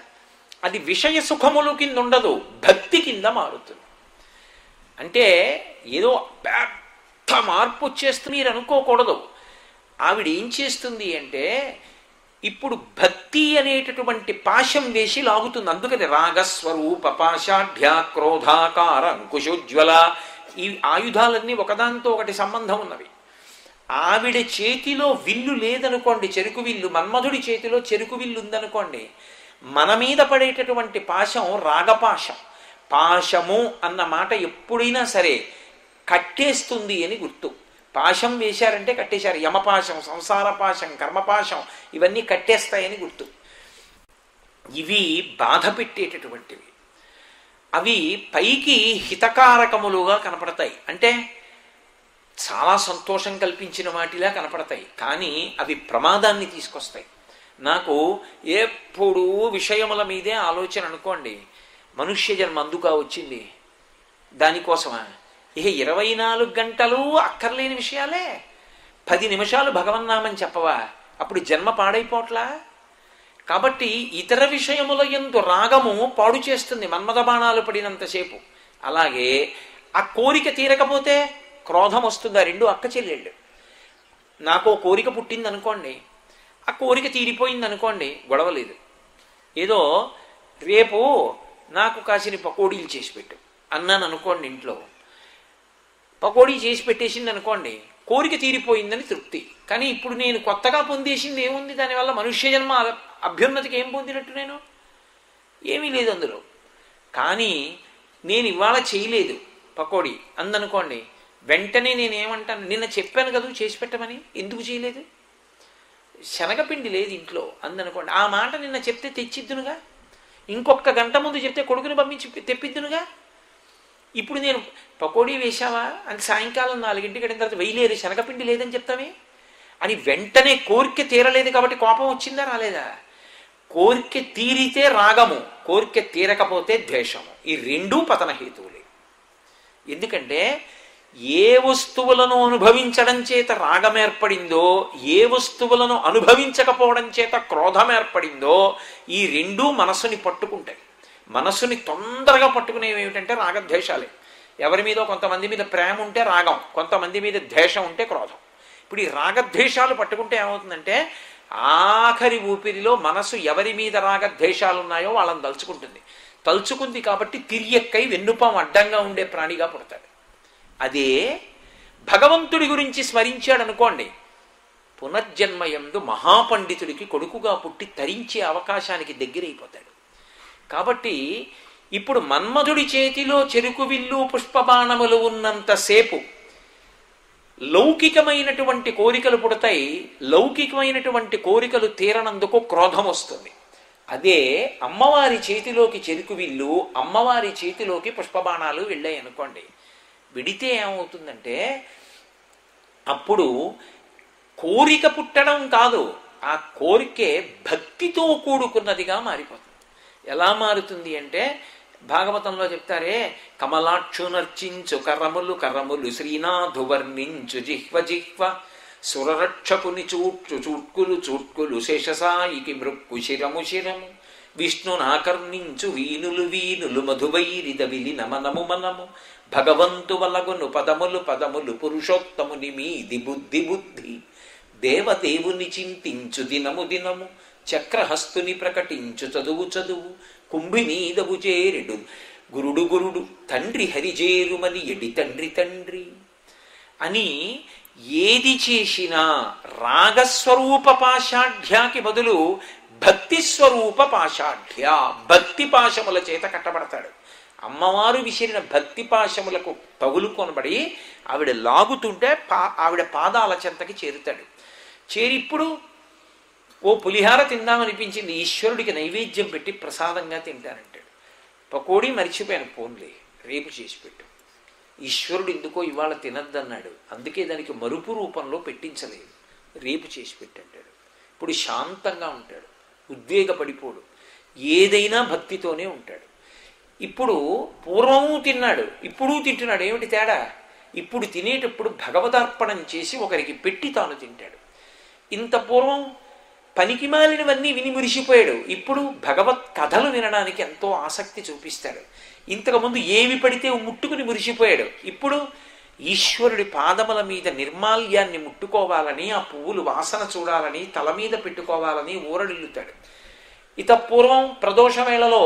అది విషయ సుఖములు కింద ఉండదు భక్తి కింద మారుతుంది. అంటే ఏదో పెద్ద మార్పు వచ్చేస్తుంది మీరు అనుకోకూడదు. ఆవిడ ఏం చేస్తుంది అంటే ఇప్పుడు భక్తి అనేటటువంటి పాశం వేసి లాగుతుంది. అందుకని రాగస్వరూప పాశాఢ్య క్రోధాకార అంకుశోజ్వల ఈ ఆయుధాలన్నీ ఒకదానితో ఒకటి సంబంధం ఉన్నవి. ఆవిడ చేతిలో విల్లు లేదనుకోండి చెరుకు విల్లు మన్మధుడి చేతిలో చెరుకు విల్లు ఉందనుకోండి మన మీద పడేటటువంటి పాశం రాగపాశం పాశము అన్న మాట ఎప్పుడైనా సరే కట్టేస్తుంది అని గుర్తు. పాశం వేశారంటే కట్టేశారు. యమపాశం సంసార పాశం కర్మపాశం ఇవన్నీ కట్టేస్తాయని గుర్తు. ఇవి బాధ పెట్టేటటువంటివి. అవి పైకి హితకారకములుగా కనపడతాయి. అంటే చాలా సంతోషం కల్పించిన వాటిలా కనపడతాయి. కానీ అవి ప్రమాదాన్ని తీసుకొస్తాయి. నాకు ఎప్పుడూ విషయముల మీదే ఆలోచన అనుకోండి. మనుష్య జన్మ అందుగా వచ్చింది. దానికోసమా? ఇక ఇరవై నాలుగు గంటలు అక్కర్లేని విషయాలే. పది నిమిషాలు భగవన్నామని చెప్పవా? అప్పుడు జన్మ పాడైపోట్లా? కాబట్టి ఇతర విషయముల ఎందు రాగము పాడు చేస్తుంది మన్మద బాణాలు పడినంతసేపు. అలాగే ఆ కోరిక తీరకపోతే క్రోధం వస్తుంది ఆ రెండు అక్క చెల్లెళ్ళు. నాకు కోరిక పుట్టింది అనుకోండి ఆ కోరిక తీరిపోయింది అనుకోండి గొడవ లేదు. ఏదో రేపు నాకు కాసిన పకోడీలు చేసి పెట్టు. అన్నాను అనుకోండి ఇంట్లో. పకోడీ చేసి పెట్టేసింది అనుకోండి కోరిక తీరిపోయిందని తృప్తి. కానీ ఇప్పుడు నేను కొత్తగా పొందేసింది ఏముంది? దానివల్ల మనుష్య జన్మ అభ్యున్నతికి ఏం పొందినట్టు నేను? ఏమీ లేదు అందులో. కానీ నేను ఇవాళ చేయలేదు పకోడీ. అందనుకోండి వెంటనే నేను ఏమంటాను నిన్న చెప్పాను కదా చేసి పెట్టమని ఎందుకు చేయలేదు? శనగపిండి లేదు ఇంట్లో అందనుకోండి. ఆ మాట నిన్న చెప్తే తెచ్చిద్దునుగా? ఇంకొక గంట ముందు చెప్తే కొడుకుని పంపించి తెప్పిద్దునుగా? ఇప్పుడు నేను పకోడీ వేశావా? అని సాయంకాలం నాలుగింటికి గడిన తర్వాత వేయలేదు శనగపిండి లేదని చెప్తామే అని వెంటనే కోరిక తీరలేదు కాబట్టి కోపం వచ్చిందా రాలేదా? కోరిక తీరితే రాగము కోరిక తీరకపోతే ద్వేషము. ఈ రెండూ పతన హేతువులే. ఎందుకంటే ఏ వస్తువులను అనుభవించడం చేత రాగం ఏర్పడిందో ఏ వస్తువులను అనుభవించకపోవడం చేత క్రోధం ఏర్పడిందో ఈ రెండూ మనస్సుని పట్టుకుంటాయి. మనసుని తొందరగా పట్టుకునేవి ఏమిటంటే రాగద్వేషాలే. ఎవరి మీద కొంతమంది మీద ప్రేమ ఉంటే రాగం కొంతమంది మీద ద్వేషం ఉంటే క్రోధం. ఇప్పుడు ఈ రాగద్వేషాలు పట్టుకుంటే ఏమవుతుందంటే ఆఖరి ఊపిరిలో మనసు ఎవరి మీద రాగద్వేషాలు ఉన్నాయో వాళ్ళని తలుచుకుంటుంది. తలుచుకుంది కాబట్టి తిరియక్కై వెన్నుపం అడ్డంగా ఉండే ప్రాణిగా పుడతాడు. అదే భగవంతుడి గురించి స్మరించాడు అనుకోండి పునర్జన్మయందు మహాపండితుడికి కొడుకుగా పుట్టి తరించే అవకాశానికి దగ్గరైపోతాడు. కాబట్టి ఇప్పుడు మన్మధుడి చేతిలో చెరుకు విల్లు పుష్పబాణములు ఉన్నంతసేపు లౌకికమైనటువంటి కోరికలు పుడతాయి. లౌకికమైనటువంటి కోరికలు తీరనందుకు క్రోధం వస్తుంది. అదే అమ్మవారి చేతిలోకి చెరుకు విల్లు అమ్మవారి చేతిలోకి పుష్పబాణాలు వెళ్ళాయి అనుకోండి విడితే ఏమవుతుందంటే అప్పుడు కోరిక పుట్టడం కాదు ఆ కోరికే భక్తితో కూడుకున్నదిగా మారిపోతుంది. ఎలా మారుతుంది అంటే భాగవతంలో చెప్తారే కమలాక్షు నర్చించు కరములు కరములు శ్రీనాథు వర్ణించు జిహ్వ జిహ్వ సురరక్షకుని చూట్చు చూట్కులు చూట్కులు శేషసాయికి మృక్కు శిరము శిరము విష్ణునాకర్ణించు వీనులు వీనులు మధువైరిద విలి నమనము మనము భగవంతు వలగును పదములు పదములు పురుషోత్తముని మీది బుద్ధి బుద్ధి. దేవదేవుని చింతించు దినము దినము చక్రహస్తుని ప్రకటించు చదువు చదువు కుంభినీదవు చేరుడు. గురుడు గురుడు తండ్రి హరిజేరుమని ఎడి తండ్రి తండ్రి. అని ఏది చేసినా రాగస్వరూప పాషాఢ్యాకి బదులు భక్తి స్వరూప పాషాఢ్య భక్తి పాశముల చేత కట్టబడతాడు. అమ్మవారు విసిరిన భక్తి పాశములకు తగులుకొనబడి ఆవిడ లాగుతుంటే పా ఆవిడ పాదాల చెంతకి చేరుతాడు. చేరిప్పుడు ఓ పులిహార తిందామనిపించింది. ఈశ్వరుడికి నైవేద్యం పెట్టి ప్రసాదంగా తింటానంటాడు. పకోడీ మరిచిపోయాను ఫోన్లే రేపు చేసి పెట్టు. ఈశ్వరుడు ఎందుకో ఇవాళ తినద్దన్నాడు. అందుకే దానికి మరుపు రూపంలో పెట్టించలేదు. రేపు చేసి పెట్టంటాడు. ఇప్పుడు శాంతంగా ఉంటాడు. ఉద్వేగపడిపోడు. ఏదైనా భక్తితోనే ఉంటాడు. ఇప్పుడు పూర్వము తిన్నాడు ఇప్పుడు తింటున్నాడు. ఏమిటి తేడా? ఇప్పుడు తినేటప్పుడు భగవదార్పణం చేసి ఒకరికి పెట్టి తాను తింటాడు. ఇంత పూర్వం పనికి మాలినవన్నీ విని మురిసిపోయాడు. ఇప్పుడు భగవత్ కథలు వినడానికి ఎంతో ఆసక్తి చూపిస్తాడు. ఇంతకుముందు ఏమి పడితే ముట్టుకుని మురిసిపోయాడు. ఇప్పుడు ఈశ్వరుడి పాదముల మీద నిర్మాల్యాన్ని ముట్టుకోవాలని ఆ పువ్వులు వాసన చూడాలని తల మీద పెట్టుకోవాలని ఊరడిల్లుతాడు. ఇత పూర్వం ప్రదోష వేళలో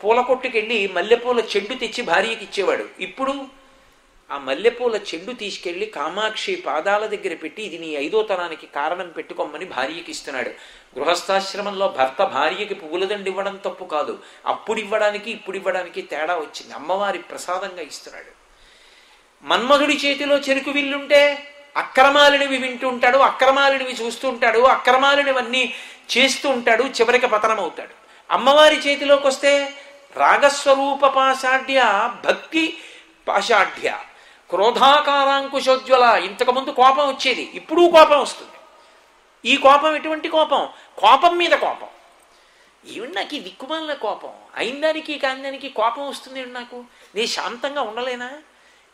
పూల కొట్టుకెళ్ళి మల్లెపూల చెండు తెచ్చి భార్యకి ఇచ్చేవాడు. ఇప్పుడు ఆ మల్లెపూల చెండు తీసుకెళ్ళి కామాక్షి పాదాల దగ్గర పెట్టి ఇది నీ ఐదో తనానికి కారణం పెట్టుకోమని భార్యకి ఇస్తున్నాడు. గృహస్థాశ్రమంలో భర్త భార్యకి పువ్వులదండి ఇవ్వడం తప్పు కాదు. అప్పుడు ఇవ్వడానికి ఇప్పుడు ఇవ్వడానికి తేడా వచ్చింది. అమ్మవారి ప్రసాదంగా ఇస్తున్నాడు. మన్మధుడి చేతిలో చెరుకు విల్లుంటే అక్రమాలినివి వింటూ ఉంటాడు అక్రమాలినివి చూస్తూ ఉంటాడు అక్రమాలినివన్నీ చేస్తూ ఉంటాడు చివరికి పతనం అవుతాడు అమ్మవారి చేతిలోకి వస్తే రాగస్వరూప పాషాఢ్య భక్తి పాషాఢ్య క్రోధాకారాంకుశోజ్వల ఇంతకుముందు కోపం వచ్చేది ఇప్పుడు కోపం వస్తుంది. ఈ కోపం ఎటువంటి కోపం? కోపం మీద కోపం. ఏమిటి నాకు ఈ దిక్కుమాలిన కోపం? అయిందానికి కాందానికి కోపం వస్తుంది నాకు? నేను శాంతంగా ఉండలేనా?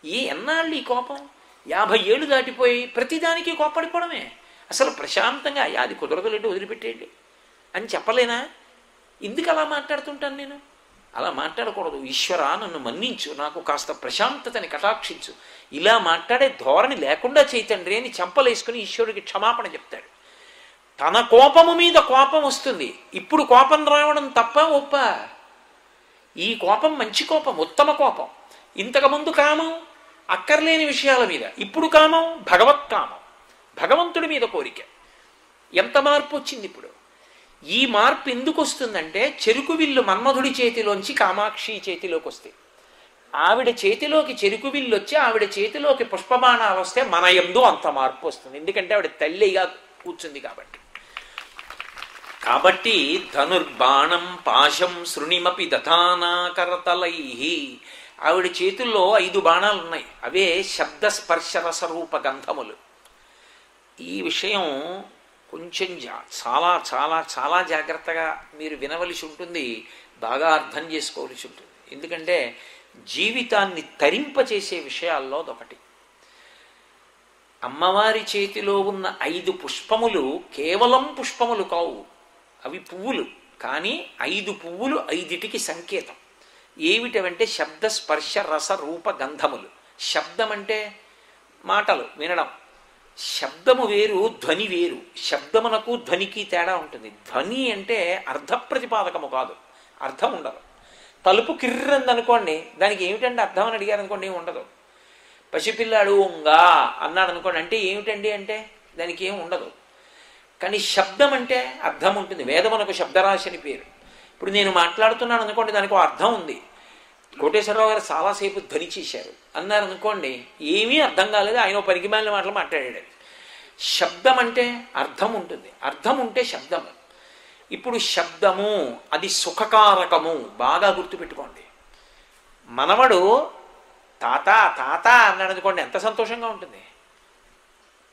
ఏ ఎన్నాళ్ళు ఈ కోపం? యాభై ఏళ్ళు దాటిపోయి ప్రతిదానికి కోపడిపోవడమే అసలు ప్రశాంతంగా అయ్యా అది కుదరదులేంటి వదిలిపెట్టేయండి. అని చెప్పలేనా? ఎందుకు అలా మాట్లాడుతుంటాను నేను? అలా మాట్లాడకూడదు. ఈశ్వర నన్ను మన్నించు. నాకు కాస్త ప్రశాంతతని కటాక్షించు. ఇలా మాట్లాడే ధోరణి లేకుండా చేయతండ్రి అని చెంపలేసుకుని ఈశ్వరుడికి క్షమాపణ చెప్తాడు. తన కోపము మీద కోపం వస్తుంది. ఇప్పుడు కోపం రావడం తప్ప ఒప్ప. ఈ కోపం మంచి కోపం ఉత్తమ కోపం. ఇంతకుముందు కామం అక్కర్లేని విషయాల మీద. ఇప్పుడు కామం భగవత్ కామం. భగవంతుడి మీద కోరిక. ఎంత మార్పు వచ్చింది ఇప్పుడు? ఈ మార్పు ఎందుకు వస్తుందంటే చెరుకు విల్లు మన్మధుడి చేతిలోంచి కామాక్షి చేతిలోకి వస్తే. ఆవిడ చేతిలోకి చెరుకు విల్లు వచ్చి ఆవిడ చేతిలోకి పుష్పబాణాలు వస్తే మన ఎందు అంత మార్పు వస్తుంది. ఎందుకంటే ఆవిడ తల్లిగా కూర్చుంది కాబట్టి. కాబట్టి ధనుర్బాణం పాశం శృణిమపి దధానాకరతలై ఆవిడ చేతుల్లో ఐదు బాణాలు ఉన్నాయి అవే శబ్ద స్పర్శ రసరూప గంధములు. ఈ విషయం కొంచెం జా- చాలా చాలా చాలా జాగ్రత్తగా మీరు వినవలసి ఉంటుంది బాగా అర్థం చేసుకోవలసి ఉంటుంది. ఎందుకంటే జీవితాన్ని తరింపచేసే విషయాల్లో అదొకటి. అమ్మవారి చేతిలో ఉన్న ఐదు పుష్పములు కేవలం పుష్పములు కావు అవి పువ్వులు. కానీ ఐదు పువ్వులు ఐదిటికి సంకేతం. ఏమిటవంటే శబ్ద స్పర్శ రస రూప గంధములు. శబ్దం అంటే మాటలు వినడం. శబ్దము వేరు ధ్వని వేరు. శబ్దమునకు ధ్వనికి తేడా ఉంటుంది. ధ్వని అంటే అర్థ ప్రతిపాదకము కాదు. అర్థం ఉండదు. తలుపు కిర్రంది అనుకోండి దానికి ఏమిటండి అర్థం అని అడిగారు అనుకోండి ఏమి ఉండదు. పసిపిల్లాడు ఉంగా అన్నాడు అనుకోండి అంటే ఏమిటండి అంటే దానికి ఏమి ఉండదు. కానీ శబ్దం అంటే అర్థం ఉంటుంది. వేదమునకు శబ్దరాశి అని పేరు. ఇప్పుడు నేను మాట్లాడుతున్నాను అనుకోండి దానికి అర్థం ఉంది. కోటేశ్వరరావు గారు చాలాసేపు ధ్వని చేశారు అన్నారు అనుకోండి ఏమీ అర్థం కాలేదు ఆయన పనికి మాలిన మాటలు మాట్లాడాడు. శబ్దం అంటే అర్థం ఉంటుంది. అర్థం ఉంటే శబ్దం. ఇప్పుడు శబ్దము అది సుఖకారకము బాగా గుర్తుపెట్టుకోండి. మనవడు తాత తాత అన్నాడు అనుకోండి ఎంత సంతోషంగా ఉంటుంది.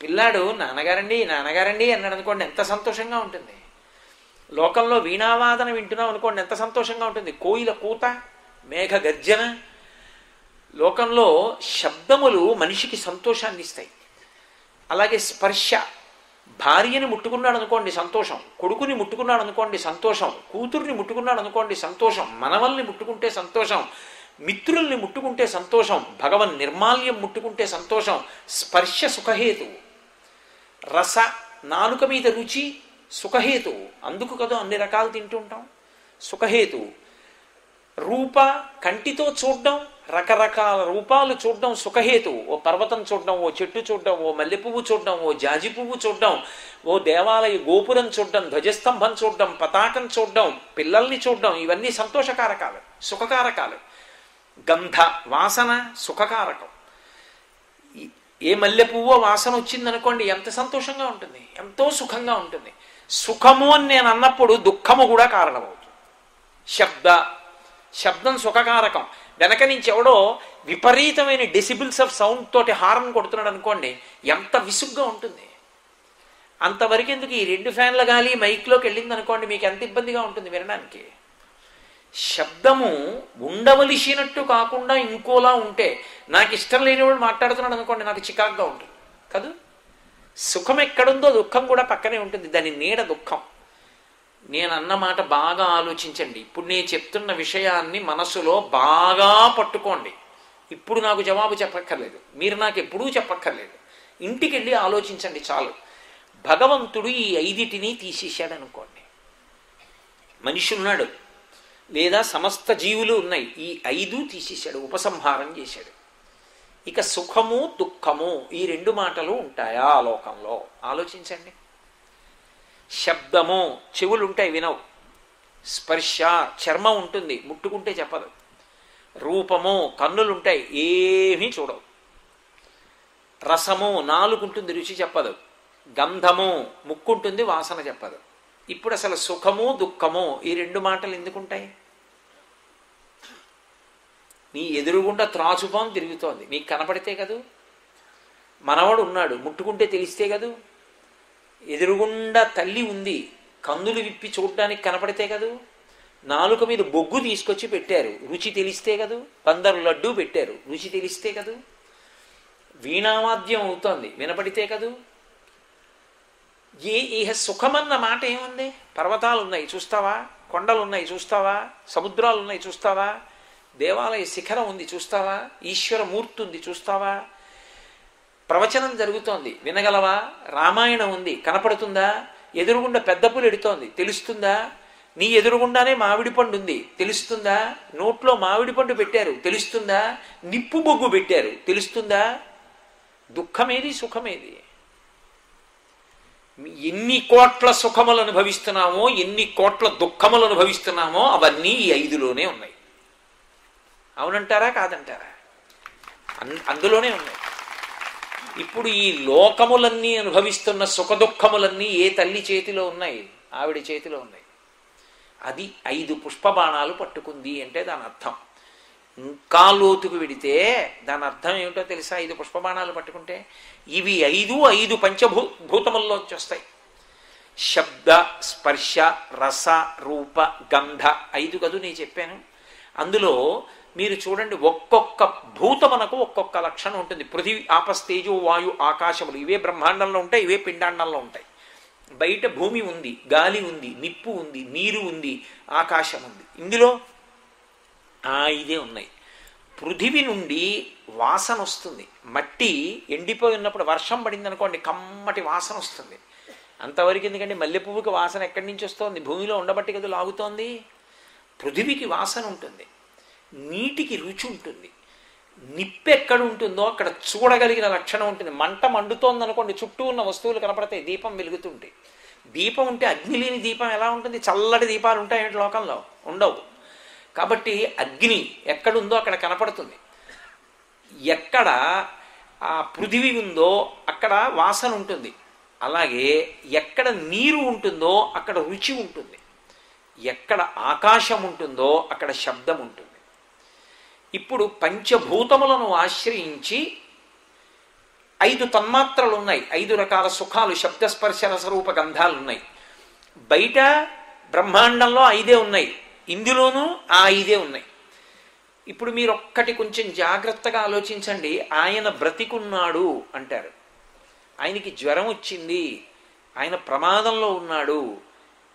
పిల్లాడు నాన్నగారండి నాన్నగారండి అన్నాడు అనుకోండి ఎంత సంతోషంగా ఉంటుంది. లోకంలో వీణావాదన వింటున్నాం అనుకోండి ఎంత సంతోషంగా ఉంటుంది. కోయిల కూత మేఘ గర్జన లోకంలో శబ్దములు మనిషికి సంతోషాన్ని ఇస్తాయి అలాగే స్పర్శ. భార్యని ముట్టుకున్నాడు అనుకోండి సంతోషం కొడుకుని ముట్టుకున్నాడు అనుకోండి సంతోషం కూతుర్ని ముట్టుకున్నాడు అనుకోండి సంతోషం మనవల్ని ముట్టుకుంటే సంతోషం మిత్రుల్ని ముట్టుకుంటే సంతోషం భగవన్ నిర్మాల్యం ముట్టుకుంటే సంతోషం స్పర్శ సుఖహేతువు. రస నాలుక మీద రుచి సుఖహేతువు. అందుకు కదా అన్ని రకాలు తింటుంటాం? సుఖహేతువు. రూప కంటితో చూడడం రకరకాల రూపాలు చూడడం సుఖహేతువు ఓ పర్వతం చూడడం ఓ చెట్టు చూడడం ఓ మల్లె పువ్వు చూడడం ఓ జాజి పువ్వు చూడడం ఓ దేవాలయ గోపురం చూడడం ధ్వజస్తంభం చూడడం పతాకం చూడడం పిల్లల్ని చూడడం ఇవన్నీ సంతోషకారకాలు సుఖకారకాలు. గంధ వాసన సుఖకారకం. ఏ మల్లెపువ్వో వాసన వచ్చిందనుకోండి ఎంత సంతోషంగా ఉంటుంది ఎంతో సుఖంగా ఉంటుంది. సుఖము అని నేను అన్నప్పుడు దుఃఖము కూడా కారణమవుతుంది. శబ్ద శబ్దం సుఖకారకం. వెనక నుంచి ఎవడో విపరీతమైన డెసిబిల్స్ ఆఫ్ సౌండ్ తోటి హారన్ కొడుతున్నాడు అనుకోండి ఎంత విసుగ్గా ఉంటుంది. అంతవరకు ఎందుకు ఈ రెండు ఫ్యాన్ల గాలి మైక్లోకి వెళ్ళింది అనుకోండి మీకు ఎంత ఇబ్బందిగా ఉంటుంది వినడానికి? శబ్దము ఉండవలసినట్టు కాకుండా ఇంకోలా ఉంటే నాకు ఇష్టం లేనివాడు మాట్లాడుతున్నాడు అనుకోండి నాకు చికాగ్గా ఉంటుంది. కదూ? సుఖం ఎక్కడుందో దుఃఖం కూడా పక్కనే ఉంటుంది. దాని నీడ దుఃఖం. నేను అన్న మాట బాగా ఆలోచించండి. ఇప్పుడు నేను చెప్తున్న విషయాన్ని మనసులో బాగా పట్టుకోండి. ఇప్పుడు నాకు జవాబు చెప్పక్కర్లేదు. మీరు నాకు ఎప్పుడూ చెప్పక్కర్లేదు. ఇంటికి వెళ్ళి ఆలోచించండి చాలు. భగవంతుడు ఈ ఐదిటిని తీసేశాడు అనుకోండి మనిషి ఉన్నాడు లేదా సమస్త జీవులు ఉన్నాయి. ఈ ఐదు తీసేశాడు. ఉపసంహారం చేశాడు. ఇక సుఖము దుఃఖము ఈ రెండు మాటలు ఉంటాయా ఆ లోకంలో? ఆలోచించండి. శబ్దము చెవులుంటాయి వినవు. స్పర్శ చర్మం ఉంటుంది ముట్టుకుంటే చెప్పదు. రూపము కన్నులుంటాయి ఏమీ చూడవు. రసము నాలుగుంటుంది రుచి చెప్పదు. గంధము ముక్కుంటుంది వాసన చెప్పదు. ఇప్పుడు అసలు సుఖము దుఃఖము ఈ రెండు మాటలు ఎందుకుంటాయి? నీ ఎదురుగుండా త్రాచుపాం తిరుగుతోంది. నీకు కనపడితే కదూ? మనవాడు ఉన్నాడు ముట్టుకుంటే తెలిస్తే కదూ? ఎదురుగుండా తల్లి ఉంది కందులు విప్పి చూడడానికి కనపడితే కదూ? నాలుక మీద బొగ్గు తీసుకొచ్చి పెట్టారు రుచి తెలిస్తే కదూ? పందరు లడ్డు పెట్టారు రుచి తెలిస్తే కదూ? వీణావాద్యం అవుతోంది వినపడితే కదూ? ఏ ఇహ సుఖమన్న మాట ఏముంది? పర్వతాలు ఉన్నాయి చూస్తావా? కొండలు ఉన్నాయి చూస్తావా? సముద్రాలు ఉన్నాయి చూస్తావా? దేవాలయ శిఖరం ఉంది చూస్తావా? ఈశ్వర మూర్తి ఉంది చూస్తావా? ప్రవచనం జరుగుతోంది. వినగలవా? రామాయణం ఉంది. కనపడుతుందా? ఎదురుగుండా పెద్ద పులు ఎడుతోంది. తెలుస్తుందా? నీ ఎదురుగుండానే మామిడి పండు ఉంది. తెలుస్తుందా? నోట్లో మామిడి పండు పెట్టారు. తెలుస్తుందా? నిప్పు బొగ్గు పెట్టారు. తెలుస్తుందా? దుఃఖమేది? సుఖమేది? ఎన్ని కోట్ల సుఖములు అనుభవిస్తున్నామో ఎన్ని కోట్ల దుఃఖములు అనుభవిస్తున్నామో అవన్నీ ఈ ఐదులోనే ఉన్నాయి. అవునంటారా? కాదంటారా? అన్- అందులోనే ఉన్నాయి. ఇప్పుడు ఈ లోకములన్నీ అనుభవిస్తున్న సుఖదుఖములన్నీ ఏ తల్లి చేతిలో ఉన్నాయి? ఆవిడ చేతిలో ఉన్నాయి. అది ఐదు పుష్పబాణాలు పట్టుకుంది అంటే దాని అర్థం. ఇంకా లోతుకు విడితే దాని అర్థం ఏమిటో తెలుసా? ఐదు పుష్పబాణాలు పట్టుకుంటే ఇవి ఐదు ఐదు పంచభూ భూతముల్లోంచి వస్తాయి శబ్ద స్పర్శ రస రూప గంధ ఐదు కదూ నేను చెప్పాను. అందులో మీరు చూడండి ఒక్కొక్క భూతమునకు ఒక్కొక్క లక్షణం ఉంటుంది. పృథివీ ఆపస్తేజు వాయు ఆకాశములు ఇవే బ్రహ్మాండంలో ఉంటాయి ఇవే పిండాండంలో ఉంటాయి. బయట భూమి ఉంది గాలి ఉంది నిప్పు ఉంది నీరు ఉంది ఆకాశం ఉంది. ఇందులో ఆ ఇదే ఉన్నాయి. పృథివి నుండి వాసన వస్తుంది. మట్టి ఎండిపోయి ఉన్నప్పుడు వర్షం పడింది అనుకోండి కమ్మటి వాసన వస్తుంది. అంతవరకు ఎందుకంటే మల్లె పువ్వుకి వాసన ఎక్కడి నుంచి వస్తోంది? భూమిలో ఉండబట్టి కదా లాగుతోంది? పృథివికి వాసన ఉంటుంది. నీటికి రుచి ఉంటుంది. నిప్పు ఎక్కడ ఉంటుందో అక్కడ చూడగలిగిన లక్షణం ఉంటుంది. మంట మండుతోంది అనుకోండి చుట్టూ ఉన్న వస్తువులు కనపడతాయి దీపం వెలుగుతుంటే. దీపం ఉంటే అగ్ని లేని దీపం ఎలా ఉంటుంది? చల్లటి దీపాలు ఉంటాయి లోకంలో? ఉండవు. కాబట్టి అగ్ని ఎక్కడుందో అక్కడ కనపడుతుంది. ఎక్కడ ఆ పృథివీ ఉందో అక్కడ వాసన ఉంటుంది. అలాగే ఎక్కడ నీరు ఉంటుందో అక్కడ రుచి ఉంటుంది. ఎక్కడ ఆకాశం ఉంటుందో అక్కడ శబ్దం ఉంటుంది. ఇప్పుడు పంచభూతములను ఆశ్రయించి ఐదు తన్మాత్రలు ఉన్నాయి ఐదు రకాల సుఖాలు శబ్దస్పర్శ రసరూప గంధాలు ఉన్నాయి బయట బ్రహ్మాండంలో ఐదే ఉన్నాయి. ఇందులోనూ ఆ ఐదే ఉన్నాయి. ఇప్పుడు మీరు ఒక్కటి కొంచెం జాగ్రత్తగా ఆలోచించండి. ఆయన బ్రతికున్నాడు అంటారు. ఆయనకి జ్వరం వచ్చింది. ఆయన ప్రమాదంలో ఉన్నాడు.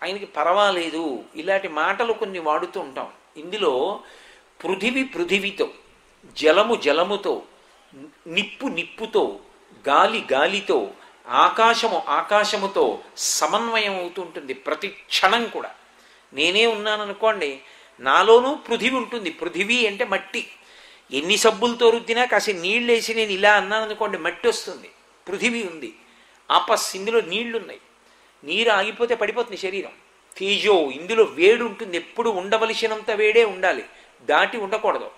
ఆయనకి పర్వాలేదు. ఇలాంటి మాటలు కొన్ని వాడుతూ ఉంటాం. ఇందులో పృథివి పృథివితో జలము జలముతో నిప్పు నిప్పుతో గాలి గాలితో ఆకాశము ఆకాశముతో సమన్వయం అవుతుంటుంది ప్రతి క్షణం కూడా. నేనే ఉన్నాననుకోండి నాలోనూ పృథివి ఉంటుంది. పృథివీ అంటే మట్టి. ఎన్ని సబ్బులతో రుద్దినా కాసి నీళ్ళు వేసి నేను ఇలా అన్నాను అనుకోండి మట్టి వస్తుంది. పృథివి ఉంది. ఆపస్ ఇందులో నీళ్ళున్నాయి నీరు ఆగిపోతే పడిపోతుంది శరీరం. తేజో ఇందులో వేడి ఉంటుంది. ఎప్పుడు ఉండవలసినంత వేడే ఉండాలి. దాటి ఉండకూడదు.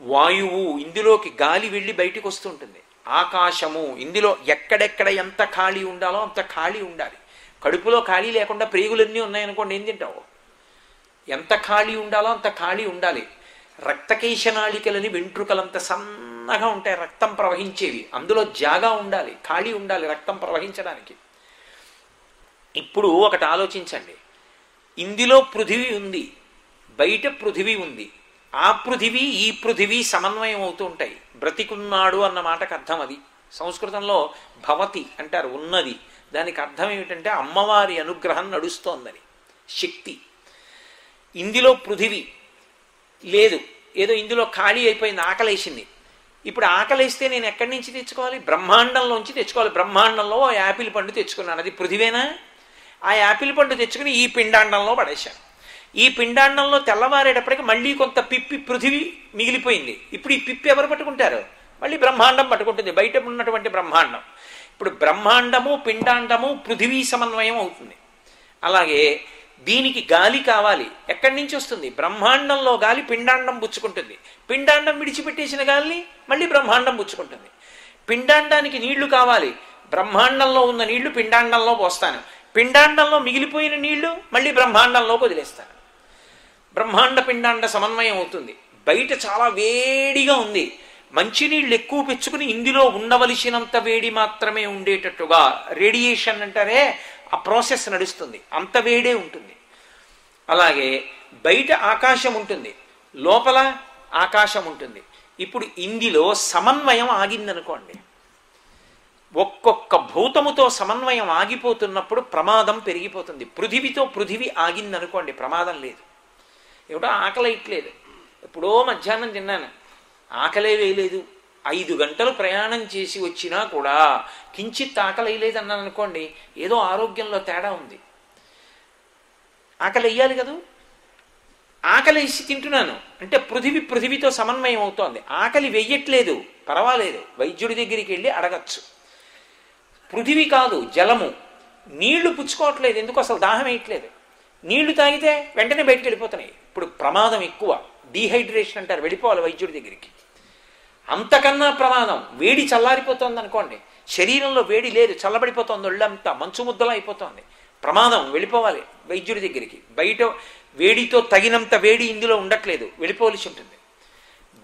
వాయువు ఇందులోకి గాలి వెళ్ళి బయటికి వస్తుంటుంది ఆకాశము ఇందులో ఎక్కడెక్కడ ఎంత ఖాళీ ఉండాలో అంత ఖాళీ ఉండాలి. కడుపులో ఖాళీ లేకుండా ప్రేగులన్నీ ఉన్నాయనుకోండి ఏం తింటావు? ఎంత ఖాళీ ఉండాలో అంత ఖాళీ ఉండాలి. రక్తకేశనాళికలని వెంట్రుకలంత సన్నగా ఉంటాయి రక్తం ప్రవహించేవి. అందులో జాగా ఉండాలి ఖాళీ ఉండాలి రక్తం ప్రవహించడానికి. ఇప్పుడు ఒకటి ఆలోచించండి. ఇందులో పృథివీ ఉంది బయట పృథివీ ఉంది. ఆ పృథివీ ఈ పృథివీ సమన్వయం అవుతూ ఉంటాయి. బ్రతికున్నాడు అన్న మాటకు అర్థం అది. సంస్కృతంలో భవతి అంటారు ఉన్నది. దానికి అర్థం ఏమిటంటే అమ్మవారి అనుగ్రహం నడుస్తోందని. శక్తి. ఇందులో పృథివీ లేదు. ఏదో ఇందులో ఖాళీ అయిపోయింది ఆకలేసింది. ఇప్పుడు ఆకలేస్తే నేను ఎక్కడి నుంచి తెచ్చుకోవాలి? బ్రహ్మాండంలోంచి తెచ్చుకోవాలి. బ్రహ్మాండంలో ఆ యాపిల్ పండు తెచ్చుకున్నాను. అది పృథివేనా? ఆ యాపిల్ పండు తెచ్చుకుని ఈ పిండాండంలో పడేశాను. ఈ పిండాండంలో తెల్లవారేటప్పటికి మళ్ళీ కొంత పిప్పి పృథివీ మిగిలిపోయింది. ఇప్పుడు ఈ పిప్పి ఎవరు పట్టుకుంటారు? మళ్ళీ బ్రహ్మాండం పట్టుకుంటుంది. బయట ఉన్నటువంటి బ్రహ్మాండం. ఇప్పుడు బ్రహ్మాండము పిండాండము పృథివీ సమన్వయం అవుతుంది. అలాగే దీనికి గాలి కావాలి. ఎక్కడి నుంచి వస్తుంది? బ్రహ్మాండంలో గాలి పిండాండం పుచ్చుకుంటుంది. పిండాండం విడిచిపెట్టేసిన గాలిని మళ్ళీ బ్రహ్మాండం పుచ్చుకుంటుంది. పిండాండానికి నీళ్ళు కావాలి. బ్రహ్మాండంలో ఉన్న నీళ్ళు పిండాండంలో పోస్తాను. పిండాండంలో మిగిలిపోయిన నీళ్ళు మళ్ళీ బ్రహ్మాండంలోకి వదిలేస్తాను. బ్రహ్మాండ పిండాండ సమన్వయం అవుతుంది. బయట చాలా వేడిగా ఉంది. మంచినీళ్ళు ఎక్కువ పెంచుకుని ఇందులో ఉండవలసినంత వేడి మాత్రమే ఉండేటట్టుగా రేడియేషన్ అంటారే ఆ ప్రాసెస్ నడుస్తుంది. అంత వేడే ఉంటుంది. అలాగే బయట ఆకాశం ఉంటుంది. లోపల ఆకాశం ఉంటుంది. ఇప్పుడు ఇందులో సమన్వయం ఆగిందనుకోండి. ఒక్కొక్క భూతముతో సమన్వయం ఆగిపోతున్నప్పుడు ప్రమాదం పెరిగిపోతుంది. పృథివితో పృథివి ఆగిందనుకోండి. ప్రమాదం లేదు. ఏమిటో ఆకలి ఇట్లేదు ఎప్పుడో మధ్యాహ్నం తిన్నాను. ఆకలే వేయలేదు. ఐదు గంటలు ప్రయాణం చేసి వచ్చినా కూడా కించిత్ ఆకలి వేయలేదు అన్నాను అనుకోండి ఏదో ఆరోగ్యంలో తేడా ఉంది. ఆకలి వేయాలి కదా? ఆకలి వేసి తింటున్నాను. అంటే పృథివి పృథివితో సమన్వయం అవుతోంది. ఆకలి వెయ్యట్లేదు. పర్వాలేదు. వైద్యుడి దగ్గరికి వెళ్ళి అడగచ్చు. పృథివి కాదు జలము. నీళ్ళు పుచ్చుకోవట్లేదు. ఎందుకు? అసలు దాహం వేయట్లేదు. నీళ్ళు తాగితే వెంటనే బయటికి వెళ్ళిపోతున్నాయి. ఇప్పుడు ప్రమాదం ఎక్కువ. డీహైడ్రేషన్ అంటారు వెళ్ళిపోవాలి వైద్యుడి దగ్గరికి. అంతకన్నా ప్రమాదం వేడి చల్లారిపోతుంది అనుకోండి. శరీరంలో వేడి లేదు చల్లబడిపోతుంది ఒళ్ళంతా మంచు ముద్దలా అయిపోతుంది. ప్రమాదం వెళ్ళిపోవాలి వైద్యుడి దగ్గరికి. బయట వేడితో తగినంత వేడి ఇందులో ఉండట్లేదు వెళ్ళిపోవలసి ఉంటుంది.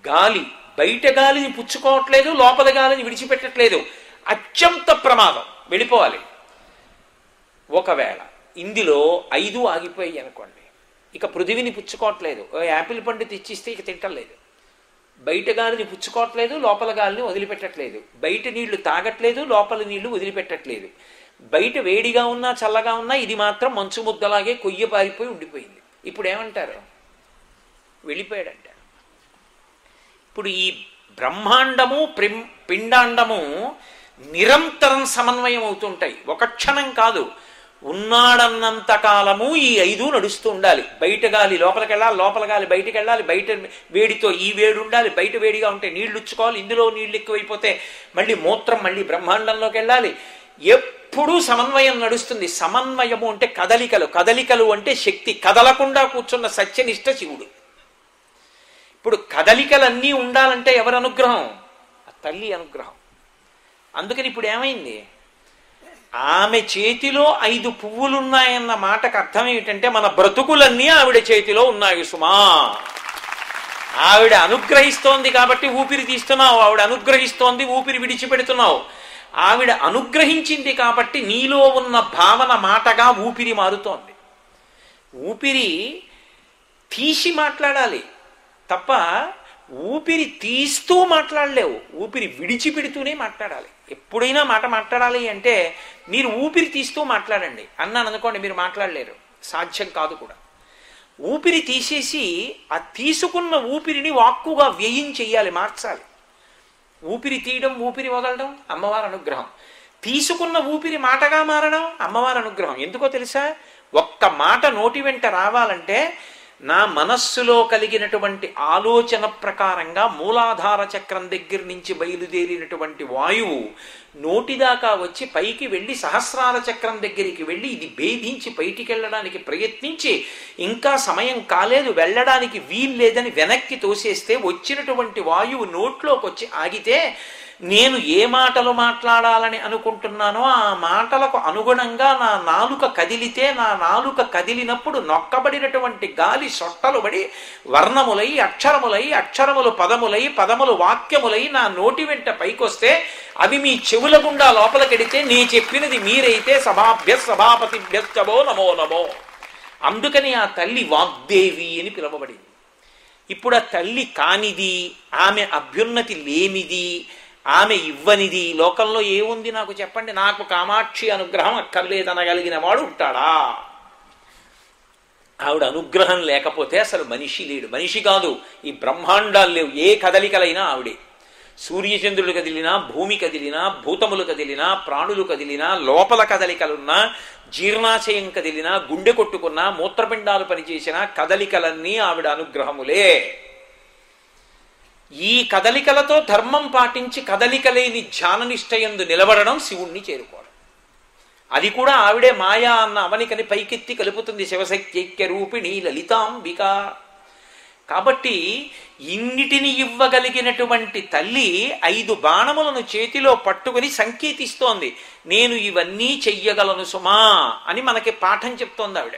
గాలి బయట గాలిని పుచ్చుకోవట్లేదు లోపల గాలిని విడిచిపెట్టట్లేదు. అత్యంత ప్రమాదం వెళ్ళిపోవాలి. ఒకవేళ ఇందులో ఐదు ఆగిపోయాయి అనుకోండి. ఇక పృథివిని పుచ్చుకోవట్లేదు. యాపిల్ పండు తెచ్చిస్తే ఇక తింటలేదు. బయట గాలిని పుచ్చుకోవట్లేదు లోపల గాలిని వదిలిపెట్టట్లేదు. బయట నీళ్ళు తాగట్లేదు లోపల నీళ్ళు వదిలిపెట్టట్లేదు. బయట వేడిగా ఉన్నా చల్లగా ఉన్నా ఇది మాత్రం మంచు ముద్దలాగే కొయ్య పారిపోయి ఉండిపోయింది. ఇప్పుడు ఏమంటారు? వెళ్ళిపోయాడంటారు ఇప్పుడు ఈ బ్రహ్మాండము పిండాండము నిరంతరం సమన్వయం అవుతుంటాయి. ఒక క్షణం కాదు. ఉన్నాడన్నంత కాలము ఈ ఐదు నడుస్తూ ఉండాలి. బయట గాలి లోపలికి వెళ్ళాలి లోపల గాలి బయటికి వెళ్ళాలి బయట వేడితో ఈ వేడి ఉండాలి బయట వేడిగా ఉంటే నీళ్ళు ఇచ్చుకోవాలి ఇందులో నీళ్ళు ఎక్కువైపోతే మళ్ళీ మూత్రం మళ్ళీ బ్రహ్మాండంలోకి వెళ్ళాలి. ఎప్పుడూ సమన్వయం నడుస్తుంది. సమన్వయము అంటే కదలికలు. కదలికలు అంటే శక్తి. కదలకుండా కూర్చున్న సత్యనిష్ట శివుడు. ఇప్పుడు కదలికలన్నీ ఉండాలంటే ఎవరి అనుగ్రహం ఆ తల్లి అనుగ్రహం. అందుకని ఇప్పుడు ఏమైంది? ఆమె చేతిలో ఐదు పువ్వులున్నాయన్న మాటకు అర్థం ఏమిటంటే మన బ్రతుకులన్నీ ఆవిడ చేతిలో ఉన్నాయి సుమా. ఆవిడ అనుగ్రహిస్తోంది కాబట్టి ఊపిరి తీస్తున్నావు. ఆవిడ అనుగ్రహిస్తోంది ఊపిరి విడిచిపెడుతున్నావు. ఆవిడ అనుగ్రహించింది కాబట్టి నీలో ఉన్న భావన మాటగా ఊపిరి మారుతోంది. ఊపిరి తీసి మాట్లాడాలి. తప్ప ఊపిరి తీస్తూ మాట్లాడలేవు. ఊపిరి విడిచిపెడుతూనే మాట్లాడాలి. ఎప్పుడైనా మాట మాట్లాడాలి అంటే మీరు ఊపిరి తీస్తూ మాట్లాడండి. అన్నాను అనుకోండి మీరు మాట్లాడలేరు. సాధ్యం కాదు కూడా. ఊపిరి తీసేసి ఆ తీసుకున్న ఊపిరిని వాక్కుగా వ్యయం చెయ్యాలి మార్చాలి. ఊపిరి తీయడం ఊపిరి వదలడం అమ్మవారి అనుగ్రహం. తీసుకున్న ఊపిరి మాటగా మారడం అమ్మవారి అనుగ్రహం. ఎందుకో తెలుసా? ఒక్క మాట నోటి వెంట రావాలంటే నా మనస్సులో కలిగినటువంటి ఆలోచన ప్రకారంగా మూలాధార చక్రం దగ్గర నుంచి బయలుదేరినటువంటి వాయువు నోటిదాకా వచ్చి పైకి వెళ్ళి సహస్రార చక్రం దగ్గరికి వెళ్ళి ఇది భేదించి బయటికి వెళ్ళడానికి ప్రయత్నించి ఇంకా సమయం కాలేదు వెళ్ళడానికి వీల్లేదని వెనక్కి తోసేస్తే వచ్చినటువంటి వాయువు నోట్లోకి వచ్చి ఆగితే నేను ఏ మాటలు మాట్లాడాలని అనుకుంటున్నానో ఆ మాటలకు అనుగుణంగా నా నాలుక కదిలితే నా నాలుక కదిలినప్పుడు నొక్కబడినటువంటి గాలి సొట్టలు పడి వర్ణములై అక్షరములై అక్షరములు పదములై పదములు వాక్యములై నా నోటి వెంట పైకొస్తే అవి మీ చెవుల గుండా లోపలికెడితే నీ చెప్పినది మీరైతే సభాభ్య సభాపతిభ్యశ్చవో నమో నమో. అందుకని ఆ తల్లి వాగ్దేవి అని పిలువబడింది. ఇప్పుడు ఆ తల్లి కానిది ఆమె అభ్యున్నతి లేనిది ఆమె ఇవ్వనిది. లోకంలో ఏముంది నాకు చెప్పండి? నాకు కామాక్షి అనుగ్రహం అక్కర్లేదనగలిగిన వాడు ఉంటాడా? ఆవిడ అనుగ్రహం లేకపోతే అసలు మనిషి లేడు. మనిషి కాదు. ఈ బ్రహ్మాండాలు లేవు. ఏ కదలికలైనా ఆవిడే. సూర్యచంద్రులు కదిలినా భూమి కదిలినా భూతములు కదిలినా ప్రాణులు కదిలినా లోపల కదలికలున్నా జీర్ణాశయం కదిలినా గుండె కొట్టుకున్నా మూత్రపిండాలు పనిచేసిన కదలికలన్నీ ఆవిడ అనుగ్రహములే. ఈ కదలికలతో ధర్మం పాటించి కదలికలేని ధ్యాననిష్టయందు నిలబడడం శివుణ్ణి చేరుకోవడం. అది కూడా ఆవిడే మాయా అన్న అవనికని పైకెత్తి కలుపుతుంది శివశక్త్యైక్య రూపిణి లలితాంబిక. కాబట్టి ఇన్నిటిని ఇవ్వగలిగినటువంటి తల్లి ఐదు బాణములను చేతిలో పట్టుకుని సంకేతిస్తోంది. నేను ఇవన్నీ చెయ్యగలను సుమా అని మనకి పాఠం చెప్తోంది ఆవిడ.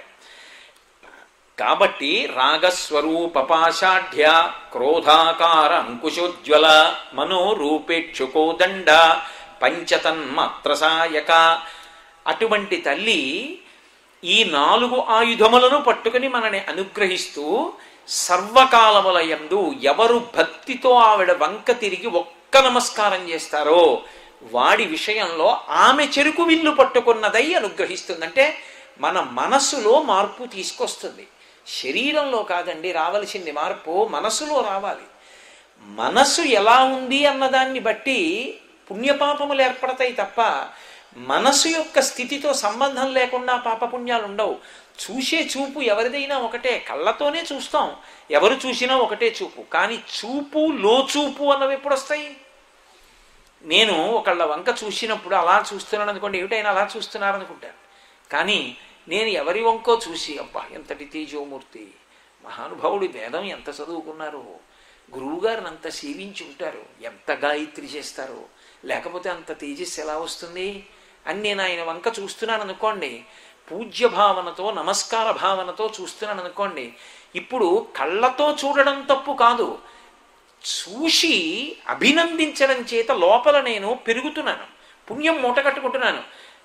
కాబట్టి రాగస్వరూపపాషాఢ్య క్రోధాకార అంకుశోజ్వల మనోరూపేక్షుకోదండ పంచతన్మాత్రసాయక. అటువంటి తల్లి ఈ నాలుగు ఆయుధములను పట్టుకుని మనని అనుగ్రహిస్తూ సర్వకాలములయందు ఎవరు భక్తితో ఆవిడ వంక తిరిగి ఒక్క నమస్కారం చేస్తారో వాడి విషయంలో ఆమె చెరుకు విల్లు పట్టుకున్నదై అనుగ్రహిస్తుందంటే మన మనస్సులో మార్పు తీసుకొస్తుంది. శరీరంలో కాదండి రావలసింది మార్పు మనస్సులో రావాలి. మనస్సు ఎలా ఉంది అన్నదాన్ని బట్టి పుణ్యపాపములు ఏర్పడతాయి తప్ప మనస్సు యొక్క స్థితితో సంబంధం లేకుండా పాపపుణ్యాలు ఉండవు. చూసే చూపు ఎవరిదైనా ఒకటే కళ్ళతోనే చూస్తాం. ఎవరు చూసినా ఒకటే చూపు. కానీ చూపు లోచూపు అన్నవి ఎప్పుడు వస్తాయి? నేను ఒకళ్ళ వంక చూసినప్పుడు అలా చూస్తున్నాను అనుకోండి ఏమిటైనా అలా చూస్తున్నారనుకుంటాను. కానీ నేను ఎవరి వంకో చూసి అబ్బా ఎంతటి తేజోమూర్తి. మహానుభావుడు వేదం ఎంత చదువుకున్నారు? గురువుగారిని అంత సేవించి ఉంటారు. ఎంత గాయత్రి చేస్తారు? లేకపోతే అంత తేజస్సు ఎలా వస్తుంది? అని నేను ఆయన వంక చూస్తున్నాను అనుకోండి పూజ్య భావనతో నమస్కార భావనతో చూస్తున్నాను అనుకోండి ఇప్పుడు కళ్ళతో చూడడం తప్పు కాదు. చూసి అభినందించడం చేత లోపల నేను పెరుగుతున్నాను. పుణ్యం మూట కట్టుకుంటున్నాను.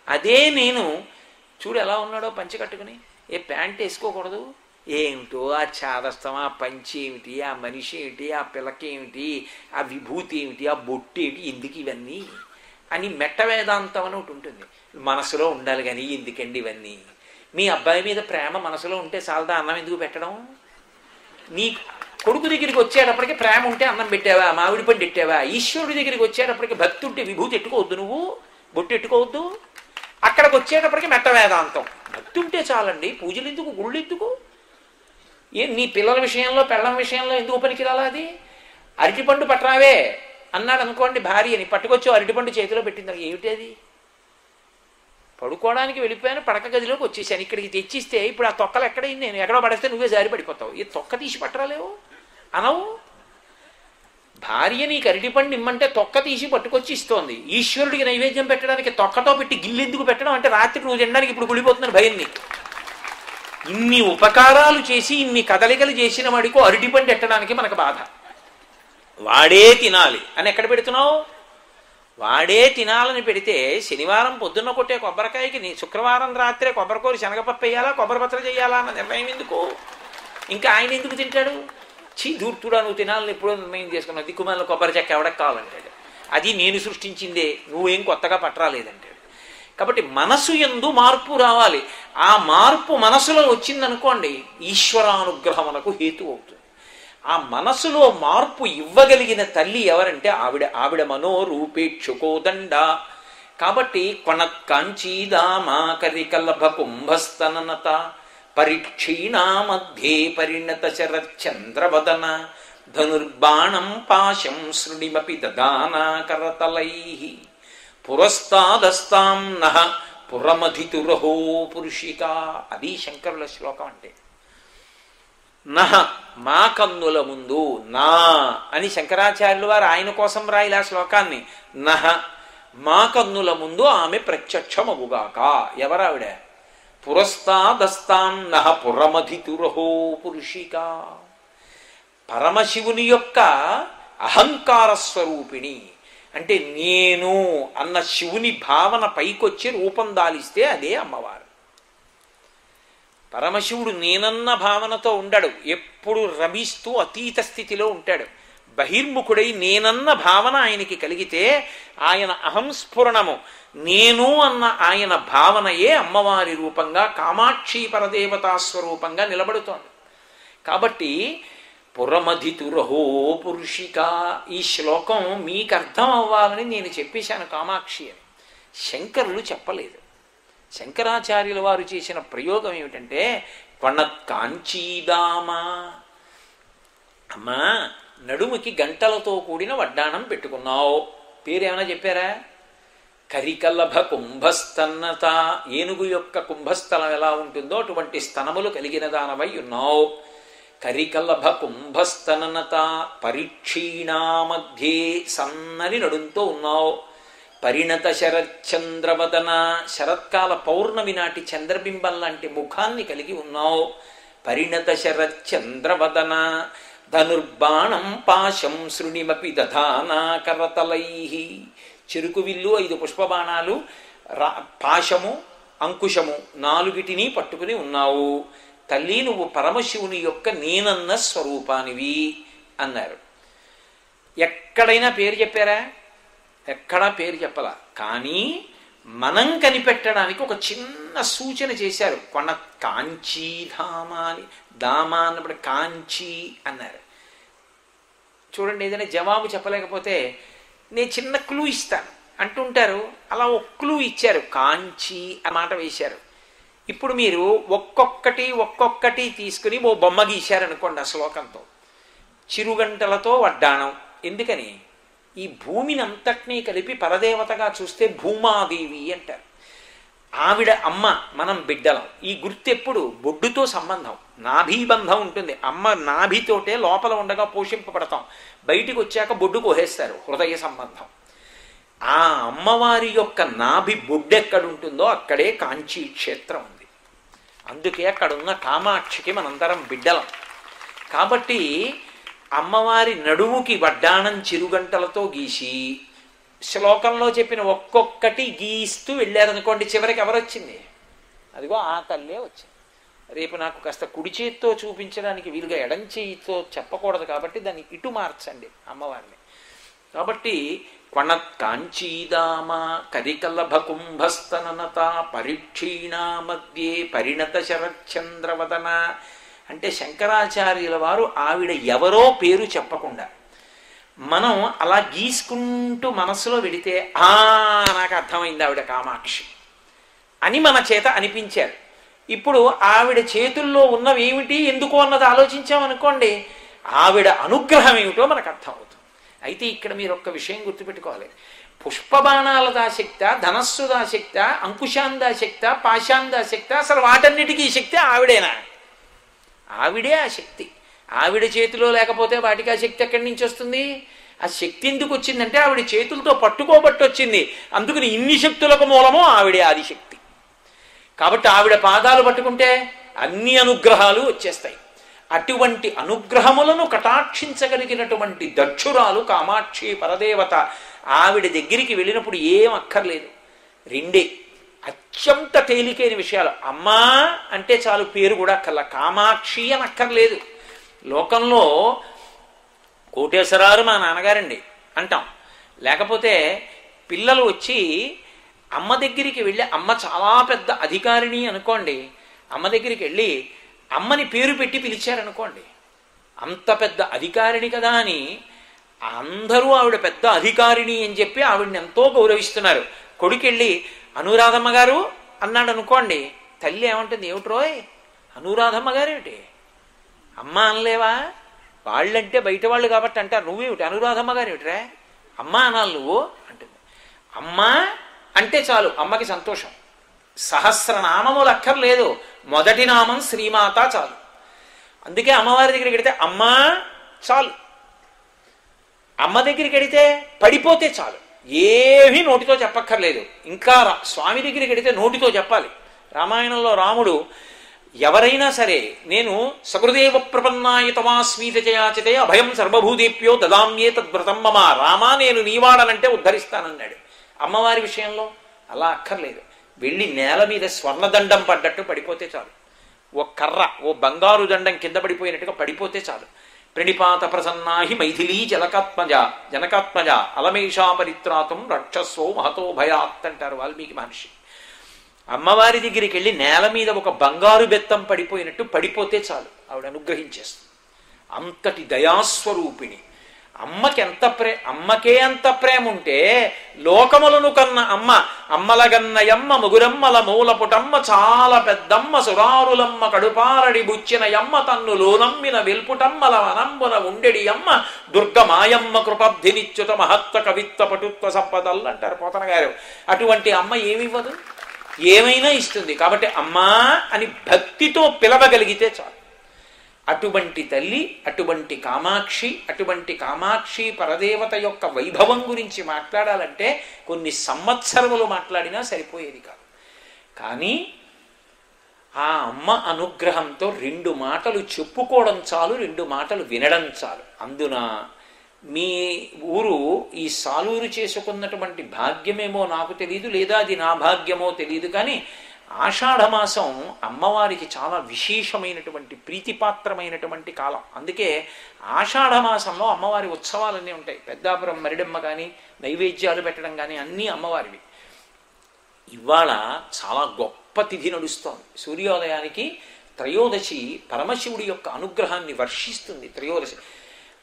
అదే నేను చూడు ఎలా ఉన్నాడో పంచి కట్టుకుని. ఏ ప్యాంట్ వేసుకోకూడదు? ఏమిటో ఆ చాదస్తం ఆ పంచి ఏమిటి ఆ మనిషి ఏమిటి ఆ పిల్లకి ఏమిటి ఆ విభూతి ఏమిటి ఆ బొట్టు ఏమిటి ఎందుకు ఇవన్నీ? అని మెట్ట వేదాంతం అని ఒకటి ఉంటుంది. మనసులో ఉండాలి కానీ ఎందుకండి ఇవన్నీ? మీ అబ్బాయి మీద ప్రేమ మనసులో ఉంటే చాలదా అన్నం ఎందుకు పెట్టడం? నీ కొడుకు దగ్గరికి వచ్చేటప్పటికి ప్రేమ ఉంటే అన్నం పెట్టావా? మామిడి పండు పెట్టావా? ఈశ్వరుడి దగ్గరికి వచ్చేటప్పటికి భక్తి ఉంటే విభూతి ఎట్టుకోవద్దు నువ్వు? బొట్టు ఎట్టుకోవద్దు? అక్కడికి వచ్చేటప్పటికి మెట్ట వేదాంతం. భక్తి ఉంటే చాలండి. పూజలు ఎందుకు గుళ్ళు ఎందుకు ఏ నీ పిల్లల విషయంలో పెళ్ళం విషయంలో ఎందుకు పనికిరాలా అది? అరటిపండు పట్టరావే అన్నాడు అనుకోండి భార్యని. పట్టుకొచ్చి అరటిపండు చేతిలో పెట్టింది. ఏమిటి అది? పడుకోవడానికి వెళ్ళిపోయాను పడక గదిలోకి వచ్చేసాను. ఇక్కడికి తెచ్చిస్తే ఇప్పుడు ఆ తొక్కలు ఎక్కడైంది నేను ఎక్కడో పడేస్తే నువ్వే జారి పడిపోతావు. ఈ తొక్క తీసి పట్టరాలేవు? అనవు? భార్య నీకు అరటిపండు ఇమ్మంటే తొక్క తీసి పట్టుకొచ్చి ఇస్తోంది. ఈశ్వరుడికి నైవేద్యం పెట్టడానికి తొక్కతో పెట్టి గిల్లెందుకు పెట్టడం? అంటే రాత్రి నువ్వు తినడానికి ఇప్పుడు కుడిపోతున్నాను భయం నీకు ఇన్ని ఉపకారాలు చేసి ఇన్ని కదలికలు చేసిన వాడికో అరటిపండు ఎట్టడానికి మనకు బాధ. వాడే తినాలి. అని ఎక్కడ పెడుతున్నావు? వాడే తినాలని పెడితే శనివారం పొద్దున్న కొట్టే కొబ్బరికాయకి నీ శుక్రవారం రాత్రే కొబ్బరికూర శనగపప్పు వేయాలా కొబ్బరి పత్ర చేయాలా అన్న నిర్ణయం ఎందుకు? ఇంకా ఆయన ఎందుకు తింటాడు? చీ దూర్తుడా నువ్వు తినాలని ఎప్పుడో నిర్ణయం చేసుకున్నావు. దిక్కుమాల కొబ్బరి చెక్క ఎవడకు కావాలంటాడు. అది నేను సృష్టించిందే. నువ్వేం కొత్తగా పట్టరాలేదంటాడు. కాబట్టి మనసు ఎందు మార్పు రావాలి. ఆ మార్పు మనసులో వచ్చిందనుకోండి ఈశ్వరానుగ్రహమునకు హేతు అవుతుంది. ఆ మనసులో మార్పు ఇవ్వగలిగిన తల్లి ఎవరంటే ఆవిడ. ఆవిడ మనోరూపేక్షుకోదండ కాబట్టి కొణత్కాంచీదామా కరికలభ కుంభస్తననత పరిక్షీణామధ్యే పరిణత శరచంద్రవదన ధనుర్బాణం పాశం శృణిమపి దదానా కరతలై పురస్తాదస్తాం నహ పురమధితురహో పురుషిక అది శంకరుల శ్లోకం అంటే. నహ మా కన్నుల ముందు నా అని శంకరాచార్యులు వారు ఆయన కోసం రాయిలా శ్లోకాన్ని. నహ మా కన్నుల ముందు ఆమె ప్రత్యక్షమవుగాక. ఎవరావిడ? పురస్తాదస్తాన్న పురమధితురహో పురుషిక. పరమశివుని యొక్క అహంకార స్వరూపిణి అంటే నేను అన్న శివుని భావన పైకొచ్చి రూపం దాలిస్తే అదే అమ్మవారు. పరమశివుడు నేనన్న భావనతో ఉండడు. ఎప్పుడు రమిస్తూ అతీత స్థితిలో ఉంటాడు. బహిర్ముఖుడై నేనన్న భావన ఆయనకి కలిగితే ఆయన అహంస్ఫురణము. నేను అన్న ఆయన భావనయే అమ్మవారి రూపంగా కామాక్షి పరదేవతా స్వరూపంగా నిలబడుతోంది. కాబట్టి పురమధితురహో పురుషిక ఈ శ్లోకం మీకు అర్థం అవ్వాలని నేను చెప్పేశాను కామాక్షి అని. శంకరులు చెప్పలేదు. శంకరాచార్యుల వారు చేసిన ప్రయోగం ఏమిటంటే కాంచీదామా అమ్మా నడుముకి గంటలతో కూడిన వడ్డాణం పెట్టుకున్నావు. పేరేమైనా చెప్పారా? కరికలభ కుంభస్తన్నత ఏనుగు యొక్క కుంభస్థలం ఎలా ఉంటుందో అటువంటి స్తనములు కలిగిన దానవై ఉన్నావు. కరికలభ కుంభస్తనత పరిక్షీణామధ్యే సన్నని నడుంతో ఉన్నావు. పరిణత శరచంద్రవదన శరత్కాల పౌర్ణమి నాటి చంద్రబింబం లాంటి ముఖాన్ని కలిగి ఉన్నావు. పరిణత శరచంద్రవదన ధనుర్బాణం పాశం శృణిమపి దధానా కరతలై. చెరుకు విల్లు ఐదు పుష్పబాణాలు రా పాశము అంకుశము నాలుగిటిని పట్టుకుని ఉన్నావు. తల్లి నువ్వు పరమశివుని యొక్క నేనన్న స్వరూపానివి అన్నారు. ఎక్కడైనా పేరు చెప్పారా? ఎక్కడా పేరు చెప్పలా. కానీ మనం కనిపెట్టడానికి ఒక చిన్న సూచన చేశారు. కొన కాంచీ ధామ అని ధామ అన్నప్పుడు కాంచీ అన్నారు. చూడండి ఏదైనా జవాబు చెప్పలేకపోతే నేను చిన్న క్లూ ఇస్తాను. అంటుంటారు అలా ఒక క్లూ ఇచ్చారు. కాంచీ ఆ మాట వేశారు. ఇప్పుడు మీరు ఒక్కొక్కటి ఒక్కొక్కటి తీసుకుని ఓ బొమ్మ గీశారనుకోండి ఆ శ్లోకంతో. చిరుగంటలతో వడ్డాణం. ఎందుకని? ఈ భూమిని అంతటినీ కలిపి పరదేవతగా చూస్తే భూమాదేవి అంటారు. ఆవిడ అమ్మ మనం బిడ్డలం. ఈ గుర్తు ఎప్పుడు బొడ్డుతో సంబంధం నాభీబంధం ఉంటుంది. అమ్మ నాభితోటే లోపల ఉండగా పోషింపబడతాం. బయటికి వచ్చాక బొడ్డు కోహేస్తారు హృదయ సంబంధం. ఆ అమ్మవారి యొక్క నాభి బొడ్డెక్కడుంటుందో అక్కడే కాంచీ క్షేత్రం ఉంది. అందుకే అక్కడున్న కామాక్షికి మనందరం బిడ్డలం. కాబట్టి అమ్మవారి నడుముకి వడ్డాణం చిరుగంటలతో గీసి శ్లోకంలో చెప్పిన ఒక్కొక్కటి గీస్తూ వెళ్ళారనుకోండి చివరికి ఎవరొచ్చింది? అదిగో ఆ తల్లే వచ్చింది. రేపు నాకు కాస్త కుడి చేతితో చూపించడానికి వీలుగా ఎడం చేయితో చెప్పకూడదు కాబట్టి దాన్ని ఇటు మార్చండి అమ్మవారిని. కాబట్టి కొణత్ కాంచీదామ కరికలభ కుంభస్తనత పరిక్షీణా మధ్యే పరిణత శరచంద్రవదన అంటే శంకరాచార్యుల వారు ఆవిడ ఎవరో పేరు చెప్పకుండా మనం అలా గీసుకుంటూ మనసులో వెడితే ఆ నాకు అర్థమైంది ఆవిడ కామాక్షి అని మన చేత అనిపించారు. ఇప్పుడు ఆవిడ చేతుల్లో ఉన్నవి ఏమిటి ఎందుకు అన్నది ఆలోచించామనుకోండి ఆవిడ అనుగ్రహం ఏమిటో మనకు అర్థమవుతుంది. అయితే ఇక్కడ మీరు ఒక్క విషయం గుర్తుపెట్టుకోవాలి. పుష్పబాణాల దాశక్త ధనస్సు దాశక్త అంకుశాన్ శక్త పాశాన్ దాశక్త అసలు వాటన్నిటికీ శక్తి ఆవిడేనా? ఆవిడే ఆ శక్తి. ఆవిడ చేతిలో లేకపోతే వాటికి ఆ శక్తి ఎక్కడి నుంచి వస్తుంది? ఆ శక్తి ఎందుకు వచ్చిందంటే ఆవిడ చేతులతో పట్టుకోబట్టి వచ్చింది అందుకని ఇన్ని శక్తులకు మూలమో ఆవిడే ఆదిశక్తి కాబట్టి ఆవిడ పాదాలు పట్టుకుంటే అన్ని అనుగ్రహాలు వచ్చేస్తాయి. అటువంటి అనుగ్రహములను కటాక్షించగలిగినటువంటి దక్షురాలు కామాక్షి పరదేవత ఆవిడ దగ్గరికి వెళ్ళినప్పుడు ఏం అక్కర్లేదు. రెండే. అత్యంత తేలికైన విషయాలు. అమ్మా అంటే చాలు పేరు కూడా అక్కర్లా. కామాక్షి అని అక్కర్లేదు లోకంలో కోటేశ్వరారు మా నాన్నగారండి అంటాం. లేకపోతే పిల్లలు వచ్చి అమ్మ దగ్గరికి వెళ్ళి అమ్మ చాలా పెద్ద అధికారిణి అనుకోండి. అమ్మ దగ్గరికి వెళ్ళి అమ్మని పేరు పెట్టి పిలిచారనుకోండి. అంత పెద్ద అధికారిణి కదా అని అందరూ ఆవిడ పెద్ద అధికారిణి అని చెప్పి ఆవిడని ఎంతో గౌరవిస్తున్నారు. కొడుకెళ్ళి అనురాధమ్మ గారు అన్నాడు అనుకోండి తల్లి ఏమంటుంది ఏమిట్రోయ్ అనురాధమ్మ గారేమిటి? అమ్మ అనలేవా? వాళ్ళంటే బయట వాళ్ళు కాబట్టి అంటారు నువ్వేమిటి? అనురాధమ్మ గారేమిటిరా? అమ్మ అనాలి నువ్వు? అంటుంది. అమ్మ అంటే చాలు అమ్మకి సంతోషం. సహస్రనామములు అక్కర్లేదు మొదటి నామం శ్రీమాత చాలు. అందుకే అమ్మవారి దగ్గరికి వెడితే అమ్మ చాలు. అమ్మ దగ్గరికి వెడితే పడిపోతే చాలు. ఏమీ నోటితో చెప్పక్కర్లేదు. ఇంకా రా- స్వామి దగ్గరికి వెడితే నోటితో చెప్పాలి. రామాయణంలో రాముడు ఎవరైనా సరే నేను సకృదేవ ప్రపన్నాయ తమాస్మీత చయాచితే అభయం సర్వభూదేప్యో దదామ్యే తద్వ్రతం మమ. రామా నేను నీవాడనంటే ఉద్ధరిస్తానన్నాడు. అమ్మవారి విషయంలో అలా అక్కర్లేదు. వెళ్ళి నేల మీద స్వర్ణదండం పడ్డట్టు పడిపోతే చాలు. ఓ కర్ర ఓ బంగారు దండం కింద పడిపోయినట్టుగా పడిపోతే చాలు. ప్రణిపాత ప్రసన్నాహి మైథిలీ జలకాత్మజ జనకాత్మజ అలమేషా పరిత్రాతం రక్షస్వో మహతో భయాత్ అంటారు వాల్మీకి మహర్షి. అమ్మవారి దగ్గరికి వెళ్ళి నేల మీద ఒక బంగారు బెత్తం పడిపోయినట్టు పడిపోతే చాలు ఆవిడ అనుగ్రహించేస్తుంది. అంతటి దయాస్వరూపిణి. అమ్మకి ఎంత ప్రే అమ్మకే అంత ప్రేమ ఉంటే లోకములను కన్న అమ్మ అమ్మలగన్నయమ్మ ముగురమ్మల మూలపుటమ్మ చాలా పెద్దమ్మ సురారులమ్మ కడుపారడి బుచ్చిన యమ్మ తన్ను లోనమ్మిన వెల్పుటమ్మల వనంబున ఉండెడి అమ్మ దుర్గమాయమ్మ కృపబ్ధినిచ్యుత మహత్వ కవిత్వ పటుత్వ సంపదల్ అంటారు పోతన గారు అటువంటి అమ్మ ఏమివ్వదు? ఏమైనా ఇస్తుంది. కాబట్టి అమ్మా అని భక్తితో పిలవగలిగితే చాలు. అటువంటి తల్లి అటువంటి కామాక్షి అటువంటి కామాక్షి పరదేవత యొక్క వైభవం గురించి మాట్లాడాలంటే కొన్ని సంవత్సరములు మాట్లాడినా సరిపోయేది కాదు. కానీ ఆ అమ్మ అనుగ్రహంతో రెండు మాటలు చెప్పుకోవడం చాలు రెండు మాటలు వినడం చాలు. అందున మీ ఊరు ఈ సాలూరు చేసుకున్నటువంటి భాగ్యమేమో నాకు తెలియదు లేదా అది నా భాగ్యమో తెలియదు కానీ ఆషాఢమాసం అమ్మవారికి చాలా విశేషమైనటువంటి ప్రీతిపాత్రమైనటువంటి కాలం. అందుకే ఆషాఢమాసంలో అమ్మవారి ఉత్సవాలన్నీ ఉంటాయి. పెద్దాపురం మరిడమ్మ కానీ నైవేద్యాలు పెట్టడం కానీ అన్నీ అమ్మవారివి. ఇవాళ చాలా గొప్ప తిథి నడుస్తోంది. సూర్యోదయానికి త్రయోదశి పరమశివుడి యొక్క అనుగ్రహాన్ని వర్షిస్తుంది త్రయోదశి.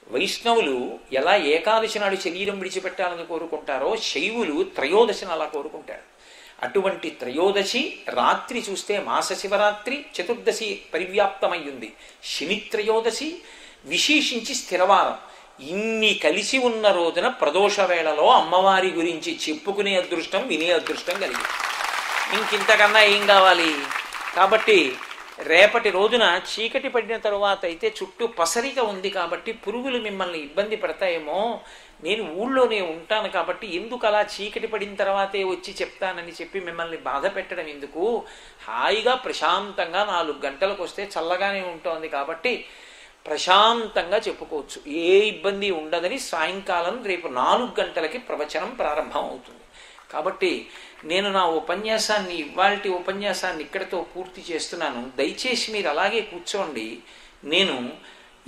వైష్ణవులు ఎలా ఏకాదశి నాడు శరీరం విడిచిపెట్టాలని కోరుకుంటారో శైవులు త్రయోదశిని అలా కోరుకుంటారు. అటువంటి త్రయోదశి రాత్రి చూస్తే మాస శివరాత్రి చతుర్దశి పరివ్యాప్తమయ్యింది. శని త్రయోదశి విశేషించి స్థిరవారం. ఇన్ని కలిసి ఉన్న రోజున ప్రదోష వేళలో అమ్మవారి గురించి చెప్పుకునే అదృష్టం వినే అదృష్టం కలిగింది ఇంకింతకన్నా ఏం కావాలి? కాబట్టి రేపటి రోజున చీకటి పడిన తరువాత అయితే చుట్టూ పసరిక ఉంది కాబట్టి పురుగులు మిమ్మల్ని ఇబ్బంది పెడతాయేమో నేను ఊళ్ళోనే ఉంటాను కాబట్టి ఎందుకు అలా చీకటి పడిన తర్వాతే వచ్చి చెప్తానని చెప్పి మిమ్మల్ని బాధ పెట్టడం ఎందుకు? హాయిగా ప్రశాంతంగా నాలుగు గంటలకు వస్తే చల్లగానే ఉంటుంది కాబట్టి ప్రశాంతంగా చెప్పుకోవచ్చు. ఏ ఇబ్బంది ఉండదని సాయంకాలం రేపు నాలుగు గంటలకి ప్రవచనం ప్రారంభం అవుతుంది. కాబట్టి నేను నా ఉపన్యాసాన్ని ఇవాల్టి ఉపన్యాసాన్ని ఇక్కడితో పూర్తి చేస్తున్నాను. దయచేసి మీరు అలాగే కూర్చోండి. నేను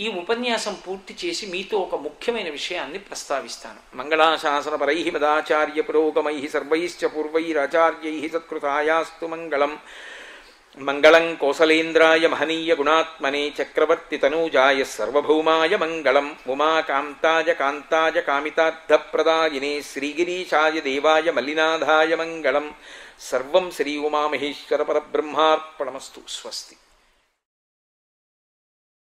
ఈ ఉపన్యాసం పూర్తి చేసి మీతో ఒక ముఖ్యమైన విషయాన్ని ప్రస్తావిస్తాను. మంగళాశాసన పరై మదాచార్య పురోగమై సర్వైశ్చ పూర్వైరాచార్యై సత్కృతాయాస్తు మంగళం. మంగళం కోసలేంద్రాయ మహనీయ గుణాత్మనే చక్రవర్తి తనూజాయ సర్వభౌమాయ మంగళం. ఉమాకాంతాయ కాంతాయ కామితార్థప్రదాయినే శ్రీగిరీశాయ దేవాయ మల్లినాథాయ మంగళం. సర్వం శ్రీ ఉమామహేశ్వర పరబ్రహ్మార్పణమస్తు. స్వస్తి.